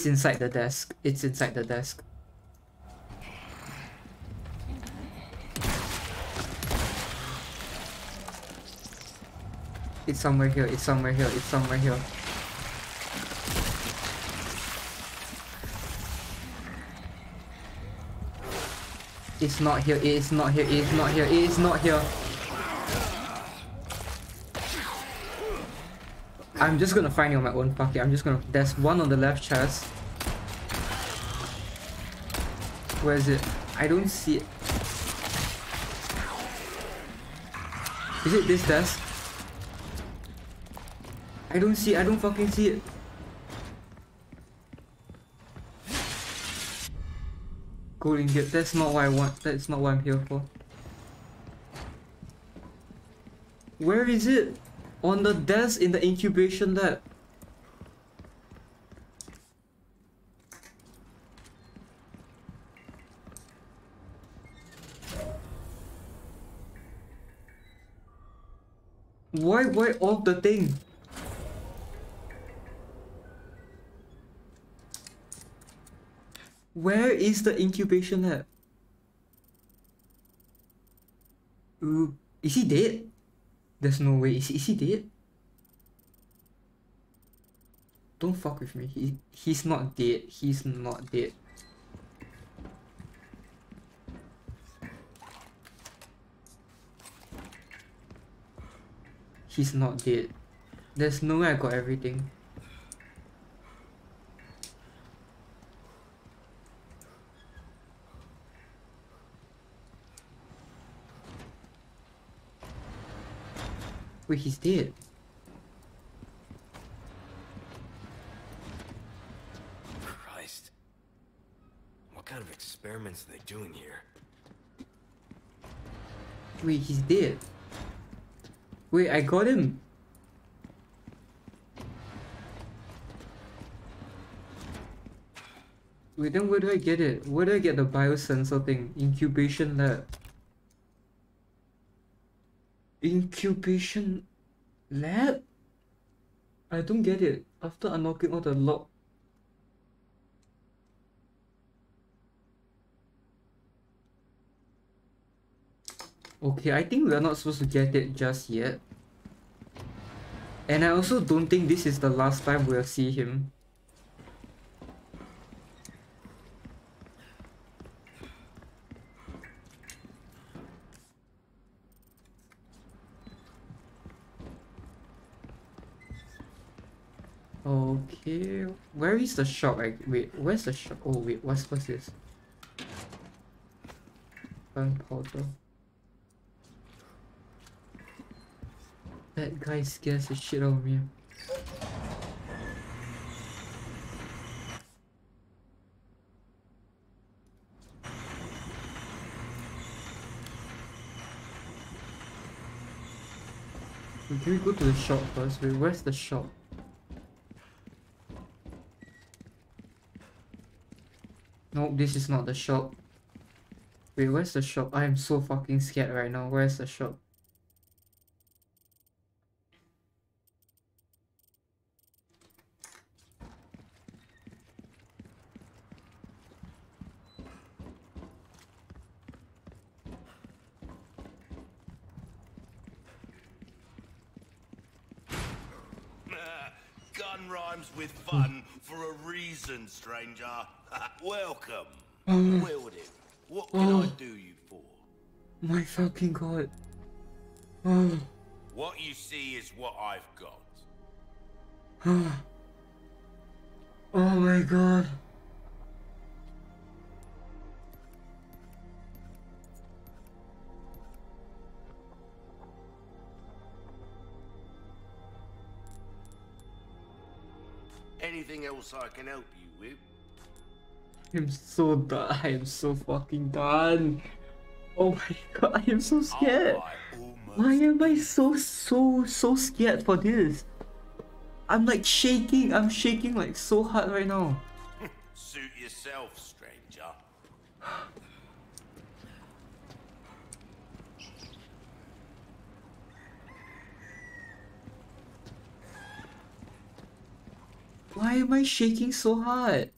It's inside the desk. It's inside the desk. It's somewhere here. It's somewhere here. It's somewhere here. It's not here. It is not here. It is not here. It is not here. I'm just gonna find it on my own. Fuck it. I'm just gonna. There's one on the left chest. Where is it? I don't see it. Is it this desk? I don't see. I don't fucking see it. Gold ingot. That's not what I want. That's not what I'm here for. Where is it? On the desk in the incubation lab. Why, why off the thing? Where is the incubation lab? Ooh, is he dead? There's no way. Is he, is he dead? Don't fuck with me. He he's not dead. He's not dead. He's not dead. There's no way I got everything. Wait, he's dead. Christ. What kind of experiments are they doing here? Wait, he's dead. Wait, I got him. Wait, then where do I get it? Where do I get the biosensor thing? Incubation lab. Incubation lab? I don't get it. After unlocking all the lock Okay, I think we're not supposed to get it just yet. And I also don't think this is the last time we'll see him. Okay, where is the shop? I, wait, where's the shop? Oh wait, what's what's this? Gunpowder. That guy scares the shit out of me. Can we go to the shop first? Wait, where's the shop? Nope, this is not the shop. Wait, where's the shop? I am so fucking scared right now. Where's the shop? Gun rhymes with fun for a reason, stranger. Welcome. Mm. Wielding. What can I Oh. do you for? My fucking god. Oh. What you see is what I've got. Mm. oh my god. Anything else I can help you with? I'm so done. I am so fucking done. Oh my god, I am so scared. Why am I so, so, so scared for this? I'm like shaking. I'm shaking like so hard right now. Suit yourself, stranger. Why am I shaking so hard?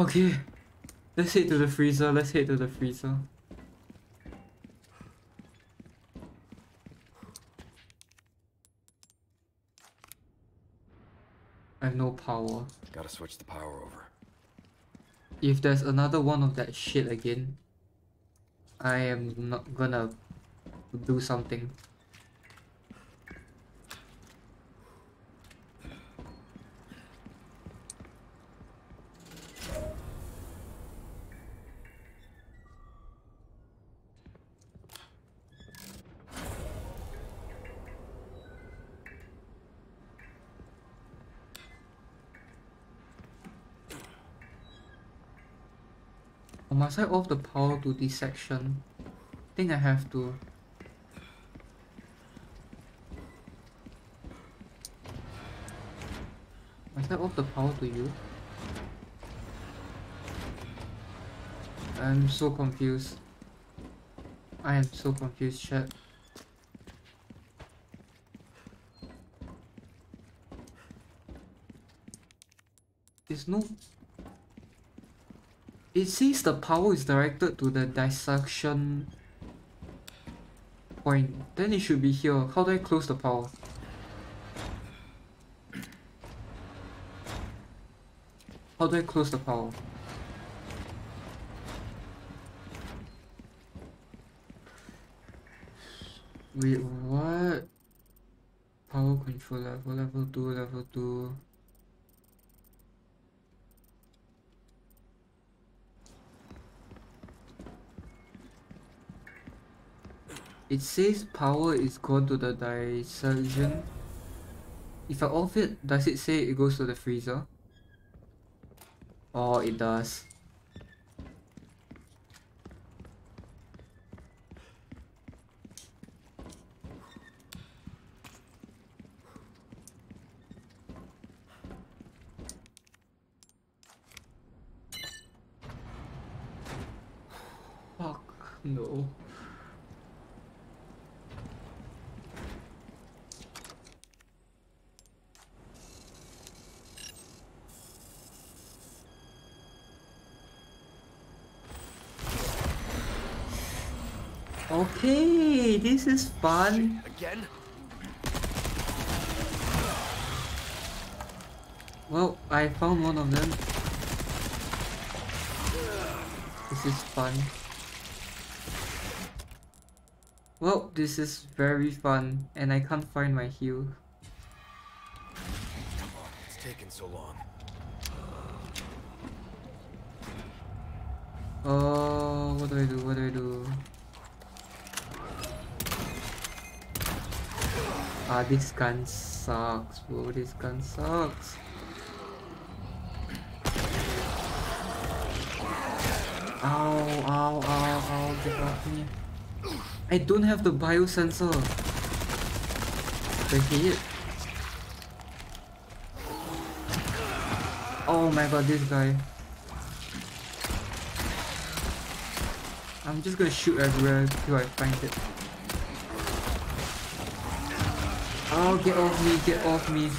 Okay, let's head to the freezer. Let's head to the freezer. I have no power. Gotta switch the power over. If there's another one of that shit again, I am not gonna do something. Must I off the power to this section? Think I have to. Must I off the power to you? I'm so confused. I am so confused, chat. There's no it says the power is directed to the dissection point. Then it should be here. How do I close the power? How do I close the power? Wait, what? Power control level, level 2, level 2. It says power is gone to the dissection. If I off it, does it say it goes to the freezer? Oh, it does. Fuck, no. Okay, this is fun. Again? Well, I found one of them. This is fun. Well, this is very fun, and I can't find my heal. Come on, it's taking so long. Oh, what do I do? What do I do? Ah, this gun sucks, bro. This gun sucks. Ow, ow, ow, ow, get off me. I don't have the biosensor. The hit. Oh my god, this guy. I'm just gonna shoot everywhere till I find it. Oh, get off me, get off me.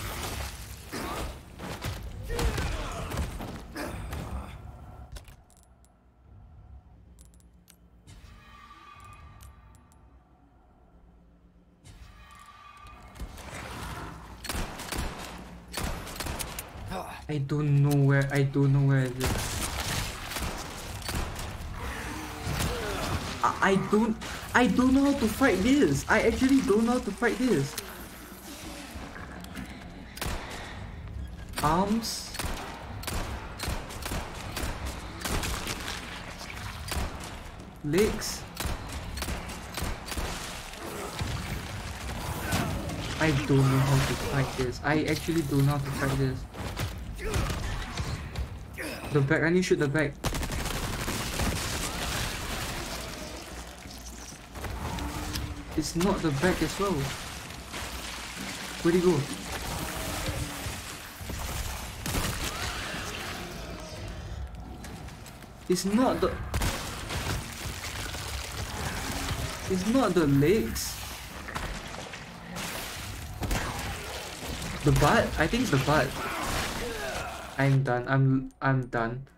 I don't know where, I don't know where is. I, I don't, I don't know how to fight this. I actually don't know how to fight this. Arms. Legs. I don't know how to fight this. I actually don't know how to fight this. The back, I need to shoot the back. It's not the back as well. Where'd he go? It's not the... It's not the legs. The butt? I think it's the butt. I'm done. I'm I'm done.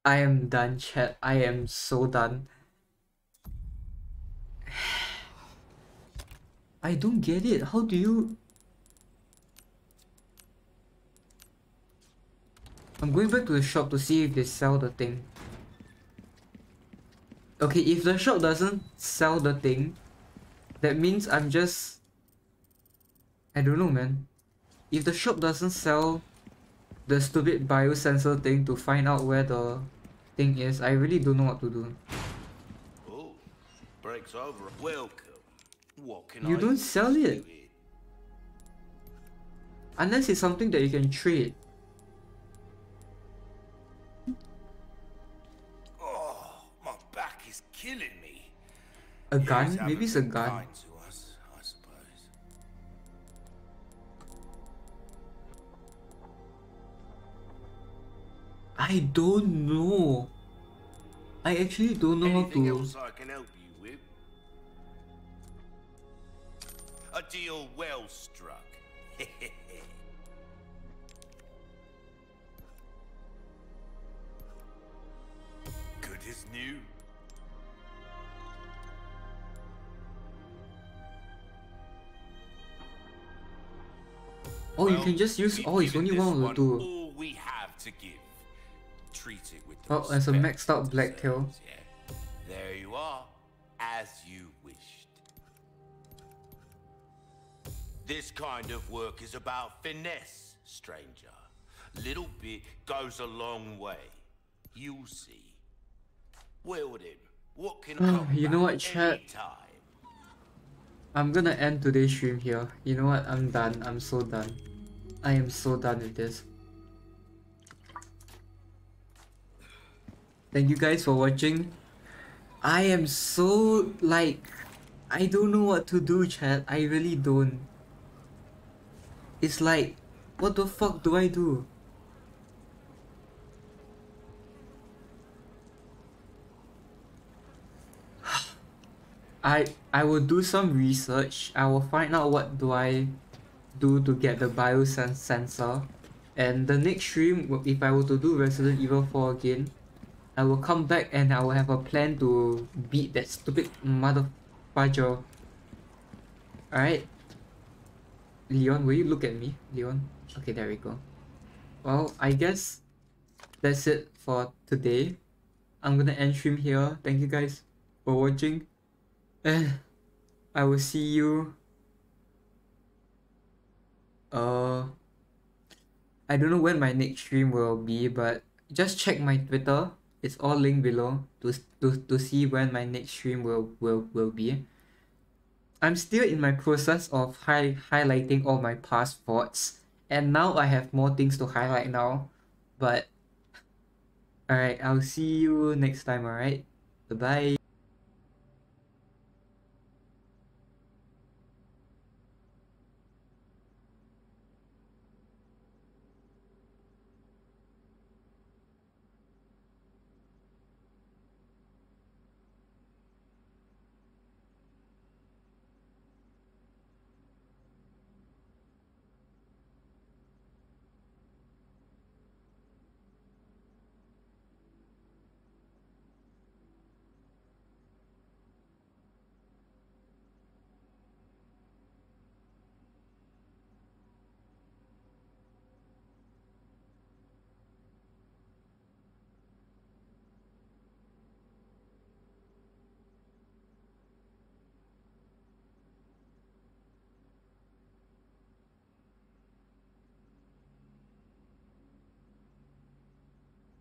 I am done, chat. I am so done. I don't get it. How do you... I'm going back to the shop to see if they sell the thing. Okay, if the shop doesn't sell the thing, that means I'm just... I don't know, man. If the shop doesn't sell the stupid biosensor thing to find out where the thing is, I really don't know what to do. Oh, breaks over. Welcome. What can You I don't sell it. Unless it's something that you can trade. Killing me. A gun? Maybe it's a gun. to us, I suppose. I don't know. I actually don't know how to... else I can help you with? A deal well struck. Good as new. Oh, you can just use... Oh, it's only one one two. All we have to give. Treat it with Oh, as a maxed out Blacktail. yeah. There you are, as you wished. This kind of work is about finesse, stranger. Little bit goes a long way. You'll see. Well then, what can Oh, you know what, chat? anytime? I'm gonna end today's stream here. You know what? I'm done. I'm so done. I am so done with this. Thank you guys for watching. I am so like I don't know what to do, chat. I really don't. It's like what the fuck do I do? I I will do some research. I will find out what do I do to get the biosens sensor. And the next stream, if I were to do Resident Evil 4 again, I will come back and I will have a plan to beat that stupid mother fudger. Alright. Leon, will you look at me? Leon? Okay, there we go. Well, I guess that's it for today. I'm gonna end stream here. Thank you guys for watching. And I will see you. Uh, I don't know when my next stream will be, but just check my Twitter. It's all linked below to to, to see when my next stream will will will be. I'm still in my process of high, highlighting all my past thoughts, and now I have more things to highlight now. But alright, I'll see you next time. Alright, bye bye.